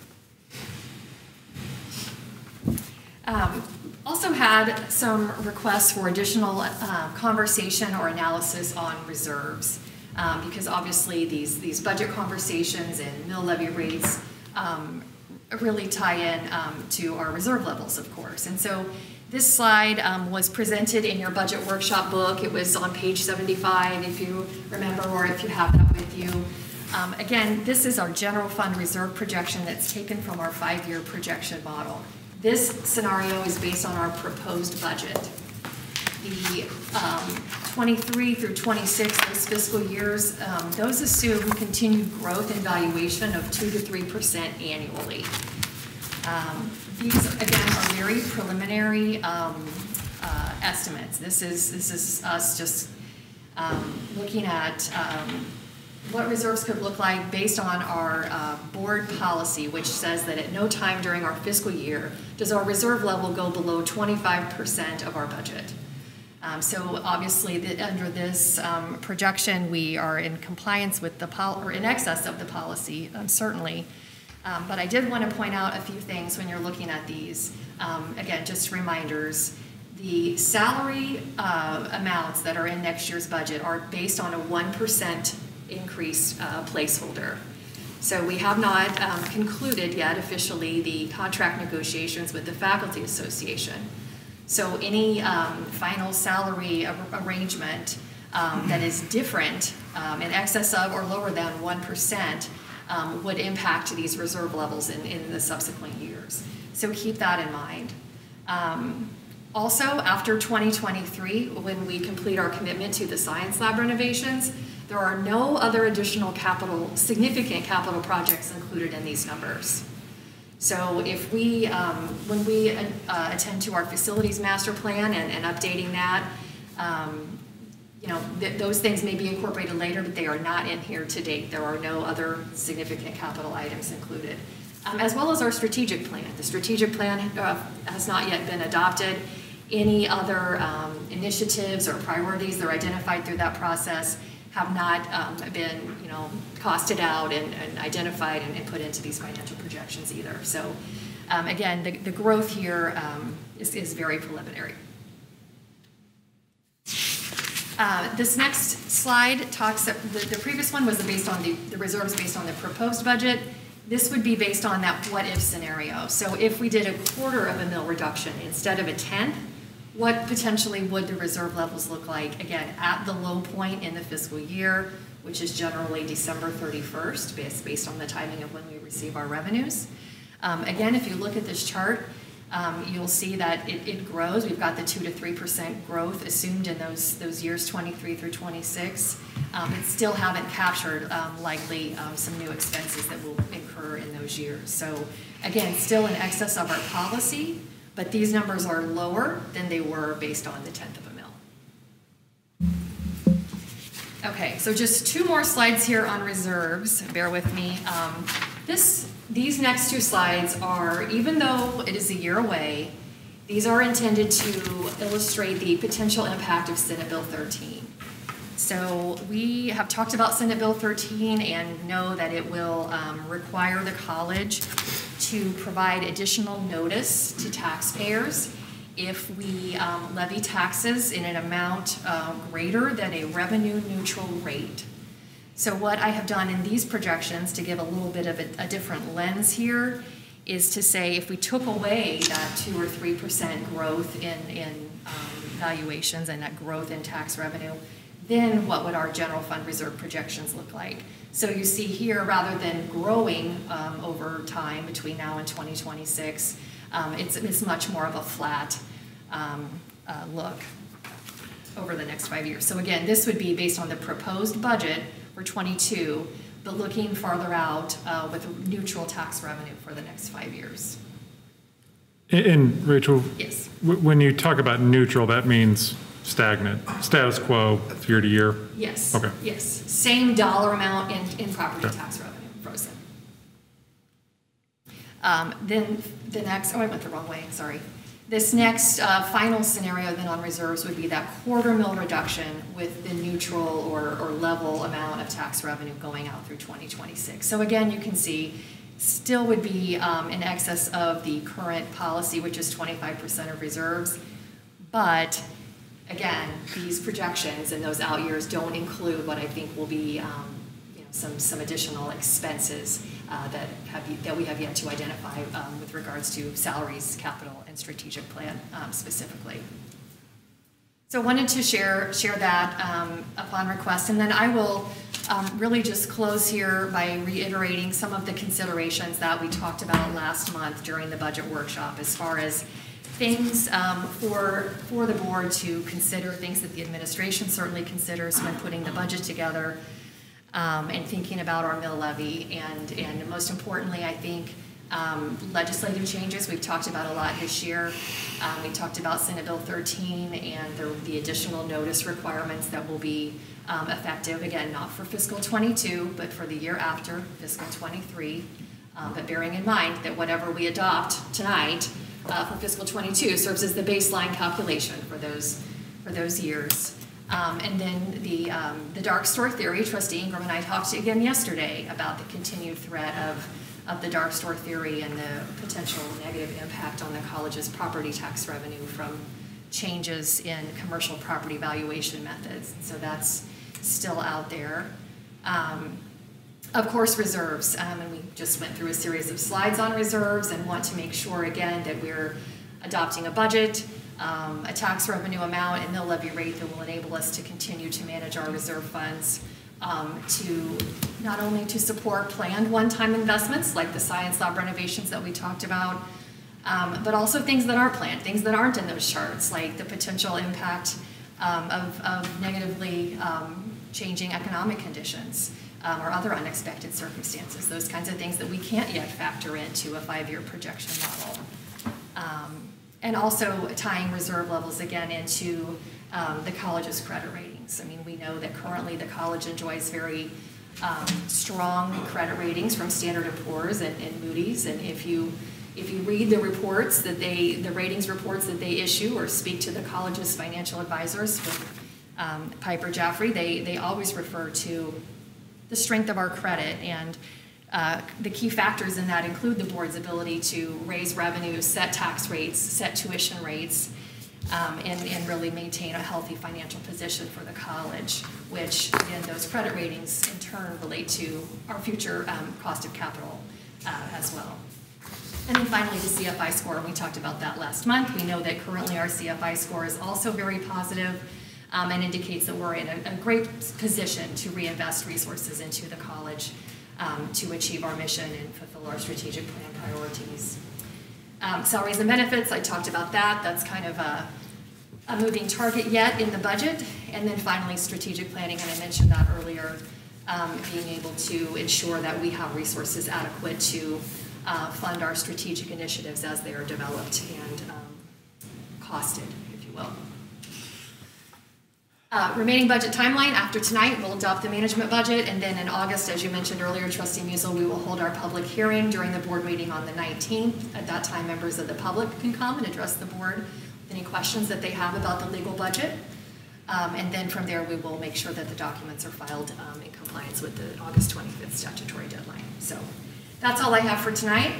Um, also had some requests for additional uh, conversation or analysis on reserves um, because obviously these, these budget conversations and mill levy rates um, really tie in um, to our reserve levels, of course. And so this slide um, was presented in your budget workshop book. It was on page 75, if you remember, or if you have that with you. Um, again, this is our general fund reserve projection that's taken from our five-year projection model. This scenario is based on our proposed budget. The um, 23 through 26, those fiscal years, um, those assume continued growth in valuation of 2 to 3% annually. Um, these, again, are very preliminary um, uh, estimates. This is, this is us just um, looking at um, what reserves could look like based on our uh, board policy, which says that at no time during our fiscal year does our reserve level go below 25% of our budget. Um, so obviously, the, under this um, projection, we are in compliance with the pol or in excess of the policy, um, certainly. Um, but I did want to point out a few things when you're looking at these. Um, again, just reminders. The salary uh, amounts that are in next year's budget are based on a 1% increase uh, placeholder. So we have not um, concluded yet officially the contract negotiations with the Faculty Association. So any um, final salary ar arrangement um, that is different um, in excess of or lower than 1% um, would impact these reserve levels in, in the subsequent years. So keep that in mind. Um, also, after 2023, when we complete our commitment to the science lab renovations, There are no other additional capital, significant capital projects included in these numbers. So if we, um, when we uh, attend to our facilities master plan and, and updating that, um, you know, th those things may be incorporated later, but they are not in here to date. There are no other significant capital items included. Um, as well as our strategic plan. The strategic plan uh, has not yet been adopted. Any other um, initiatives or priorities that are identified through that process have not um, been, you know, costed out and, and identified and, and, put into these financial projections either. So, um, again, the, the growth here um, is, is very preliminary. Uh, this next slide talks, the, the previous one was based on the, the reserves based on the proposed budget. This would be based on that what if scenario. So if we did a quarter of a mill reduction instead of a tenth, what potentially would the reserve levels look like, again, at the low point in the fiscal year, which is generally December 31st, based, based on the timing of when we receive our revenues. Um, again, if you look at this chart, um, you'll see that it, it, grows. We've got the 2 to 3% growth assumed in those, those years 23 through 26. Um, but still haven't captured um, likely um, some new expenses that will incur in those years. So again, still in excess of our policy, but these numbers are lower than they were based on the tenth of a mil. Okay, so just two more slides here on reserves. Bear with me. Um, this, these next two slides are, even though it is a year away, these are intended to illustrate the potential impact of Senate Bill 13. So we have talked about Senate Bill 13 and know that it will um, require the college to provide additional notice to taxpayers if we um, levy taxes in an amount uh, greater than a revenue neutral rate. So what I have done in these projections to give a little bit of a, a different lens here is to say if we took away that two or three percent growth in, in um, valuations and that growth in tax revenue, then what would our general fund reserve projections look like? So you see here, rather than growing um, over time between now and 2026, um, it's, it's much more of a flat um, uh, look over the next five years. So again, this would be based on the proposed budget for 22, but looking farther out uh, with neutral tax revenue for the next five years. And Rachel, yes. when you talk about neutral, that means stagnant, status quo year to year? Yes. Okay. Yes. Same dollar amount in, in property okay. tax revenue, frozen. Um, then the next, oh, I went the wrong way, sorry. This next uh, final scenario then on reserves would be that quarter mil reduction with the neutral or, or level amount of tax revenue going out through 2026. So again, you can see still would be um, in excess of the current policy, which is 25% of reserves, but again, these projections and those out years don't include what I think will be um, you know, some, some additional expenses uh, that, have, that we have yet to identify um, with regards to salaries, capital, and strategic plan um, specifically. So I wanted to share, share that um, upon request, and then I will um, really just close here by reiterating some of the considerations that we talked about last month during the budget workshop as far as things um, for, for the board to consider, things that the administration certainly considers when putting the budget together um, and thinking about our mill levy. And, and most importantly, I think um, legislative changes we've talked about a lot this year. Um, we talked about Senate Bill 13 and the, the additional notice requirements that will be um, effective, again, not for fiscal 22, but for the year after, fiscal 23. Um, but bearing in mind that whatever we adopt tonight uh, for fiscal 22 serves as the baseline calculation for those for those years. Um, and then the um, the dark store theory, Trustee Ingram and I talked again yesterday about the continued threat of of the dark store theory and the potential negative impact on the college's property tax revenue from changes in commercial property valuation methods. So that's still out there. Um, of course, reserves, um, and we just went through a series of slides on reserves and want to make sure again that we're adopting a budget, um, a tax revenue amount, and mill levy rate that will enable us to continue to manage our reserve funds um, to not only to support planned one-time investments like the science lab renovations that we talked about, um, but also things that aren't planned, things that aren't in those charts, like the potential impact um, of, of negatively um, changing economic conditions um, or other unexpected circumstances, those kinds of things that we can't yet factor into a five-year projection model. Um, and also tying reserve levels again into the college's credit ratings. I mean, we know that currently the college enjoys very um, strong credit ratings from Standard & Poor's and, and Moody's, and if you if you read the reports that they, the ratings reports that they issue or speak to the college's financial advisors with um, Piper Jaffray, they, they always refer to the strength of our credit and uh, the key factors in that include the board's ability to raise revenues, set tax rates, set tuition rates, um, and, and really maintain a healthy financial position for the college, which again, those credit ratings in turn relate to our future um, cost of capital uh, as well. And then finally, the CFI score, we talked about that last month. We know that currently our CFI score is also very positive, um, and indicates that we're in a, a, great position to reinvest resources into the college um, to achieve our mission and fulfill our strategic plan priorities. Um, salaries and benefits, I talked about that. That's kind of a, a moving target yet in the budget. And then finally, strategic planning, and I mentioned that earlier, um, being able to ensure that we have resources adequate to uh, fund our strategic initiatives as they are developed and um, costed, if you will. Uh, remaining budget timeline, after tonight, we'll adopt the management budget, and then in August, as you mentioned earlier, Trustee Musil, we will hold our public hearing during the board meeting on the 19th. At that time, members of the public can come and address the board with any questions that they have about the legal budget. Um, and then from there, we will make sure that the documents are filed um, in compliance with the August 25th statutory deadline. So that's all I have for tonight.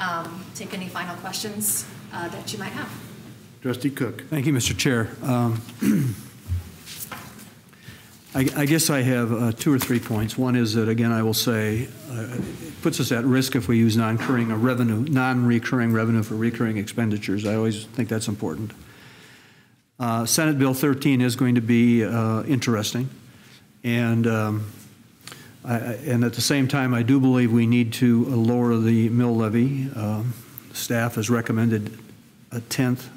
Um, take any final questions uh, that you might have. Trustee Cook. Thank you, Mr. Chair. Um, I, I, guess I have uh, two or three points. One is that, again, I will say uh, it puts us at risk if we use non-recurring revenue, non-recurring revenue for recurring expenditures. I always think that's important. Uh, Senate Bill 13 is going to be uh, interesting, and um, I, and at the same time, I do believe we need to lower the mill levy. Uh, staff has recommended a tenth,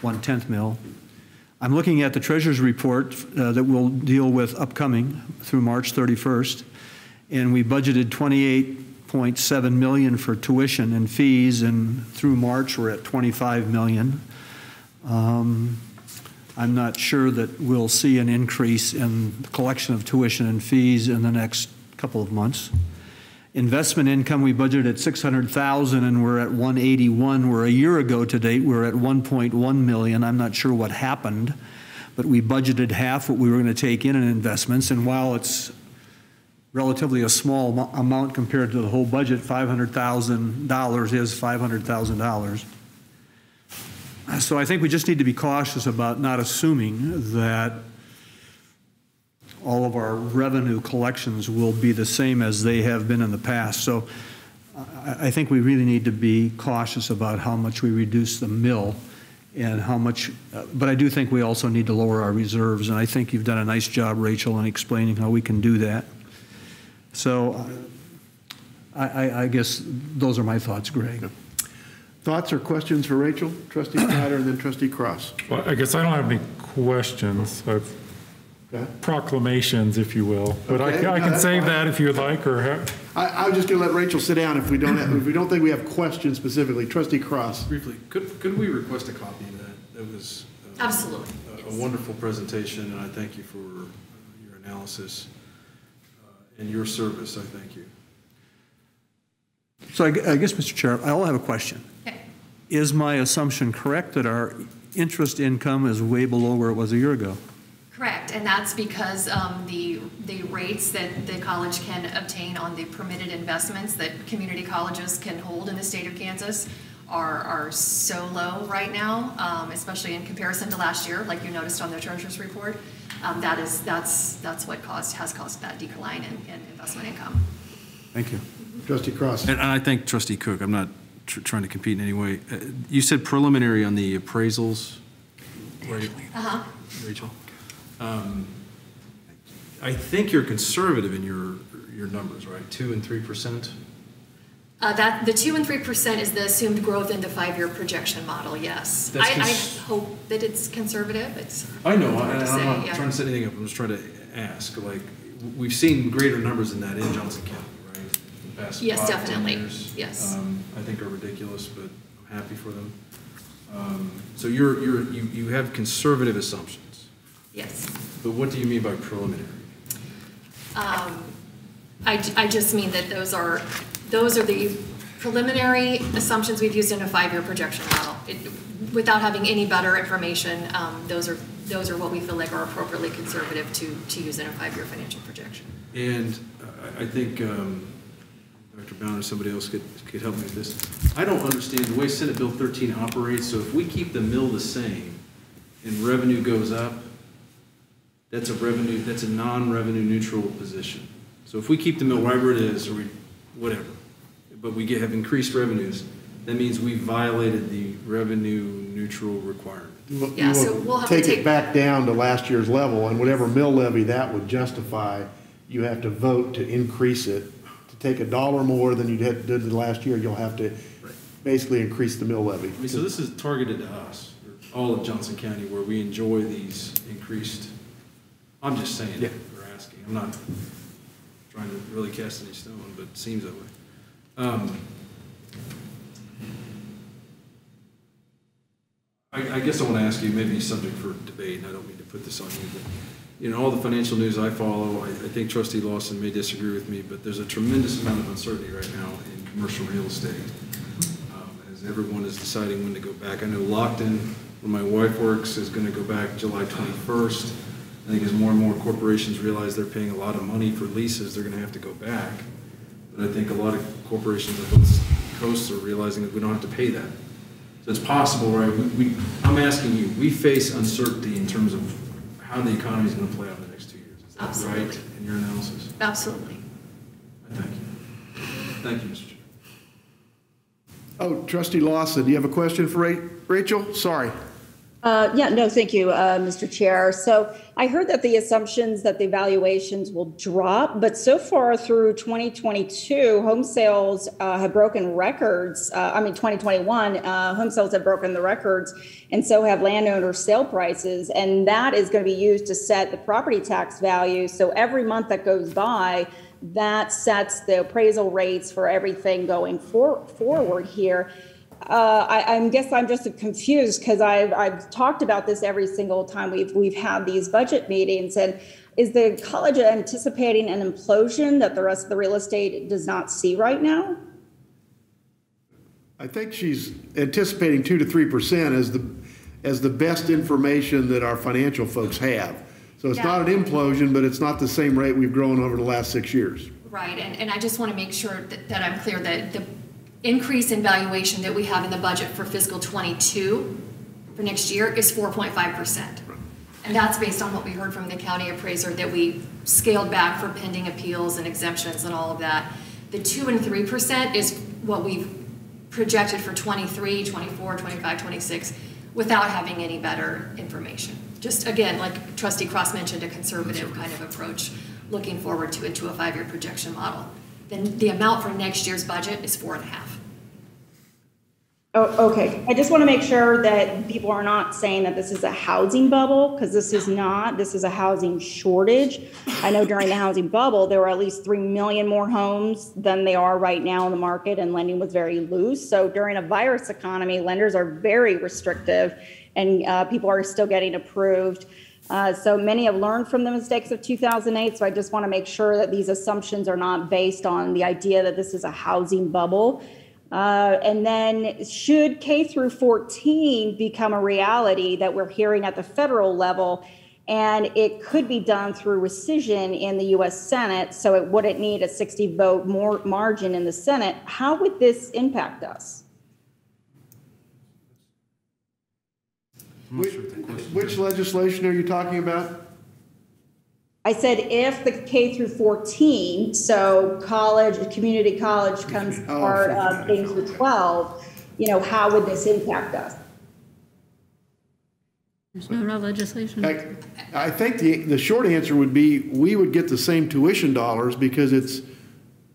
one tenth mill. I'm looking at the treasurer's report uh, that will deal with upcoming through March 31st, and we budgeted 28.7 million for tuition and fees, and through March we're at 25 million. Um, I'm not sure that we'll see an increase in the collection of tuition and fees in the next couple of months. Investment income, we budgeted at 600,000 and we're at 181. Where a year ago to date, we're at 1.1 million. I'm not sure what happened, but we budgeted half what we were going to take in in investments. And while it's relatively a small amount compared to the whole budget, $500,000 is $500,000. So I think we just need to be cautious about not assuming that all of our revenue collections will be the same as they have been in the past. So I think we really need to be cautious about how much we reduce the mill and how much, uh, but I do think we also need to lower our reserves. And I think you've done a nice job, Rachel, in explaining how we can do that. So uh, I, I, I guess those are my thoughts, Greg. Thoughts or questions for Rachel? Trustee Snyder and then Trustee Cross. Well, I guess I don't have any questions. I've okay. Proclamations, if you will. But okay. I, I, can save fine. that if you would like. Or have... I, am just going to let Rachel sit down if we don't have, if we don't think we have questions specifically. Trustee Cross. Briefly, could could we request a copy of that? That was uh, absolutely a, a, wonderful presentation, and I thank you for uh, your analysis uh, and your service. I thank you. So I, I guess, Mr. Chair, I will have a question. Okay. Is my assumption correct that our interest income is way below where it was a year ago? Correct, and that's because um, the the rates that the college can obtain on the permitted investments that community colleges can hold in the state of Kansas are are so low right now, um, especially in comparison to last year, like you noticed on the treasurer's report. Um, that is that's that's what caused has caused that decline in, in investment income. Thank you, Trustee Cross. And, and I thank Trustee Cook. I'm not tr trying to compete in any way. Uh, you said preliminary on the appraisals, right? Uh-huh. Rachel? Um, I think you're conservative in your, your numbers, right? Two and three percent? Uh, that the two and three percent is the assumed growth in the five-year projection model. Yes, I, I, hope that it's conservative. It's I know. I, am not yeah. trying to set anything up. I'm just trying to ask, like, we've seen greater numbers than that in Johnson County, right? In the past Yes, five, definitely. years, Yes. um, I think are ridiculous, but I'm happy for them. Um, So you're, you're, you, you have conservative assumptions, Yes. but what do you mean by preliminary? Um, I, I just mean that those are, those are the preliminary assumptions we've used in a five-year projection model. It- Without having any better information, um, those are, those are what we feel like are appropriately conservative to, to use in a five-year financial projection. And I, I think, um, Dr. Brown or somebody else could, could help me with this. I don't understand the way Senate Bill thirteen operates, so if we keep the mill the same and revenue goes up, that's a revenue, that's a non-revenue neutral position. So if we keep the mill wherever it is, or we, whatever, but we get, have increased revenues, that means we violated the revenue neutral requirement. You will- Yeah, you so we'll have to Take take- it back down to last year's level, and whatever mill levy that would justify, you have to vote to increase it. To take a dollar more than you did did the last year, you'll have to basically increase the mill levy. I mean, so this is targeted to us, all of Johnson County, where we enjoy these increased, I'm just saying, Yeah. or asking, I'm not trying to really cast any stone, but it seems that way. Um, I, I guess I want to ask you, maybe subject for debate, and I don't mean to put this on you, but, you know, all the financial news I follow, I, I think trustee Lawson may disagree with me, but there's a tremendous amount of uncertainty right now in commercial real estate. Um, As everyone is deciding when to go back. I know Lockton, where my wife works, is going to go back July 21st. I think as more and more corporations realize they're paying a lot of money for leases, they're going to have to go back. But I think a lot of corporations on both coasts are realizing that we don't have to pay that. So it's possible, right? We, we, I'm asking you, we face uncertainty in terms of how the economy is going to play out in the next two years. Is that Absolutely. right in your analysis? Absolutely. Thank you. Thank you, Mr. Chair. Oh, trustee Lawson, do you have a question for Ra- Rachel? Sorry. Uh, Yeah, no, thank you, uh, Mr. Chair. So I heard that the assumptions that the valuations will drop, but so far through 2022, home sales uh, have broken records. Uh, I mean, 2021, uh, home sales have broken the records, and so have landowner sale prices. And that is going to be used to set the property tax value. So every month that goes by, that sets the appraisal rates for everything going for, forward here. Uh, I, I guess I'm just confused because I've, I've talked about this every single time we've, we've had these budget meetings. And is the college anticipating an implosion that the rest of the real estate does not see right now? I think she's anticipating two to three percent as the, as the best information that our financial folks have. So it's not an implosion, but it's not the same rate we've grown over the last six years. Right, and, and I just want to make sure that, that I'm clear that the increase in valuation that we have in the budget for fiscal '22 for next year is 4.5%. And that's based on what we heard from the county appraiser, that we scaled back for pending appeals and exemptions and all of that. The 2 and 3% is what we've projected for '23, '24, '25, '26, without having any better information. Just, again, like trustee Cross mentioned, a conservative kind of approach, looking forward to into a five-year projection model. Then the amount for next year's budget is four and a half. Oh, okay. I just want to make sure that people are not saying that this is a housing bubble, because this is not. This is a housing shortage. I know during the housing bubble, there were at least 3 million more homes than they are right now in the market, and lending was very loose. So during a virus economy, lenders are very restrictive, and uh, people are still getting approved. Uh, so many have learned from the mistakes of 2008. So I just want to make sure that these assumptions are not based on the idea that this is a housing bubble. Uh, and then, should K through 14 become a reality that we're hearing at the federal level, and it could be done through rescission in the U.S. Senate, so it wouldn't need a 60 vote more margin in the Senate, how would this impact us? Which, which legislation are you talking about? I said if the K through 14, so college, community college comes Oh, part of K through 12, you know, how would this impact us? There's no real legislation. I, I think the, the short answer would be, we would get the same tuition dollars because it's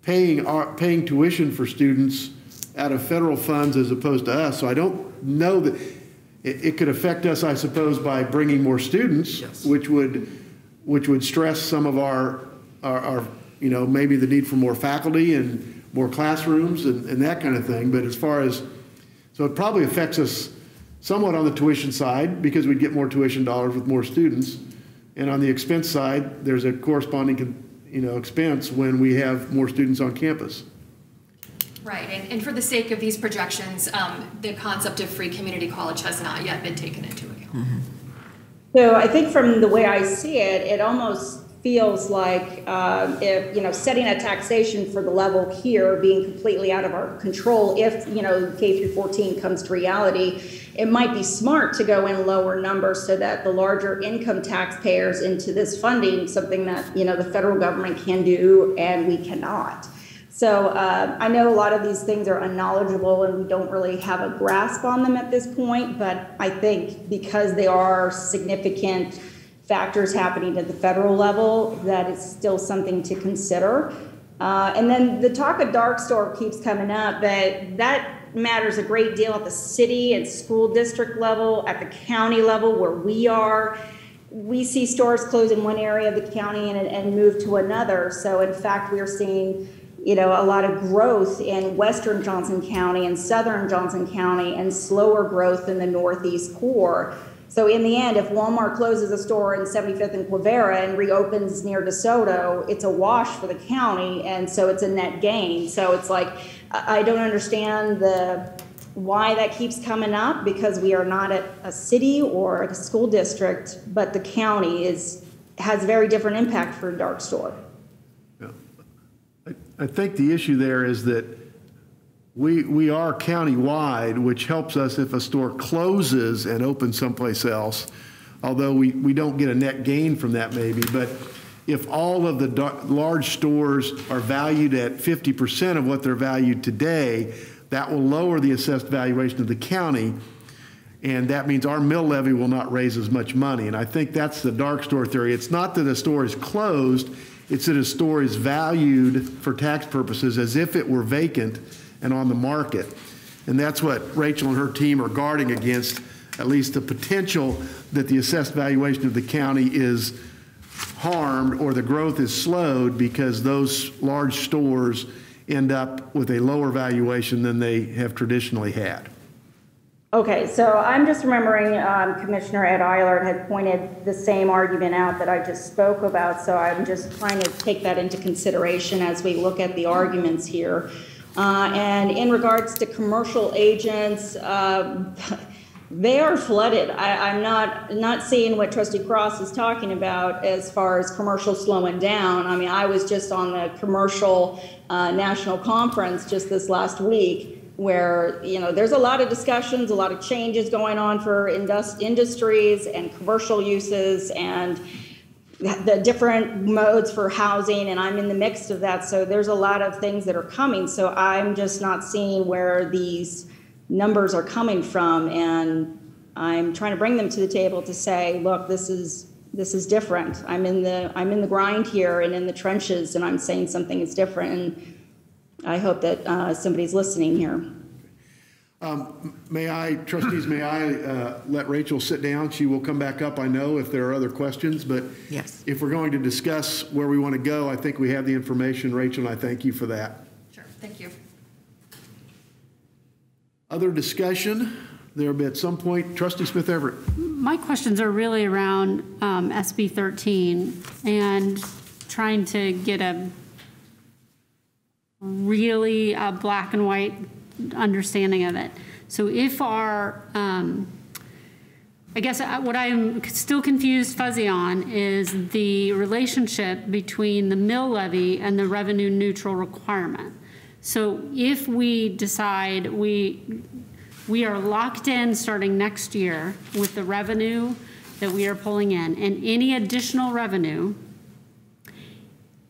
paying, our paying tuition for students out of federal funds as opposed to us. So I don't know that, it, it could affect us, I suppose, by bringing more students, which would, which would stress some of our, our, our, you know, maybe the need for more faculty and more classrooms and, and that kind of thing. But as far as, so it probably affects us somewhat on the tuition side because we'd get more tuition dollars with more students. And on the expense side, there's a corresponding, you know, expense when we have more students on campus. Right, and, and for the sake of these projections, um, the concept of free community college has not yet been taken into account. So I think from the way I see it, it almost feels like uh, if, you know, setting a taxation for the level here being completely out of our control, if, you know, K through 14 comes to reality, it might be smart to go in lower numbers so that the larger income taxpayers into this funding, something that, you know, the federal government can do and we cannot. So uh, I know a lot of these things are unknowledgeable and we don't really have a grasp on them at this point, but I think because they are significant factors happening at the federal level, that it's still something to consider. Uh, and then the talk of dark store keeps coming up, but that matters a great deal at the city and school district level, at the county level where we are. We see stores close in one area of the county and, and move to another. So in fact, we are seeing you know, a lot of growth in western Johnson County and southern Johnson County and slower growth in the northeast core. So in the end, if Walmart closes a store in 75th and Quivira and reopens near DeSoto, it's a wash for the county, and so it's a net gain. So it's like I don't understand the why that keeps coming up because we are not a, a city or a school district, but the county is has very different impact for a dark store. I think the issue there is that we, we are county-wide, which helps us if a store closes and opens someplace else, although we, we don't get a net gain from that maybe. But if all of the large stores are valued at 50% of what they're valued today, that will lower the assessed valuation of the county. And that means our mill levy will not raise as much money. And I think that's the dark store theory. It's not that a store is closed, it's that a store is valued for tax purposes as if it were vacant and on the market. And that's what Rachel and her team are guarding against, at least the potential that the assessed valuation of the county is harmed or the growth is slowed because those large stores end up with a lower valuation than they have traditionally had. Okay, so I'm just remembering um, Commissioner Ed Eilert had pointed the same argument out that I just spoke about, so I'm just trying to take that into consideration as we look at the arguments here. Uh, and in regards to commercial agents, uh, they are flooded. I, am not not seeing what Trustee Cross is talking about as far as commercial slowing down. I mean, I was just on the commercial uh, national conference just this last week, where you know there's a lot of discussions, a lot of changes going on for indus- industries and commercial uses and the different modes for housing and I'm in the mix of that. So there's a lot of things that are coming. So I'm just not seeing where these numbers are coming from and I'm trying to bring them to the table to say look this is this is different. I'm in the I'm in the grind here and in the trenches and I'm saying something is different. And I hope that uh, somebody's listening here. Um, may I, trustees, may I uh, let Rachel sit down? She will come back up, I know, if there are other questions. But yes. if we're going to discuss where we want to go, I think we have the information. Rachel, and I thank you for that. Sure, thank you. Other discussion? There will be at some point. Trustee Smith Everett. My questions are really around um, SB 13 and trying to get a really uh, black and white understanding of it. So if our, um, I guess uh, what I'm still confused, fuzzy on, is the relationship between the mill levy and the revenue neutral requirement. So if we decide we we are locked in starting next year with the revenue that we are pulling in, and any additional revenue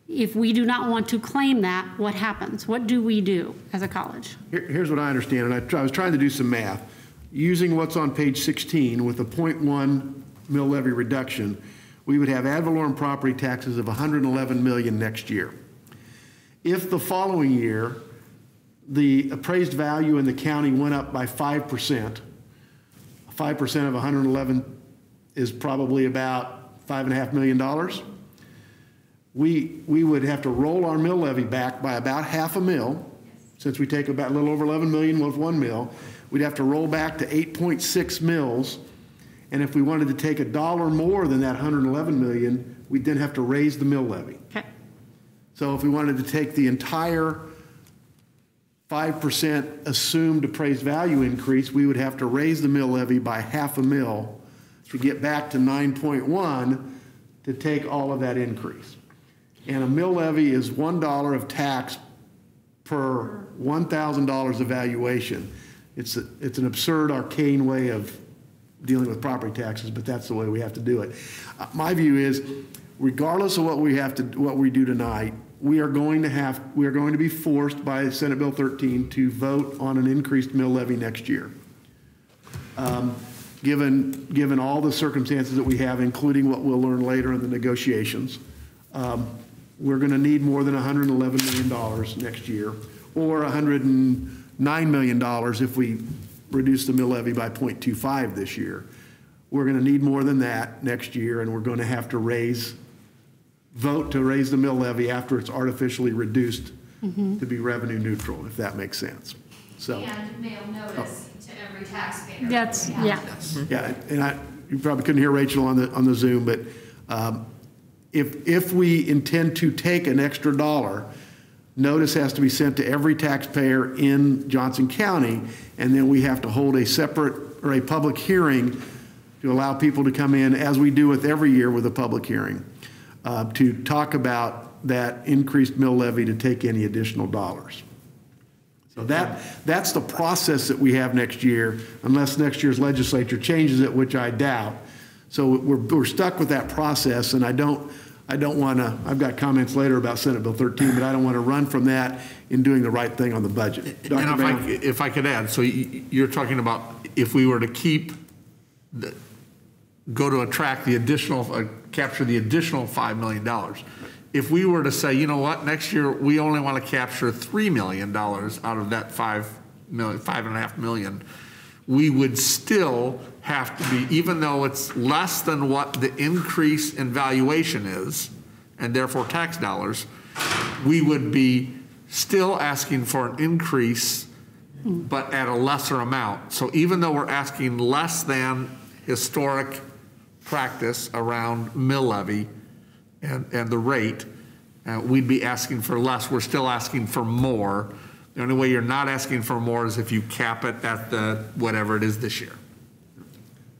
if we do not want to claim that, what happens? What do we do as a college? Here, here's what I understand, and I, I, was trying to do some math. Using what's on page 16 with a 0.1 mill levy reduction, we would have ad valorem property taxes of 111 million next year. If the following year the appraised value in the county went up by 5%, 5% of 111 is probably about five and a half million dollars. We, we would have to roll our mill levy back by about half a mil, since we take about a little over 11 million with one mill. We'd have to roll back to 8.6 mills. And if we wanted to take a dollar more than that 111 million, we'd then have to raise the mill levy. Okay. So if we wanted to take the entire 5% assumed appraised value increase, we would have to raise the mill levy by half a mil to get back to 9.1 to take all of that increase. And a mill levy is $1 of tax per $1,000 of valuation. It's, a, it's an absurd, arcane way of dealing with property taxes, but that's the way we have to do it. Uh, My view is, regardless of what we have to, what we do tonight, we are going to have, we are going to be forced by Senate Bill 13 to vote on an increased mill levy next year. Um, Given, given all the circumstances that we have, including what we'll learn later in the negotiations, um, we're going to need more than $111 million next year, or $109 million if we reduce the mill levy by 0.25 this year. We're going to need more than that next year, and we're going to have to raise, vote to raise the mill levy after it's artificially reduced Mhm. to be revenue neutral, if that makes sense. So, And mail notice to every taxpayer. That's, We have yeah. to. yeah, and I, you probably couldn't hear Rachel on the, on the Zoom, but um, if, if we intend to take an extra dollar, notice has to be sent to every taxpayer in Johnson County, and then we have to hold a separate, or a public hearing to allow people to come in, as we do with every year with a public hearing, uh, to talk about that increased mill levy to take any additional dollars. So that, that's the process that we have next year, unless next year's legislature changes it, which I doubt. So we're, we're stuck with that process, and I don't, I don't want to, I've got comments later about Senate Bill 13, but I don't want to run from that in doing the right thing on the budget. And Dr. if I, if I could add, so you're talking about if we were to keep, the go to attract the additional, uh, capture the additional $5 million. If we were to say, you know what, next year, we only want to capture $3 million out of that 5 million, five and a half million, we would still have to be, even though it's less than what the increase in valuation is, and therefore tax dollars, we would be still asking for an increase, but at a lesser amount. So even though we're asking less than historic practice around mill levy and, and the rate, uh, we'd be asking for less. We're still asking for more. The only way you're not asking for more is if you cap it at the, whatever it is this year.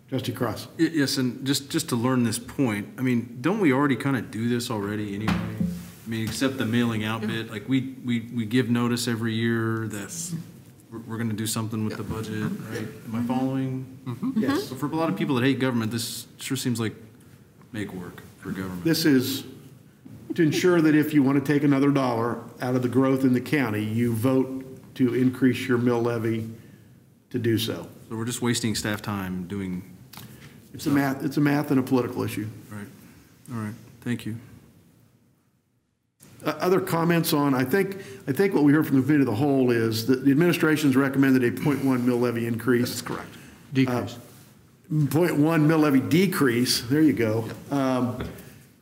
Trustee Cross. Yes, and just, just to learn this point, I mean, don't we already kind of do this already anyway? I mean, except the mailing out bit, like, we, we, we give notice every year that we're, we're gonna do something with the budget, right? Am I following? Mm-hmm. Yes. So for a lot of people that hate government, this sure seems like make work for government. This is to ensure that if you want to take another dollar out of the growth in the county, you vote to increase your mill levy to do so. So we're just wasting staff time doing, It's a math, it's a math and a political issue. right, all right, thank you. Uh, Other comments on, I think, I think what we heard from the committee of the whole is that the administration's recommended a 0.1 mill levy increase. That's correct. Decrease. 0.1 mill levy decrease, there you go. Um,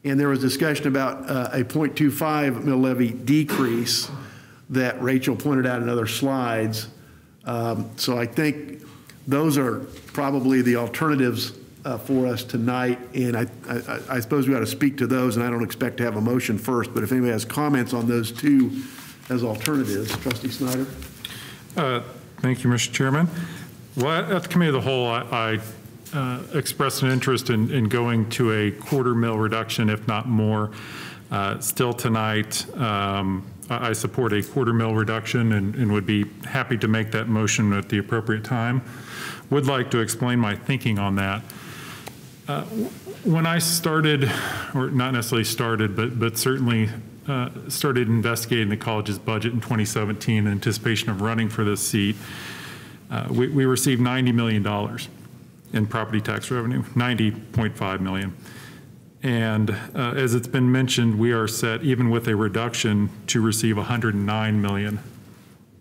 And there was discussion about uh, a 0.25 mill levy decrease that Rachel pointed out in other slides. Um, So I think those are probably the alternatives uh, for us tonight, and I, I, I suppose we ought to speak to those, and I don't expect to have a motion first, but if anybody has comments on those two as alternatives, trustee Snyder? Uh, Thank you, Mr. Chairman. Well, at the committee of the whole, I I, uh, expressed an interest in, in going to a quarter mil reduction, if not more. Uh, Still tonight, um, I support a quarter mil reduction and, and would be happy to make that motion at the appropriate time. Would like to explain my thinking on that. Uh, When I started, or not necessarily started, but, but certainly uh, started investigating the college's budget in 2017 in anticipation of running for this seat, uh, we, we received $90 million in property tax revenue, 90.5 million. And uh, as it's been mentioned, we are set, even with a reduction, to receive 109 million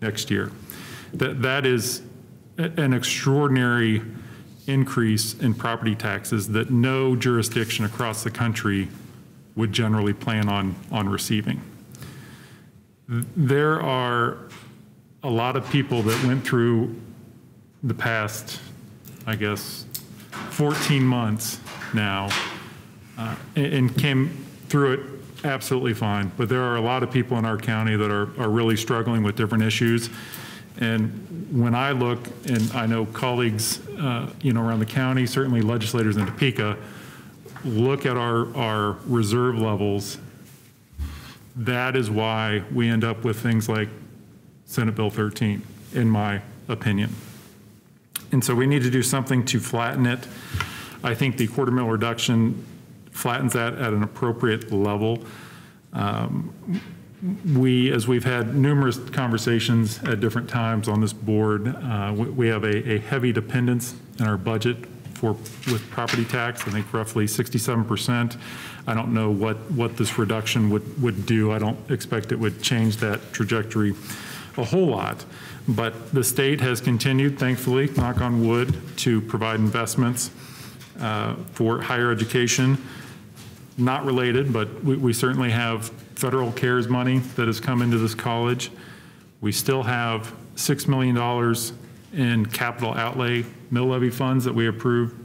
next year. That, that is an extraordinary increase in property taxes that no jurisdiction across the country would generally plan on, on receiving. There are a lot of people that went through the past, I guess, 14 months now uh, and came through it absolutely fine. But there are a lot of people in our county that are, are really struggling with different issues. And when I look, and I know colleagues, uh, you know, around the county, certainly legislators in Topeka, look at our, our reserve levels, that is why we end up with things like Senate Bill 13, in my opinion. And so we need to do something to flatten it. I think the quarter mil reduction flattens that at an appropriate level. Um, we, as we've had numerous conversations at different times on this board, uh, we, we have a, a heavy dependence in our budget for with property tax. I think roughly 67%. I don't know what what this reduction would would do. I don't expect it would change that trajectory a whole lot. But the state has continued, thankfully, knock on wood, to provide investments uh, for higher education. Not related, but we, we certainly have federal CARES money that has come into this college. We still have $6 million in capital outlay mill levy funds that we approved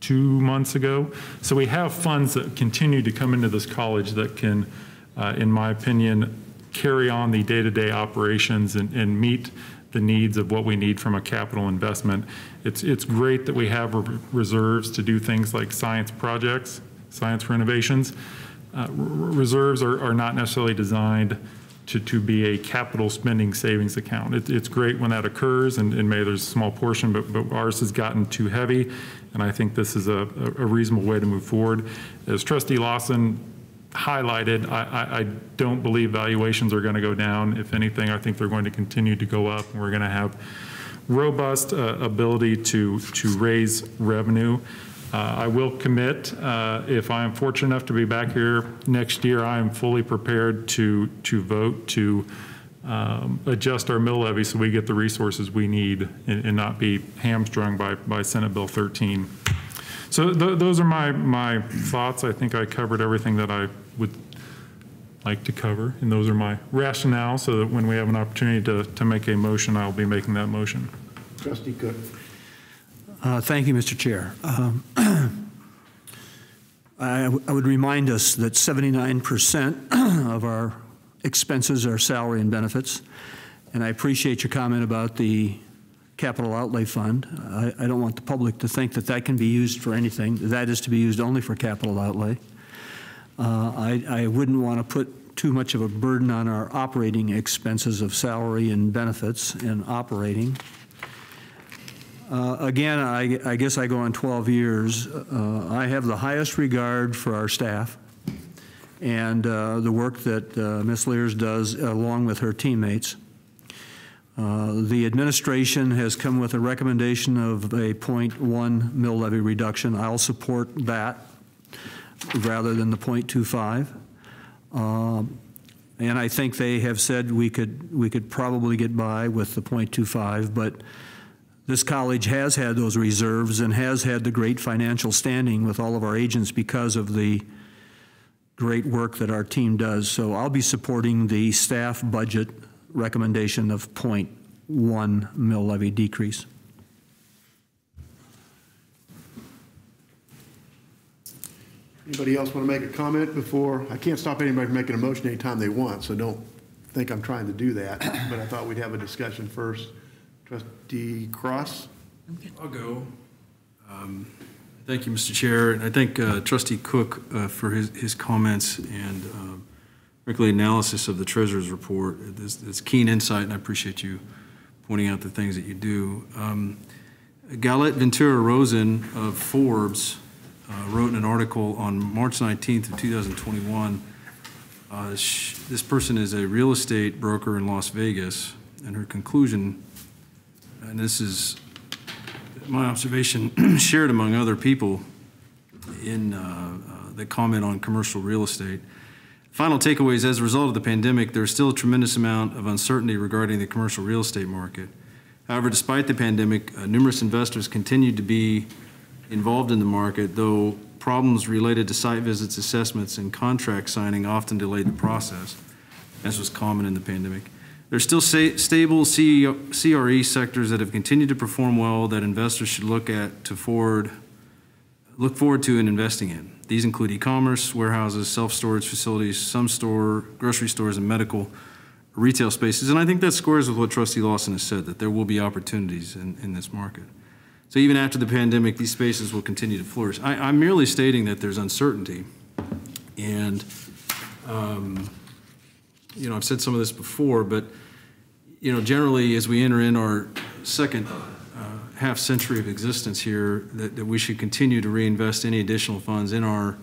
two months ago. So we have funds that continue to come into this college that can, uh, in my opinion, carry on the day-to-day operations and, and meet the needs of what we need from a capital investment. It's, it's great that we have re- reserves to do things like science projects, science renovations. Uh, reserves are, are not necessarily designed to, to be a capital spending savings account. It, it's great when that occurs, and, and maybe there's a small portion, but, but ours has gotten too heavy, and I think this is a, a reasonable way to move forward. As Trustee Lawson highlighted, I, I, I don't believe valuations are going to go down. If anything, I think they're going to continue to go up, and we're going to have robust uh, ability to, to raise revenue. Uh, I will commit, uh, if I am fortunate enough to be back here next year, I am fully prepared to, to vote to um, adjust our mill levy so we get the resources we need and, and not be hamstrung by, by Senate Bill 13. So th those are my, my thoughts. I think I covered everything that I would like to cover, and those are my rationale so that when we have an opportunity to, to make a motion, I'll be making that motion. Trustee Cook. Uh, Thank you, Mr. Chair. Um, I would remind us that 79% of our expenses are salary and benefits, and I appreciate your comment about the capital outlay fund. I I don't want the public to think that that can be used for anything. That is to be used only for capital outlay. Uh, I I wouldn't want to put too much of a burden on our operating expenses of salary and benefits and operating. Uh, Again, I, I guess I go on 12 years. Uh, I have the highest regard for our staff and uh, the work that uh, Ms. Lierz does along with her teammates. Uh, The administration has come with a recommendation of a .1 mill levy reduction. I'll support that rather than the .25. Um, And I think they have said we could, we could probably get by with the .25, but this college has had those reserves and has had the great financial standing with all of our agents because of the great work that our team does. So I'll be supporting the staff budget recommendation of .1 mill levy decrease. Anybody else want to make a comment before? I can't stop anybody from making a motion anytime they want, so don't think I'm trying to do that. But I thought we'd have a discussion first. Trustee Cross? I'll go. Um, Thank you, Mr. Chair, and I thank uh, Trustee Cook uh, for his, his comments and um, frankly analysis of the treasurer's report. It's, it's keen insight, and I appreciate you pointing out the things that you do. Um, Galette Ventura Rosen of Forbes uh, wrote an article on March 19th of 2021. Uh, sh- This person is a real estate broker in Las Vegas, and her conclusion, and this is my observation shared among other people in uh, uh, comment on commercial real estate. Final takeaways as a result of the pandemic, there's still a tremendous amount of uncertainty regarding the commercial real estate market. However, despite the pandemic, uh, numerous investors continued to be involved in the market, though problems related to site visits, assessments, and contract signing often delayed the process, as was common in the pandemic. There's still stable CRE sectors that have continued to perform well that investors should look at to forward, look forward to and investing in. These include e-commerce, warehouses, self-storage facilities, some store, grocery stores, and medical retail spaces. And I think that squares with what Trustee Lawson has said, that there will be opportunities in, in this market. So even after the pandemic, these spaces will continue to flourish. I, I'm merely stating that there's uncertainty. And, um, you know, I've said some of this before, but, you know, generally as we enter in our second uh, half century of existence here, that, that we should continue to reinvest any additional funds in our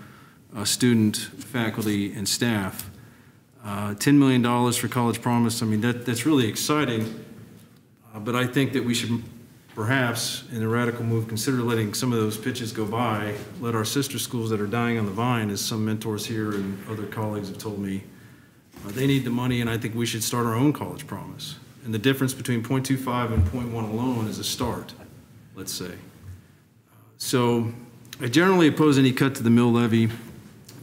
uh, student, faculty, and staff. Uh, $10 million for College Promise, I mean, that, that's really exciting. Uh, but I think that we should perhaps, in a radical move, consider letting some of those pitches go by, let our sister schools that are dying on the vine, as some mentors here and other colleagues have told me, uh, they need the money, and I think we should start our own college promise. And the difference between 0.25 and 0.1 alone is a start, let's say. So I generally oppose any cut to the mill levy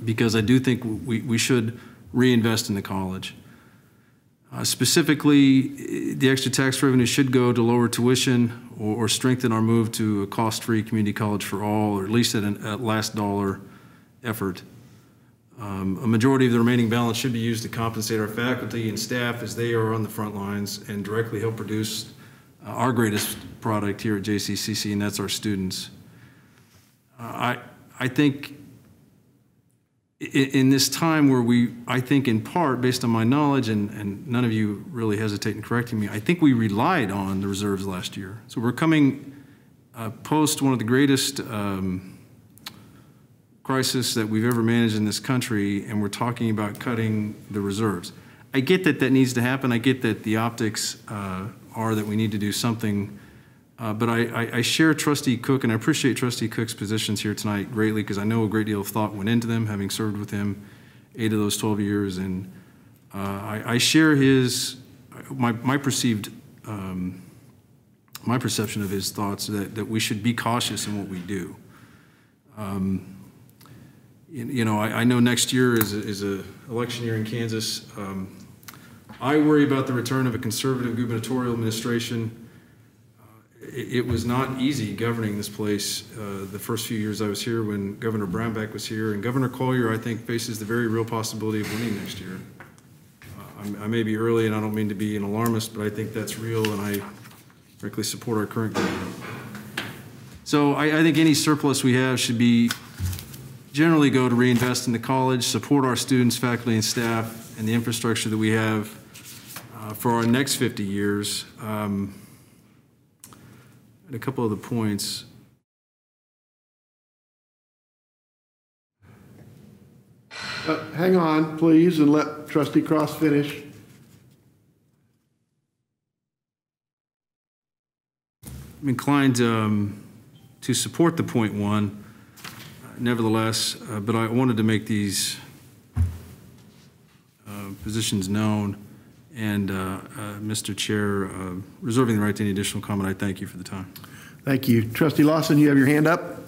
because I do think we, we should reinvest in the college. Uh, specifically, the extra tax revenue should go to lower tuition or, or strengthen our move to a cost-free community college for all, or at least at a last dollar effort. Um, a majority of the remaining balance should be used to compensate our faculty and staff as they are on the front lines and directly help produce uh, our greatest product here at JCCC, and that's our students. Uh, I, I think in this time where we, I think in part, based on my knowledge, and, and none of you really hesitate in correcting me, I think we relied on the reserves last year. So we're coming uh, post one of the greatest um, crisis that we've ever managed in this country, and we're talking about cutting the reserves. I get that that needs to happen. I get that the optics uh, are that we need to do something uh, but I, I, I, share Trustee Cook, and I appreciate Trustee Cook's positions here tonight greatly because I know a great deal of thought went into them, having served with him eight of those 12 years. And uh, I, I, share his, my, my perceived, um, my perception of his thoughts that, that we should be cautious in what we do. Um, you, know, I, I, know next year is a, is a election year in Kansas. Um, I worry about the return of a conservative gubernatorial administration it was not easy governing this place uh, the first few years I was here when Governor Brownback was here. And Governor Colyer, I think, faces the very real possibility of winning next year. Uh, I may be early and I don't mean to be an alarmist, but I think that's real and I frankly support our current government. So I, I think any surplus we have should be generally go to reinvest in the college, support our students, faculty, and staff, and the infrastructure that we have uh, for our next 50 years. Um, a couple of the points. Uh, hang on, please, and let Trustee Cross finish. I'm inclined um, to support the point one, nevertheless, uh, but I wanted to make these uh, positions known. And uh, uh, Mr. Chair, uh, reserving the right to any additional comment, I thank you for the time. Thank you. Trustee Lawson, you have your hand up.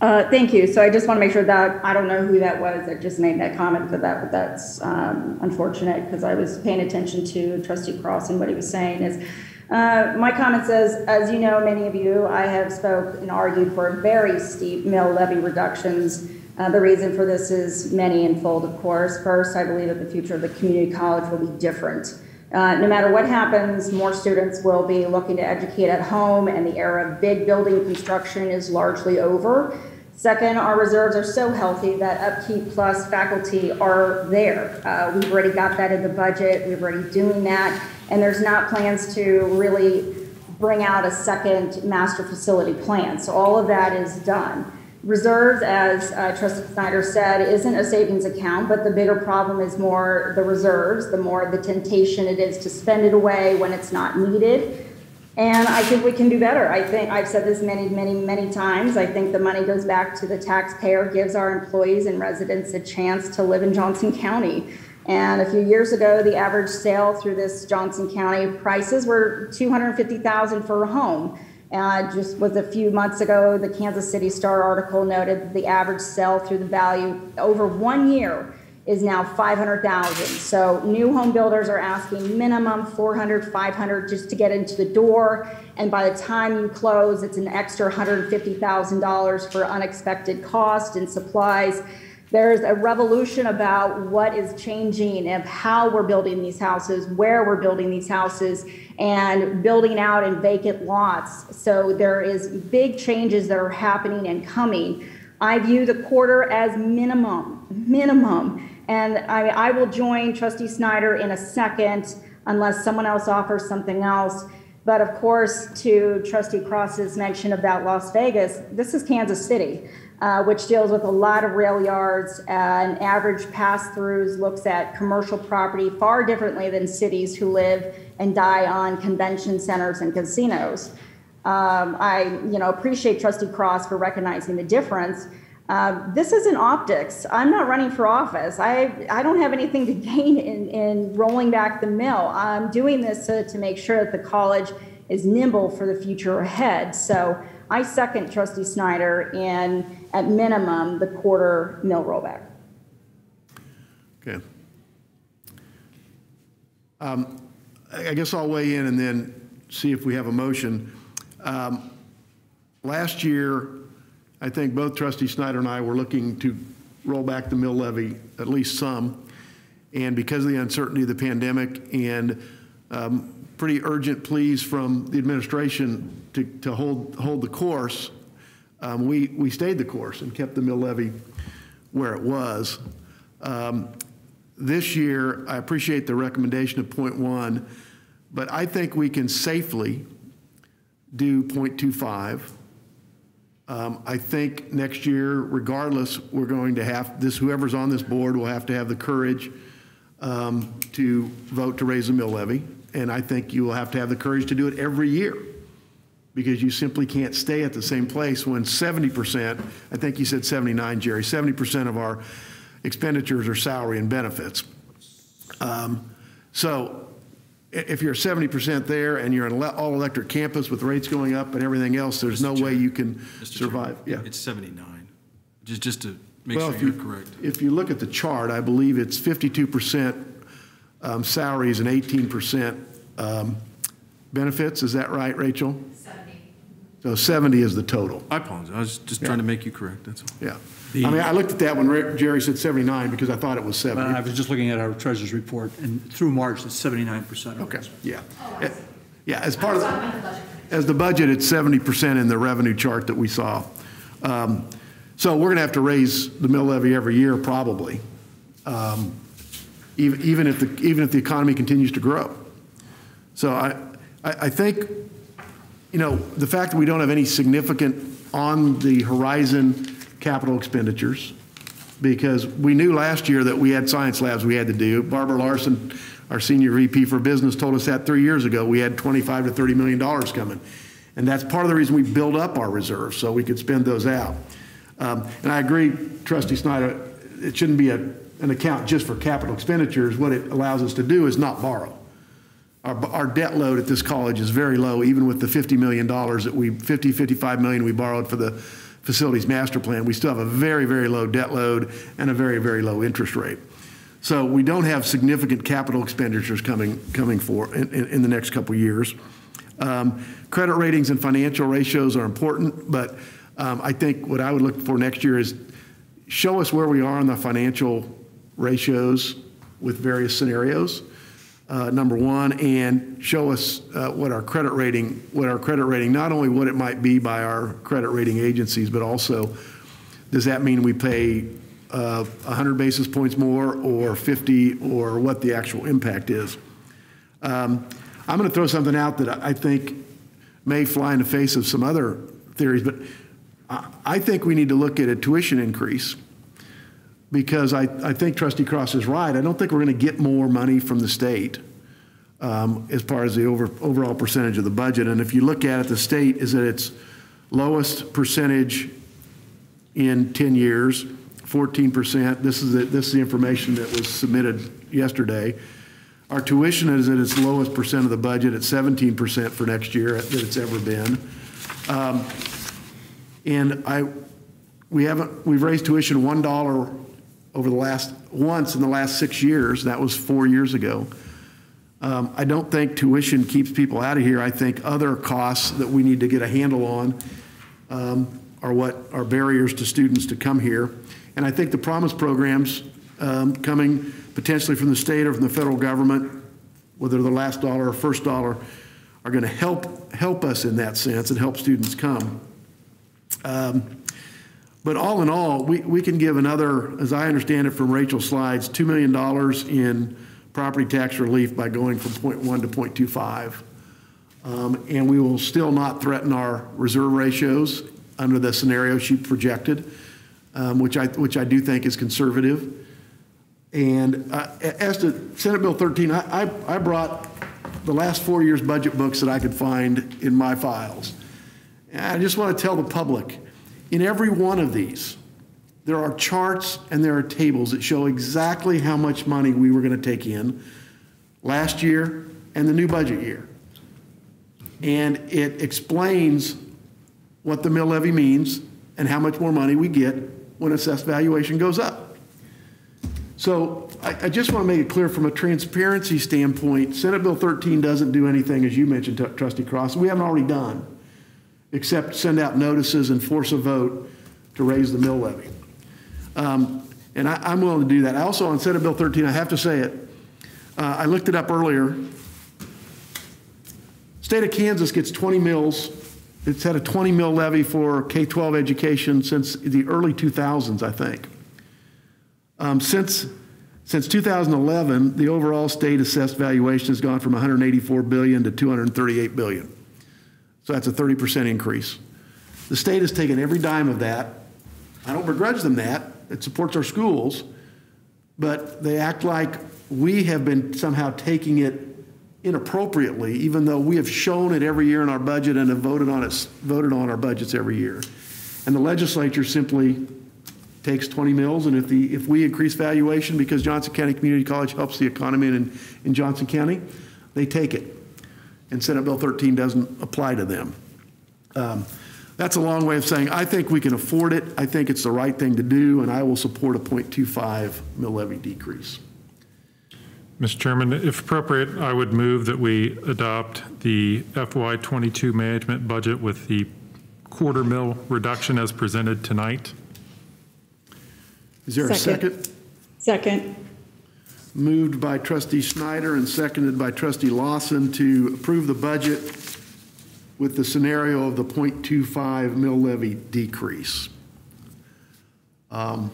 Uh, thank you. So I just want to make sure that I don't know who that was that just made that comment, but that but that's um, unfortunate because I was paying attention to Trustee Cross and what he was saying is. Uh, my comment says, as you know, many of you, I have spoke and argued for very steep mill levy reductions. Uh, the reason for this is many and fold, of course. First, I believe that the future of the community college will be different. Uh, no matter what happens, more students will be looking to educate at home, and the era of big building construction is largely over. Second, our reserves are so healthy that upkeep plus faculty are there. Uh, we've already got that in the budget, we're already doing that, and there's not plans to really bring out a second master facility plan. So all of that is done. Reserves, as uh, Trustee Snyder said, isn't a savings account, but the bigger problem is more the reserves, the more the temptation it is to spend it away when it's not needed. And I think we can do better. I think I've said this many, many, many times. I think the money goes back to the taxpayer, gives our employees and residents a chance to live in Johnson County. And a few years ago, the average sale through this Johnson County prices were 250,000 for a home. Uh, just was a few months ago, the Kansas City Star article noted that the average sell through the value over one year is now 500,000. So new home builders are asking minimum 400, 500 just to get into the door. And by the time you close, it's an extra $150,000 for unexpected cost and supplies. There's a revolution about what is changing of how we're building these houses, where we're building these houses, and building out in vacant lots. So there is big changes that are happening and coming. I view the quarter as minimum, minimum. And I, I will join Trustee Snyder in a second unless someone else offers something else. But of course, to Trustee Cross's mention about Las Vegas, this is Kansas City, uh, which deals with a lot of rail yards and average pass-throughs, looks at commercial property far differently than cities who live and die on convention centers and casinos. Um, I, you know, appreciate Trustee Cross for recognizing the difference. Uh, this isn't optics. I'm not running for office. I, I don't have anything to gain in, in rolling back the mill. I'm doing this to, to make sure that the college is nimble for the future ahead. So I second Trustee Snyder in, at minimum, the quarter mill rollback. Okay. Um, I guess I'll weigh in and then see if we have a motion. Um, Last year, I think both trustee Snyder and I were looking to roll back the mill levy, at least some. And because of the uncertainty of the pandemic and um, pretty urgent pleas from the administration to, to hold, hold the course, um, we, we stayed the course and kept the mill levy where it was. Um, this year, I appreciate the recommendation of point one, but I think we can safely do 0.25. Um, I think next year, regardless, we're going to have this. Whoever's on this board will have to have the courage um, to vote to raise the mill levy, and I think you will have to have the courage to do it every year because you simply can't stay at the same place when 70%, I think you said 79, Jerry, 70% of our expenditures are salary and benefits. Um, so if you're 70% there and you're an all-electric campus with rates going up and everything else, there's no way you can Mr. survive. Yeah. It's 79, just, just to make Well, sure if you're you- correct. If you look at the chart, I believe it's 52% um, salaries and 18% um, benefits. Is that right, Rachel? 70. So 70 is the total. I apologize, I was just trying to make you correct, that's all. Yeah. I mean, I looked at that when Ra- Jerry said 79 because I thought it was 70. Uh, I was just looking at our treasurer's report, and through March, it's 79%. Okay, yeah. Eh, Yeah, as part of, the- as the budget, it's 70% in the revenue chart that we saw. Um, So we're going to have to raise the mill levy every year, probably, um, even even if, the even if the economy continues to grow. So I, I I think, you know, the fact that we don't have any significant on the horizon capital expenditures, because we knew last year that we had science labs we had to do. Barbara Larson, our senior VP for business, told us that three years ago. We had 25 to 30 million dollars coming. And that's part of the reason we built up our reserves, so we could spend those out. Um, And I agree, trustee Snyder, it shouldn't be an account just for capital expenditures. What it allows us to do is not borrow. Our, our debt load at this college is very low, even with the $50 million that we, 50, 55 million we borrowed for the facilities master plan. We still have a very, very low debt load and a very, very low interest rate. So we don't have significant capital expenditures coming, coming for, in, in, in the next couple years. Um, Credit ratings and financial ratios are important, but um, I think what I would look for next year is show us where we are on the financial ratios with various scenarios, uh, number one, and show us uh, what our credit rating, what our credit rating, not only what it might be by our credit rating agencies, but also, does that mean we pay uh, 100 basis points more or 50, or what the actual impact is? Um, I'm going to throw something out that I think may fly in the face of some other theories, but I, I think we need to look at a tuition increase because I, I think Trustee Cross is right. I don't think we're going to get more money from the state um, as far as the over, overall percentage of the budget. And if you look at it, the state is at its lowest percentage in 10 years, 14%. This is, the- this is the information that was submitted yesterday. Our tuition is at its lowest percent of the budget at 17% for next year that it's ever been. Um, And I, we haven't, we've raised tuition $1 over the last, once in the last six years. That was four years ago. Um, I don't think tuition keeps people out of here. I think other costs that we need to get a handle on um, are what are barriers to students to come here. And I think the promise programs um, coming potentially from the state or from the federal government, whether the last dollar or first dollar, are going to help help us in that sense and help students come. Um, but all in all, we, we can give another, as I understand it from Rachel's slides, $2 million in property tax relief by going from 0.1 to 0.25. Um, and we will still not threaten our reserve ratios under the scenario she projected, um, which, I, which I do think is conservative. And uh, as to Senate Bill 13, I, I, I brought the last four years' budget books that I could find in my files. And I just want to tell the public in every one of these, there are charts and there are tables that show exactly how much money we were going to take in last year and the new budget year. And it explains what the mill levy means and how much more money we get when assessed valuation goes up. So I, I just want to make it clear from a transparency standpoint, Senate Bill 13 doesn't do anything, as you mentioned, Trustee Cross, we haven't already done, except send out notices and force a vote to raise the mill levy. Um, and I, am willing to do that. Also, on Senate Bill 13, I have to say it, uh, I looked it up earlier. State of Kansas gets 20 mills. It's had a 20 mill levy for K-12 education since the early 2000s, I think. Um, since since 2011, the overall state assessed valuation has gone from 184 billion to 238 billion. So that's a 30% increase. The state has taken every dime of that. I don't begrudge them that. It supports our schools, but they act like we have been somehow taking it inappropriately, even though we have shown it every year in our budget and have voted on it, voted on our budgets every year. And the legislature simply takes 20 mills, and if the if we increase valuation because Johnson County Community College helps the economy in, in Johnson County, they take it. And Senate Bill 13 doesn't apply to them. Um, that's a long way of saying I think we can afford it. I think it's the right thing to do, and I will support a 0.25 mill levy decrease. Mr. Chairman, if appropriate, I would move that we adopt the FY22 management budget with the quarter mill reduction as presented tonight. Is there a second? Second. Moved by trustee Snyder and seconded by trustee Lawson to approve the budget with the scenario of the 0.25 mill levy decrease. Um,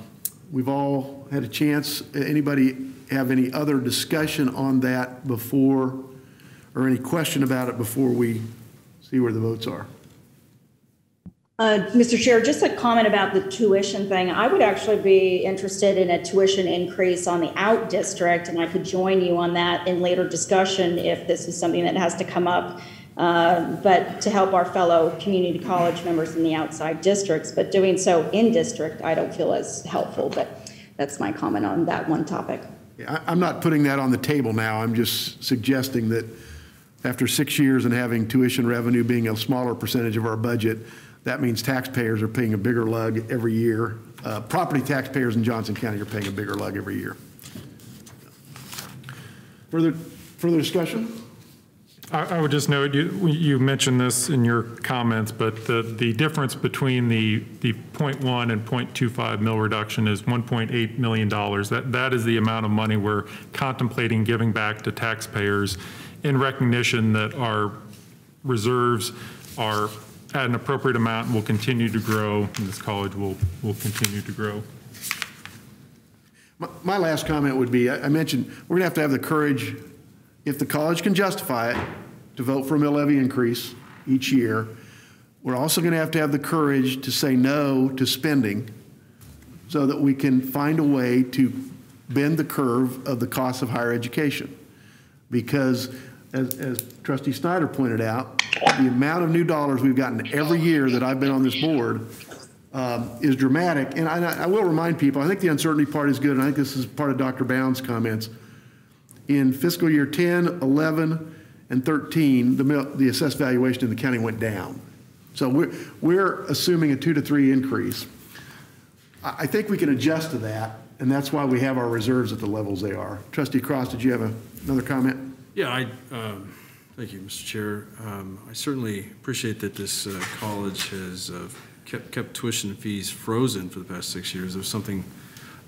we've all had a chance. Anybody have any other discussion on that before, or any question about it before we see where the votes are? Uh, Mr. Chair, just a comment about the tuition thing. I would actually be interested in a tuition increase on the out district, and I could join you on that in later discussion if this is something that has to come up. Uh, but to help our fellow community college members in the outside districts, but doing so in district, I don't feel as helpful. But that's my comment on that one topic. Yeah, I'm not putting that on the table now. I'm just suggesting that after six years and having tuition revenue being a smaller percentage of our budget, that means taxpayers are paying a bigger lug every year. Uh, property taxpayers in Johnson County are paying a bigger lug every year. Further, further discussion? I, I would just note, you, you mentioned this in your comments, but the, the difference between the, the 0.1 and 0.25 mil reduction is $1.8 million. That, that is the amount of money we're contemplating giving back to taxpayers in recognition that our reserves are at an appropriate amount will continue to grow, and this college will, will continue to grow. My, my last comment would be, I, I mentioned, we're gonna have to have the courage, if the college can justify it, to vote for a mill levy increase each year. We're also gonna have to have the courage to say no to spending so that we can find a way to bend the curve of the cost of higher education. Because as, as Trustee Snyder pointed out, the amount of new dollars we've gotten every year that I've been on this board um, is dramatic. And I, I will remind people, I think the uncertainty part is good, and I think this is part of Dr. Bowne's comments. In fiscal year 10, 11, and 13, the, the assessed valuation in the county went down. So we're, we're assuming a two to three increase. I, think we can adjust to that, and that's why we have our reserves at the levels they are. Trustee Cross, did you have a- another comment? Yeah, I, um, thank you, Mr. Chair. Um, I certainly appreciate that this uh, college has uh, kept, kept tuition fees frozen for the past six years. It was something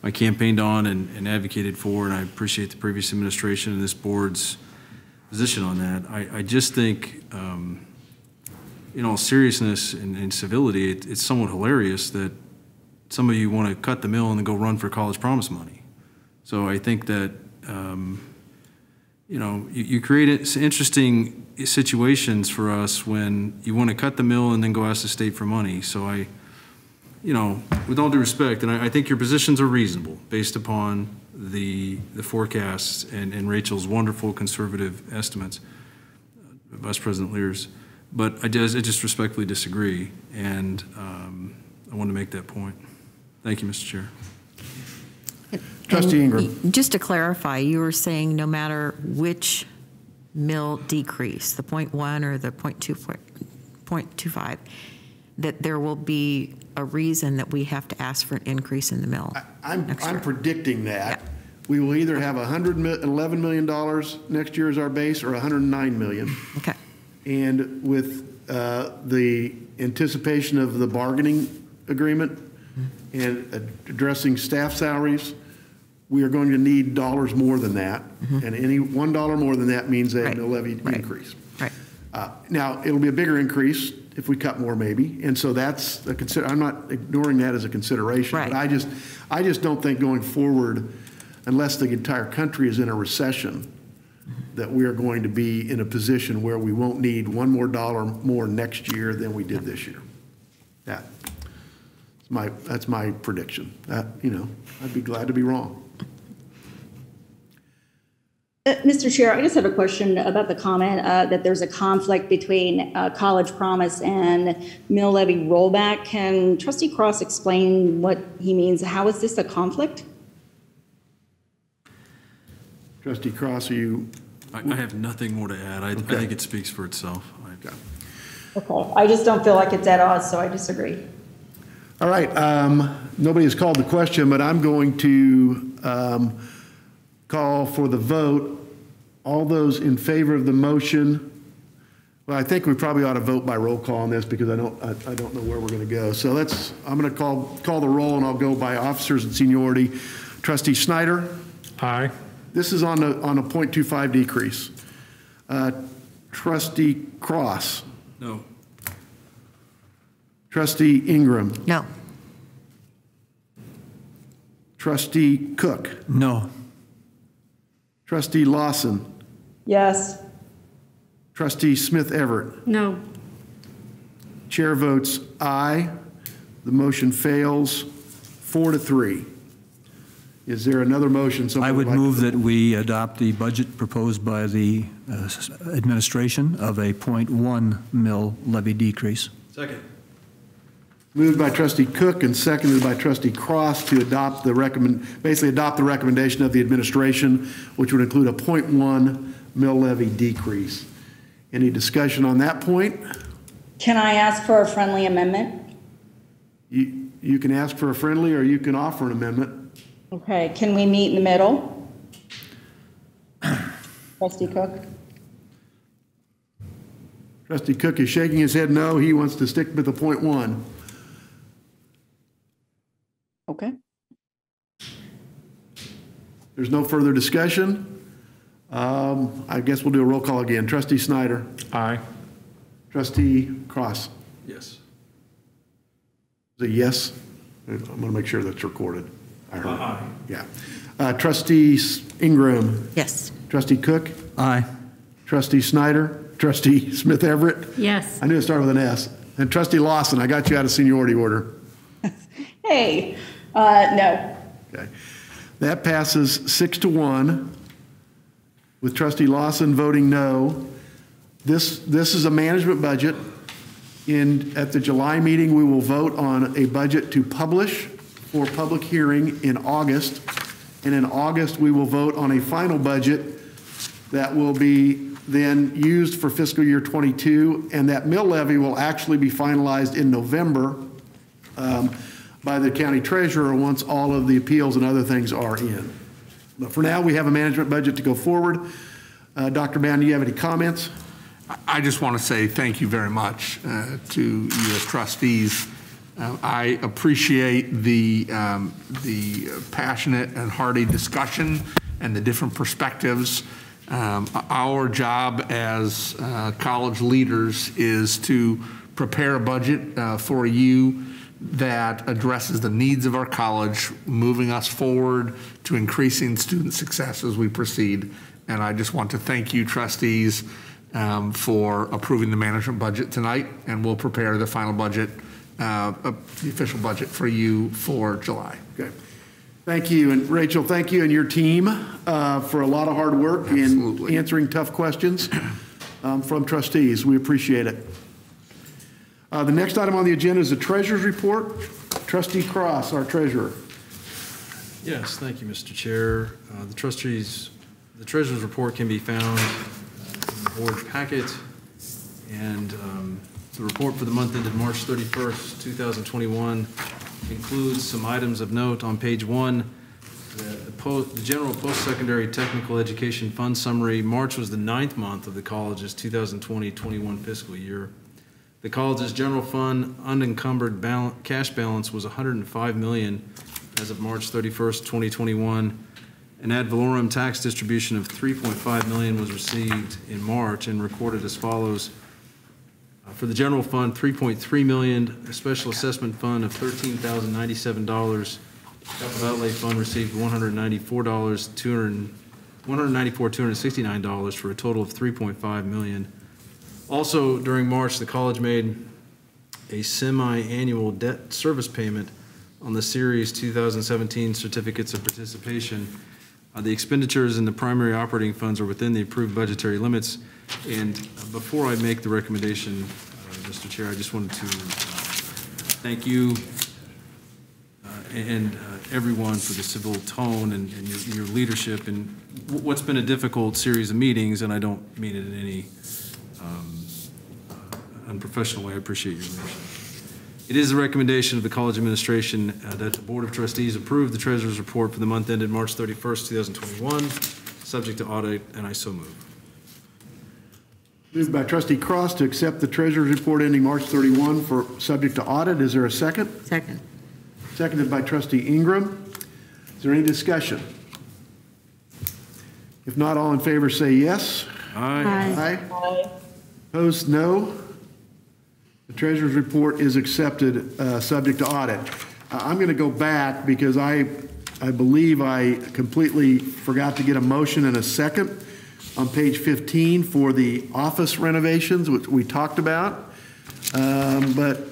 I campaigned on and and advocated for, and I appreciate the previous administration and this board's position on that. I, I just think, um, in all seriousness and and civility, it- it's somewhat hilarious that some of you want to cut the mill and then go run for college promise money. So I think that, um, you know, you, you create interesting situations for us when you want to cut the mill and then go ask the state for money. So I, you know, with all due respect, and I, I think your positions are reasonable based upon the, the forecasts and, and Rachel's wonderful conservative estimates, uh, Vice President Lierz. But I just, I just respectfully disagree, and um, I want to make that point. Thank you, Mr. Chair. Trustee Ingram. Just to clarify, you were saying no matter which mill decrease, the .1 or the .2, .25, that there will be a reason that we have to ask for an increase in the mill. I'm, I'm predicting that. We will either have $111 million next year as our base or 109 million. Okay. And with uh, the anticipation of the bargaining agreement and addressing staff salaries, we are going to need dollars more than that. And any $1 more than that means a mill levy increase. Right. Uh, Now, it'll be a bigger increase if we cut more maybe, and so that's a consider, I'm not ignoring that as a consideration. right. But I just, I just don't think going forward, unless the entire country is in a recession, that we are going to be in a position where we won't need one more dollar more next year than we did this year. That, that's my, that's my prediction. That, you know, I'd be glad to be wrong. Uh, Mr. Chair, I just have a question about the comment uh, that there's a conflict between uh, College Promise and mill levy rollback. Can Trustee Cross explain what he means? How is this a conflict? Trustee Cross, are you? I, I have nothing more to add. I, I think it speaks for itself. I- Okay, I just don't feel like it's at odds, so I disagree. All right, um, nobody has called the question, but I'm going to um, call for the vote. All those in favor of the motion, well, I think we probably ought to vote by roll call on this because I don't, I I don't know where we're going to go. So let's, I'm going to call, call the roll and I'll go by officers and seniority. Trustee Snyder? Aye. This is on a, on a .25 decrease. Uh, Trustee Cross? No. Trustee Ingram? No. Trustee Cook? No. Trustee Lawson? Yes. Trustee Smith Everett? No. Chair votes aye. The motion fails four to three. Is there another motion? I someone would like to move that we adopt the budget proposed by the uh, administration of a .1 mill levy decrease. Second. Moved by trustee Cook and seconded by trustee Cross to adopt the recommend, basically adopt the recommendation of the administration, which would include a .1 mill levy decrease. Any discussion on that point? Can I ask for a friendly amendment? You, you can ask for a friendly or you can offer an amendment. Okay, can we meet in the middle? Trustee Cook? Trustee Cook is shaking his head no. He wants to stick with the one. Okay. There's no further discussion. Um, I guess we'll do a roll call again. Trustee Snyder? Aye. Trustee Cross? Yes. Is it yes? I'm going to make sure that's recorded. I heard. Aye. Yeah. Uh, Trustee Ingram? Yes. Trustee Cook? Aye. Trustee Snyder? Trustee Smith Everett? Yes. I knew it started with an S. And Trustee Lawson, I got you out of seniority order. Hey, uh, no. Okay. That passes six to one, with trustee Lawson voting no. This, this is a management budget. In, at the July meeting, we will vote on a budget to publish for public hearing in August. And in August, we will vote on a final budget that will be then used for fiscal year '22. And that mill levy will actually be finalized in November um, by the county treasurer once all of the appeals and other things are in. But for now, we have a management budget to go forward. Uh, Dr. Bowne, do you have any comments? I just want to say thank you very much uh, to you as trustees. Uh, I appreciate the, um, the passionate and hearty discussion and the different perspectives. Um, Our job as uh, college leaders is to prepare a budget uh, for you that addresses the needs of our college, moving us forward to increasing student success as we proceed. And I just want to thank you, trustees, um, for approving the management budget tonight, and we'll prepare the final budget, uh, uh, the official budget for you for July. Okay. Thank you. And Rachel, thank you and your team uh, for a lot of hard work in answering tough questions um, from trustees. We appreciate it. Uh, The next item on the agenda is the treasurer's report. Trustee Cross, our treasurer. Yes, thank you, Mr. Chair. Uh, The trustees, the treasurer's report can be found in the board packet. And um, the report for the month ended March 31st, 2021 includes some items of note on page one. The the po- the general post-secondary technical education fund summary, March was the ninth month of the college's 2020-21 fiscal year. The college's general fund unencumbered balance, cash balance was 105 million as of March 31st, 2021. An ad valorem tax distribution of 3.5 million was received in March and recorded as follows. Uh, For the general fund, 3.3 million, a special assessment fund of $13,097. Capital outlay fund received $194, 200, $194,269 for a total of 3.5 million. Also, during March, the college made a semi-annual debt service payment on the Series 2017 certificates of participation. Uh, The expenditures in the primary operating funds are within the approved budgetary limits. And uh, before I make the recommendation, uh, Mr. Chair, I just wanted to uh, thank you uh, and uh, everyone for the civil tone and and your your leadership in wh- what's been a difficult series of meetings, and I don't mean it in any um, unprofessional way. I appreciate your leadership. It is the recommendation of the college administration uh, that the Board of Trustees approve the treasurer's report for the month ended March 31st, 2021, subject to audit, and I so move. Moved by trustee Cross to accept the treasurer's report ending March 31 for, subject to audit. Is there a second? Second. Seconded by trustee Ingram. Is there any discussion? If not, all in favor say yes. Aye. Aye. Opposed, no. The treasurer's report is accepted, uh, subject to audit. Uh, I'm going to go back because I, I believe I completely forgot to get a motion and a second on page 15 for the office renovations, which we talked about. Um, But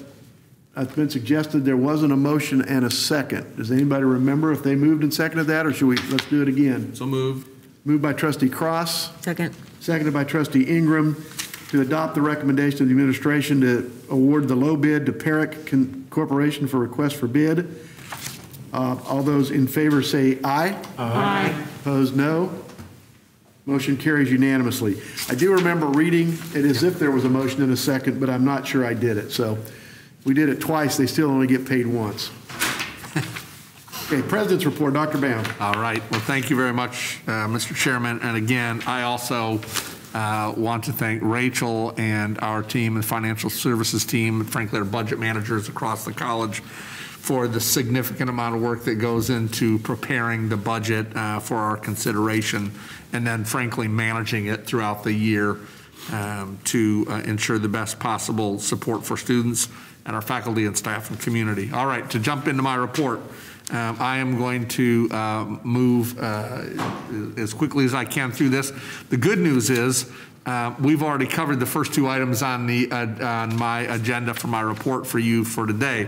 it's been suggested there wasn't a motion and a second. Does anybody remember if they moved and seconded that, or should we, let's do it again? So moved. Moved by trustee Cross. Second. Seconded by trustee Ingram to adopt the recommendation of the administration to award the low bid to Paric Con- Corporation for request for bid. Uh, All those in favor say aye. Aye. Opposed, no. Motion carries unanimously. I do remember reading it as if there was a motion and a second, but I'm not sure I did it. So we did it twice, they still only get paid once. Okay, President's report, Dr. Bowne. All right. Well, thank you very much, uh, Mr. Chairman. And again, I also uh, want to thank Rachel and our team, the financial services team, and frankly, our budget managers across the college for the significant amount of work that goes into preparing the budget uh, for our consideration and then frankly managing it throughout the year um, to uh, ensure the best possible support for students and our faculty and staff and community. All right, to jump into my report, um, I am going to uh, move uh, as quickly as I can through this. The good news is uh, we've already covered the first two items on the uh, on my agenda for my report for you for today.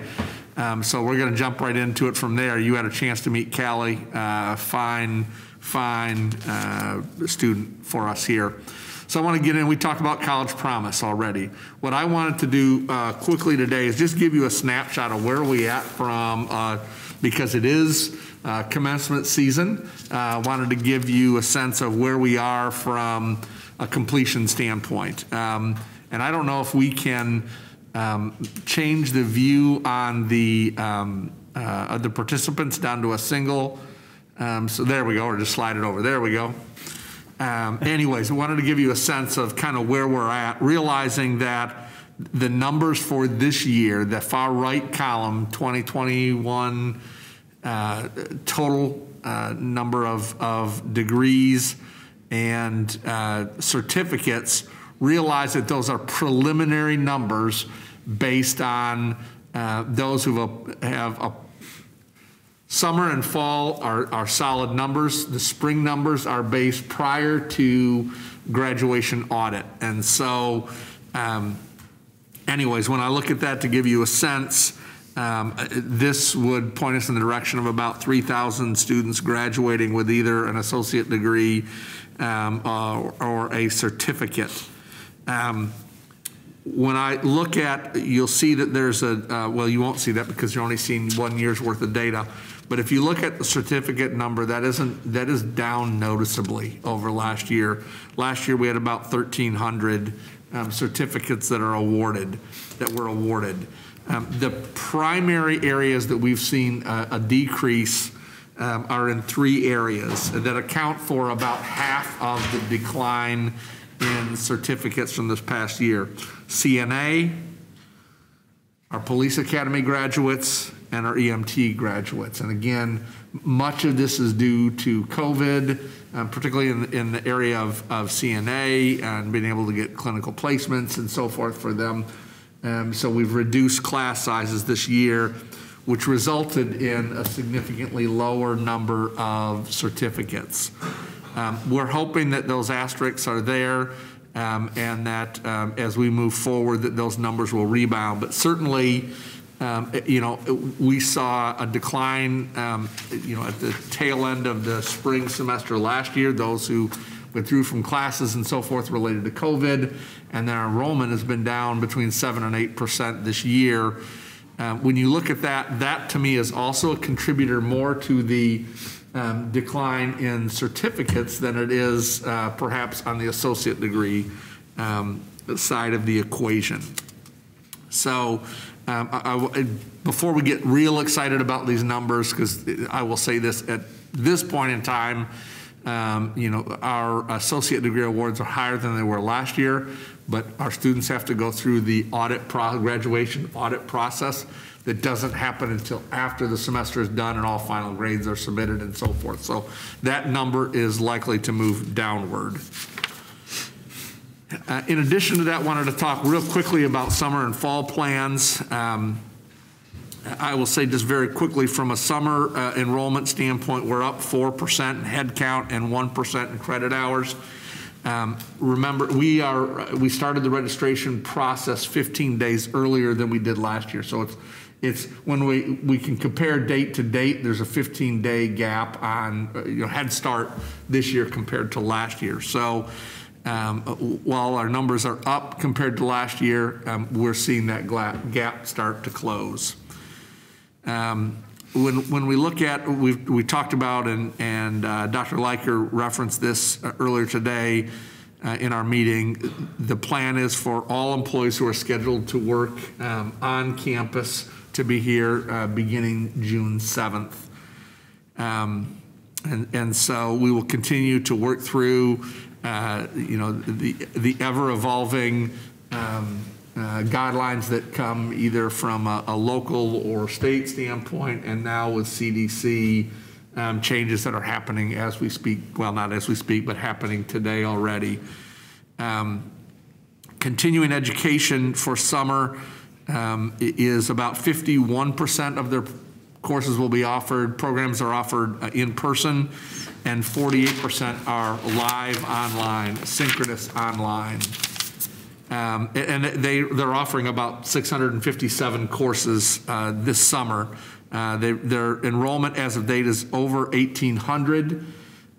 Um, so we're going to jump right into it from there. You had a chance to meet Callie, uh, fine, fine uh, student for us here. So I want to get in, we talked about College Promise already. What I wanted to do quickly today is just give you a snapshot of where we at from, because it is uh, commencement season. Uh, Wanted to give you a sense of where we are from a completion standpoint. Um, And I don't know if we can um, change the view on the, um, uh, the participants down to a single. Um, So there we go, or just slide it over. There we go. Um, anyways, I wanted to give you a sense of kind of where we're at, realizing that the numbers for this year, the far right column, 2021 uh, total uh, number of, of degrees and uh, certificates, realize that those are preliminary numbers based on uh, those who have a Summer and fall are, are solid numbers. The spring numbers are based prior to graduation audit. And so, um, anyways, when I look at that to give you a sense, um, this would point us in the direction of about 3,000 students graduating with either an associate degree um, uh, or a certificate. Um, when I look at, you'll see that there's a, uh, well, you won't see that because you're only seeing one year's worth of data. But if you look at the certificate number, that isn't that is down noticeably over last year. Last year we had about 1,300 um, certificates that are awarded, that were awarded. Um, the primary areas that we've seen a, a decrease um, are in three areas that account for about half of the decline in certificates from this past year. CNA, our police academy graduates, and our EMT graduates. And again, much of this is due to COVID, um, particularly in, in, the area of, of CNA and being able to get clinical placements and so forth for them. Um, so we've reduced class sizes this year, which resulted in a significantly lower number of certificates. Um, we're hoping that those asterisks are there um, and that um, as we move forward that those numbers will rebound. But certainly um, you know, we saw a decline, um, you know, at the tail end of the spring semester last year, those who withdrew from classes and so forth related to COVID, and their enrollment has been down between 7 and 8% this year. Um, when you look at that, that to me is also a contributor more to the um, decline in certificates than it is uh, perhaps on the associate degree um, side of the equation. So um, I, I, before we get real excited about these numbers, because I will say this at this point in time, um, you know, our associate degree awards are higher than they were last year, but our students have to go through the audit pro graduation audit process that doesn't happen until after the semester is done and all final grades are submitted and so forth. So that number is likely to move downward. Uh, in addition to that, wanted to talk real quickly about summer and fall plans. Um, I will say just very quickly from a summer uh, enrollment standpoint, we're up 4% in head count and 1% in credit hours. Um, remember, we are we started the registration process 15 days earlier than we did last year. So it's it's when we we can compare date to date. There's a 15 day gap on uh, you know Head Start this year compared to last year. So um, while our numbers are up compared to last year, um, we're seeing that gap start to close. Um, when, when we look at, we we talked about, and, and uh, Dr. Leiker referenced this uh, earlier today uh, in our meeting, the plan is for all employees who are scheduled to work on campus to be here beginning June 7th. Um, and, and so we will continue to work through uh, you know, the, the ever evolving um, uh, guidelines that come either from a, a, local or state standpoint, and now with CDC um, changes that are happening as we speak. Well, not as we speak, but happening today already. Um, continuing education for summer um, is about 51% of their courses will be offered, programs are offered uh, in person and 48% are live online, synchronous online. Um, and they, they're offering about 657 courses uh, this summer. Uh, they, their enrollment as of date is over 1,800.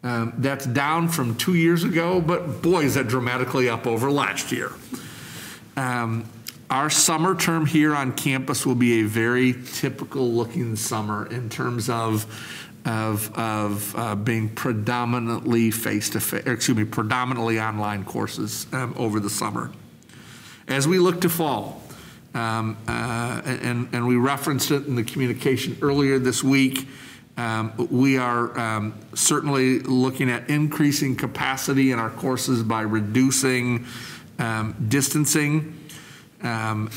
Um, That's down from two years ago, but boy, is that dramatically up over last year. Um, Our summer term here on campus will be a very typical looking summer in terms of, of, of uh, being predominantly face-to-face, excuse me, predominantly online courses um, over the summer. As we look to fall, um, uh, and, and we referenced it in the communication earlier this week, um, we are um, certainly looking at increasing capacity in our courses by reducing um, distancing. Um,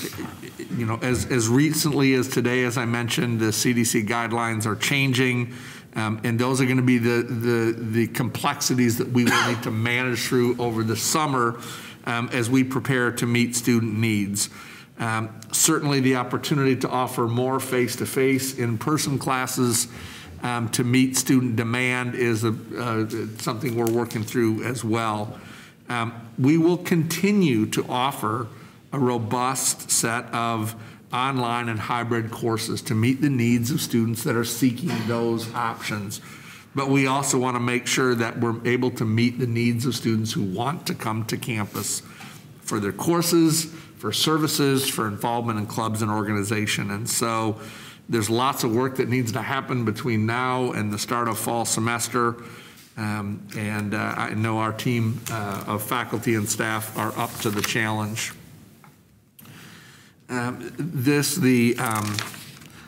you know, as, as recently as today, as I mentioned, the CDC guidelines are changing, um, and those are going to be the, the, the complexities that we will need to manage through over the summer um, as we prepare to meet student needs. Um, certainly, the opportunity to offer more face-to-face, in-person classes um, to meet student demand is a, uh, something we're working through as well. Um, we will continue to offer a robust set of online and hybrid courses to meet the needs of students that are seeking those options. But we also want to make sure that we're able to meet the needs of students who want to come to campus for their courses, for services, for involvement in clubs and organization. And so there's lots of work that needs to happen between now and the start of fall semester. Um, and uh, I know our team uh, of faculty and staff are up to the challenge. Um, this, the um,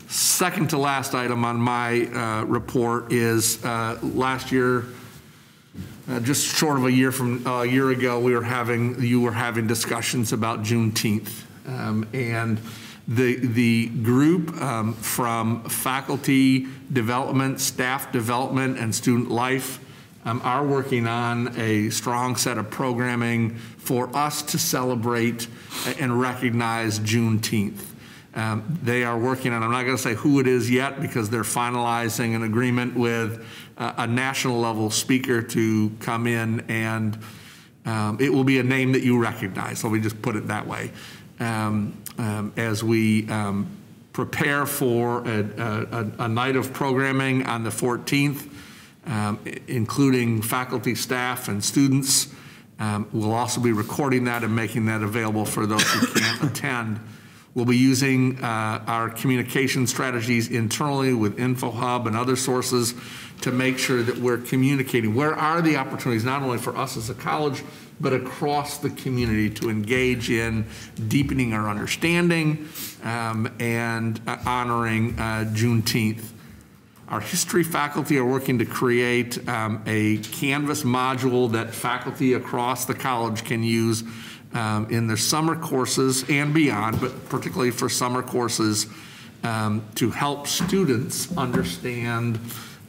second to last item on my uh, report is uh, last year, uh, just short of a year from uh, a year ago, we were having you were having discussions about Juneteenth, um, and the the group um, from faculty development, staff development, and student life um, are working on a strong set of programming for us to celebrate and recognize Juneteenth. Um, they are working on, I'm not going to say who it is yet because they're finalizing an agreement with uh, a national level speaker to come in and um, it will be a name that you recognize. Let me just put it that way. Um, um as we um, prepare for a, a, a, night of programming on the 14th, um, including faculty, staff, and students. we'll also be recording that and making that available for those who can't attend. We'll be using uh, our communication strategies internally with InfoHub and other sources to make sure that we're communicating. Where are the opportunities, not only for us as a college, but across the community to engage in deepening our understanding um, and uh, honoring uh, Juneteenth. Our history faculty are working to create um, a Canvas module that faculty across the college can use um, in their summer courses and beyond, but particularly for summer courses um, to help students understand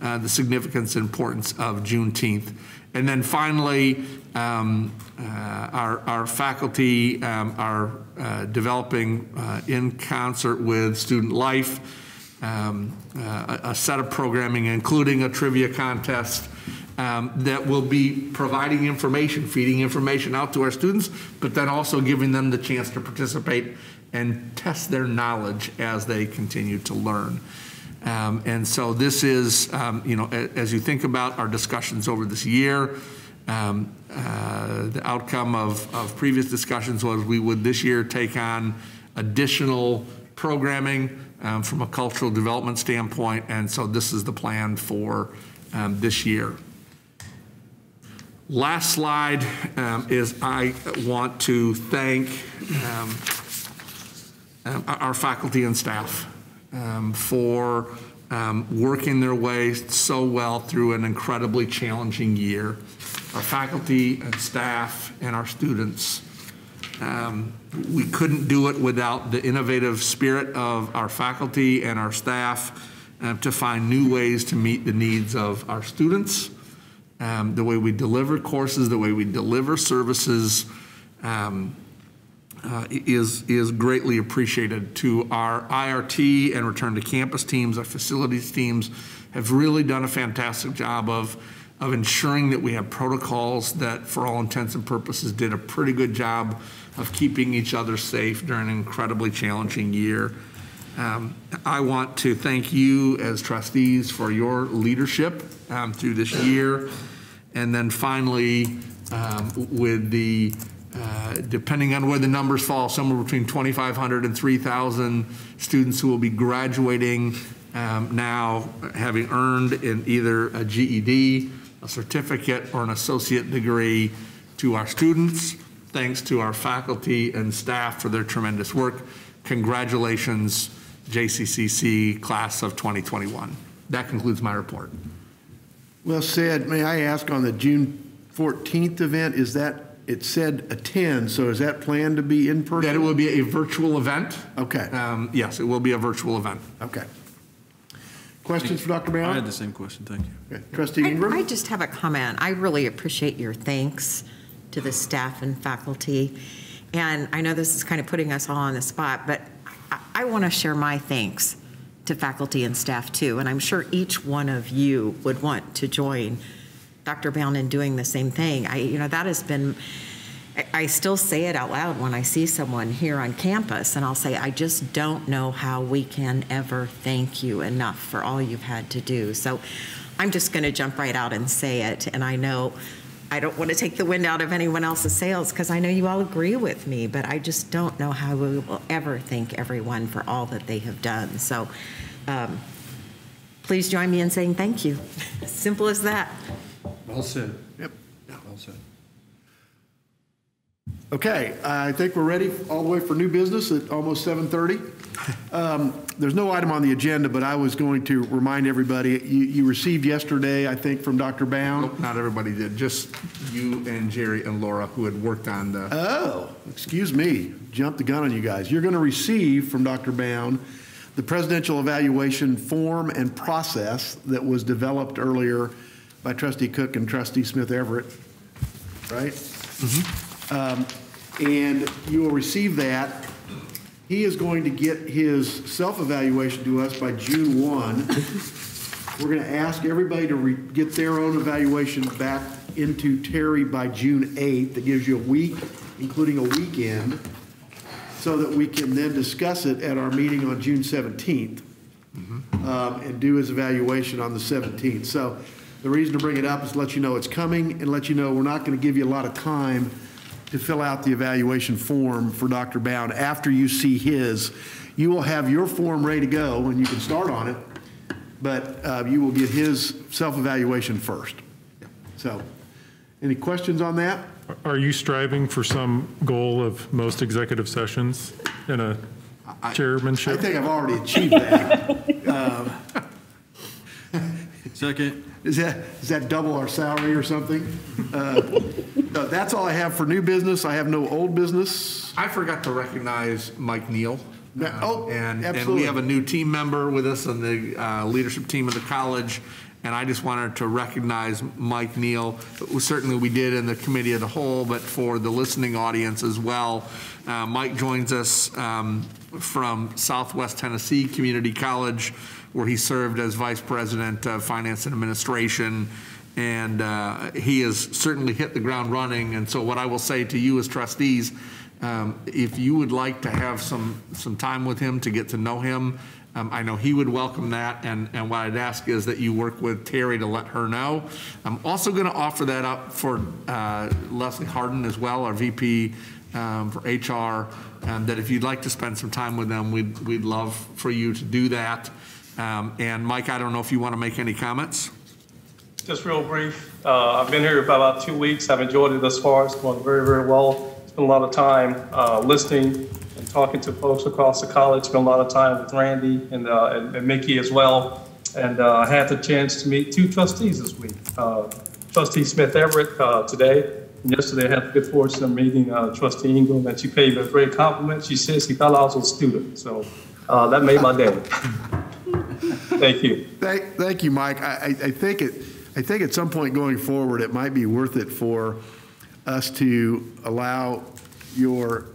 uh, the significance and importance of Juneteenth. And then finally, um, uh, our, our faculty um, are uh, developing uh, in concert with Student Life um, uh, a, set of programming, including a trivia contest um, that will be providing information, feeding information out to our students, but then also giving them the chance to participate and test their knowledge as they continue to learn. Um, and so this is, um, you know, as you think about our discussions over this year, um, uh, the outcome of, of previous discussions was we would this year take on additional programming um, from a cultural development standpoint. And so this is the plan for um, this year. Last slide um, is I want to thank um, um, our faculty and staff um, for working their way so well through an incredibly challenging year. Our faculty and staff and our students. Um, we couldn't do it without the innovative spirit of our faculty and our staff uh, to find new ways to meet the needs of our students um, the way we deliver courses, the way we deliver services um, uh, is, is greatly appreciated. To our IRT and return to campus teams, our facilities teams have really done a fantastic job of, of ensuring that we have protocols that, for all intents and purposes, did a pretty good job of keeping each other safe during an incredibly challenging year. Um, I want to thank you as trustees for your leadership um, through this year. And then finally, um, with the, uh, depending on where the numbers fall, somewhere between 2,500 and 3,000 students who will be graduating um, now, having earned in either a GED, a certificate, or an associate degree to our students. Thanks to our faculty and staff for their tremendous work. Congratulations, JCCC class of 2021. That concludes my report. Well said. May I ask on the June 14th event, is that, it said attend, so is that planned to be in person? That it will be a virtual event. Okay. Um, Yes, it will be a virtual event. Okay. Questions for Dr. Bowne? I had the same question, thank you. Okay. Trustee I- Ingram? I just have a comment. I really appreciate your thanks to the staff and faculty. And I know this is kind of putting us all on the spot, but I, I want to share my thanks to faculty and staff too. And I'm sure each one of you would want to join Dr. Bowne in doing the same thing. I, you know, that has been, I- I still say it out loud when I see someone here on campus, and I'll say, I just don't know how we can ever thank you enough for all you've had to do. So I'm just going to jump right out and say it, and I know I don't want to take the wind out of anyone else's sails because I know you all agree with me, but I just don't know how we will ever thank everyone for all that they have done. So um, please join me in saying thank you. Simple as that. Well said. Yep. Well said. Okay, I think we're ready all the way for new business at almost 7:30. Um, There's no item on the agenda, but I was going to remind everybody, you you received yesterday, I think, from Dr. Bowne. Nope, Not everybody did, just you and Jerry and Laura who had worked on the. Oh, excuse me, jumped the gun on you guys. You're going to receive from Dr. Bowne the presidential evaluation form and process that was developed earlier by trustee Cook and trustee Smith Everett, right? Um, And you will receive that. He is going to get his self-evaluation to us by June 1. We're going to ask everybody to get their own evaluation back into Terry by June 8th. That gives you a week, including a weekend, so that we can then discuss it at our meeting on June 17th um, and do his evaluation on the 17th. So the reason to bring it up is to let you know it's coming and let you know we're not going to give you a lot of time to fill out the evaluation form for Dr. Bowne. After you see his, you will have your form ready to go and you can start on it, but uh, you will get his self-evaluation first. So, any questions on that? Are you striving for some goal of most executive sessions in a chairmanship? I think I've already achieved that. Um, Second. Is that, is that double our salary or something? Uh, no, That's all I have for new business. I have no old business. I forgot to recognize Mike Neal. Oh, And, and we have a new team member with us on the uh, leadership team of the college. And I just wanted to recognize Mike Neal. Certainly we did in the committee of the whole, but for the listening audience as well. Uh, Mike joins us um, from Southwest Tennessee Community College, where he served as vice president of finance and administration. And uh, he has certainly hit the ground running. And so what I will say to you as trustees, um, if you would like to have some, some time with him to get to know him, um, I know he would welcome that, and, and what I'd ask is that you work with Terry to let her know. I'm also going to offer that up for uh, Leslie Harden as well, our VP um, for HR, um, that if you'd like to spend some time with them, we'd, we'd love for you to do that. Um, And Mike, I don't know if you want to make any comments? Just real brief, uh, I've been here about two weeks. I've enjoyed it thus far. It's going very, very well. Spent a lot of time uh, listening and talking to folks across the college. Spent a lot of time with Randy and, uh, and, and Mickey as well. And uh, I had the chance to meet two trustees this week. Uh, Trustee Smith Everett uh, today. And yesterday I had the good fortune of meeting Trustee Ingram, and she paid me a great compliment. She said she thought I was a student. So that made my day. Thank you. Thank, thank you, Mike. I, I I think it, I think at some point going forward, it might be worth it for us to allow your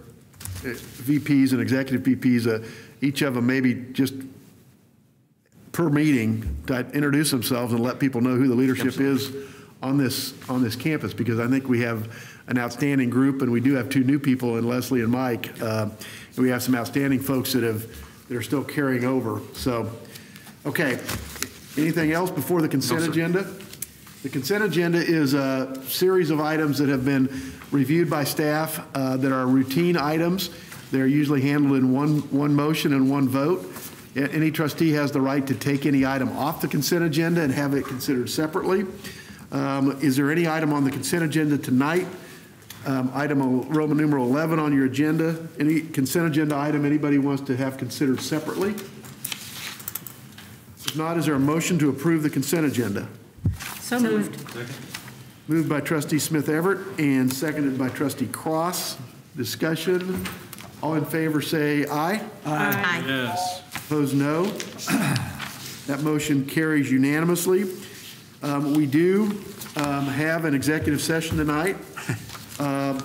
uh, VPs and executive VPs, uh, each of them maybe just per meeting, to introduce themselves and let people know who the leadership is on this, on this campus, because I think we have an outstanding group, and we do have two new people in Leslie and Mike. Uh, and We have some outstanding folks that have, that are still carrying over. So, okay. Anything else before the consent No, agenda? The consent agenda is a series of items that have been reviewed by staff uh, that are routine items. They're usually handled in one, one motion and one vote. Any trustee has the right to take any item off the consent agenda and have it considered separately. Um, Is there any item on the consent agenda tonight? Um, Item Roman numeral 11 on your agenda, any consent agenda item anybody wants to have considered separately? If not, is there a motion to approve the consent agenda? So moved. Moved by trustee Smith Everett and seconded by trustee Cross. Discussion. All in favor say aye. Aye. Yes. Opposed, no. That motion carries unanimously. Um, We do um, have an executive session tonight. Um,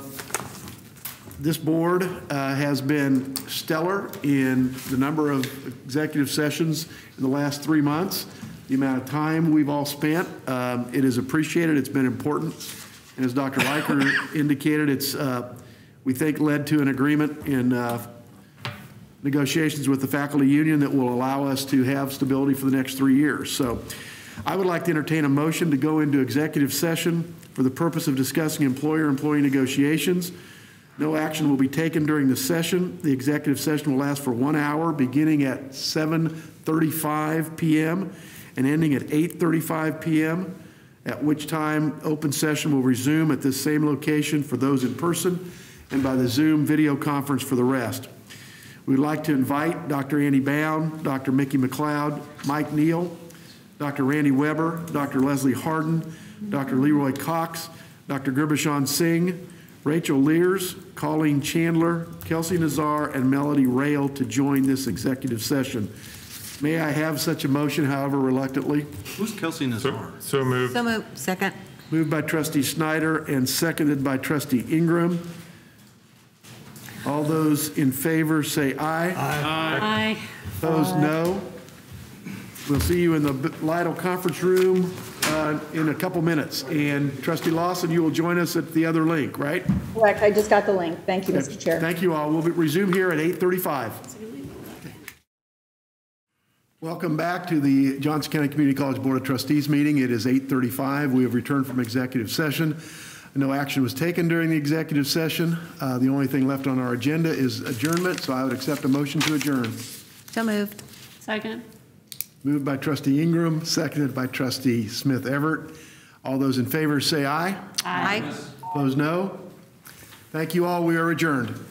This board uh, has been stellar in the number of executive sessions in the last three months, the amount of time we've all spent. Um, It is appreciated, it's been important. And as Dr. Riker indicated, it's, uh, we think, led to an agreement in uh, negotiations with the faculty union that will allow us to have stability for the next three years. So I would like to entertain a motion to go into executive session for the purpose of discussing employer-employee negotiations. No action will be taken during the session. The executive session will last for one hour, beginning at 7:35 PM and ending at 8:35 PM, at which time open session will resume at this same location for those in person and by the Zoom video conference for the rest. We'd like to invite Dr. Andy Bowne, Dr. Mickey McCloud, Mike Neal, Dr. Randy Weber, Dr. Leslie Harden, Dr. Leroy Cox, Dr. Gurbashan Singh, Rachel Lierz, Colleen Chandler, Kelsey Nazar, and Melody Rayl to join this executive session. May I have such a motion, however reluctantly? Who's Kelsey Nazar? So moved. So moved. Second. Moved by trustee Snyder and seconded by trustee Ingram. All those in favor say aye. Aye. Aye. Opposed, no. We'll see you in the Lytle Conference Room uh, in a couple minutes. And trustee Lawson, you will join us at the other link, right? Correct, I just got the link. Thank you, Mr. Chair. Thank you all. We'll be- resume here at 8:35. Welcome back to the Johnson County Community College Board of Trustees meeting. It is 8:35. We have returned from executive session. No action was taken during the executive session. Uh, The only thing left on our agenda is adjournment, so I would accept a motion to adjourn. So moved. Second. Moved by trustee Ingram, seconded by trustee Smith Everett. All those in favor say aye. Aye. Opposed, no. Thank you all. We are adjourned.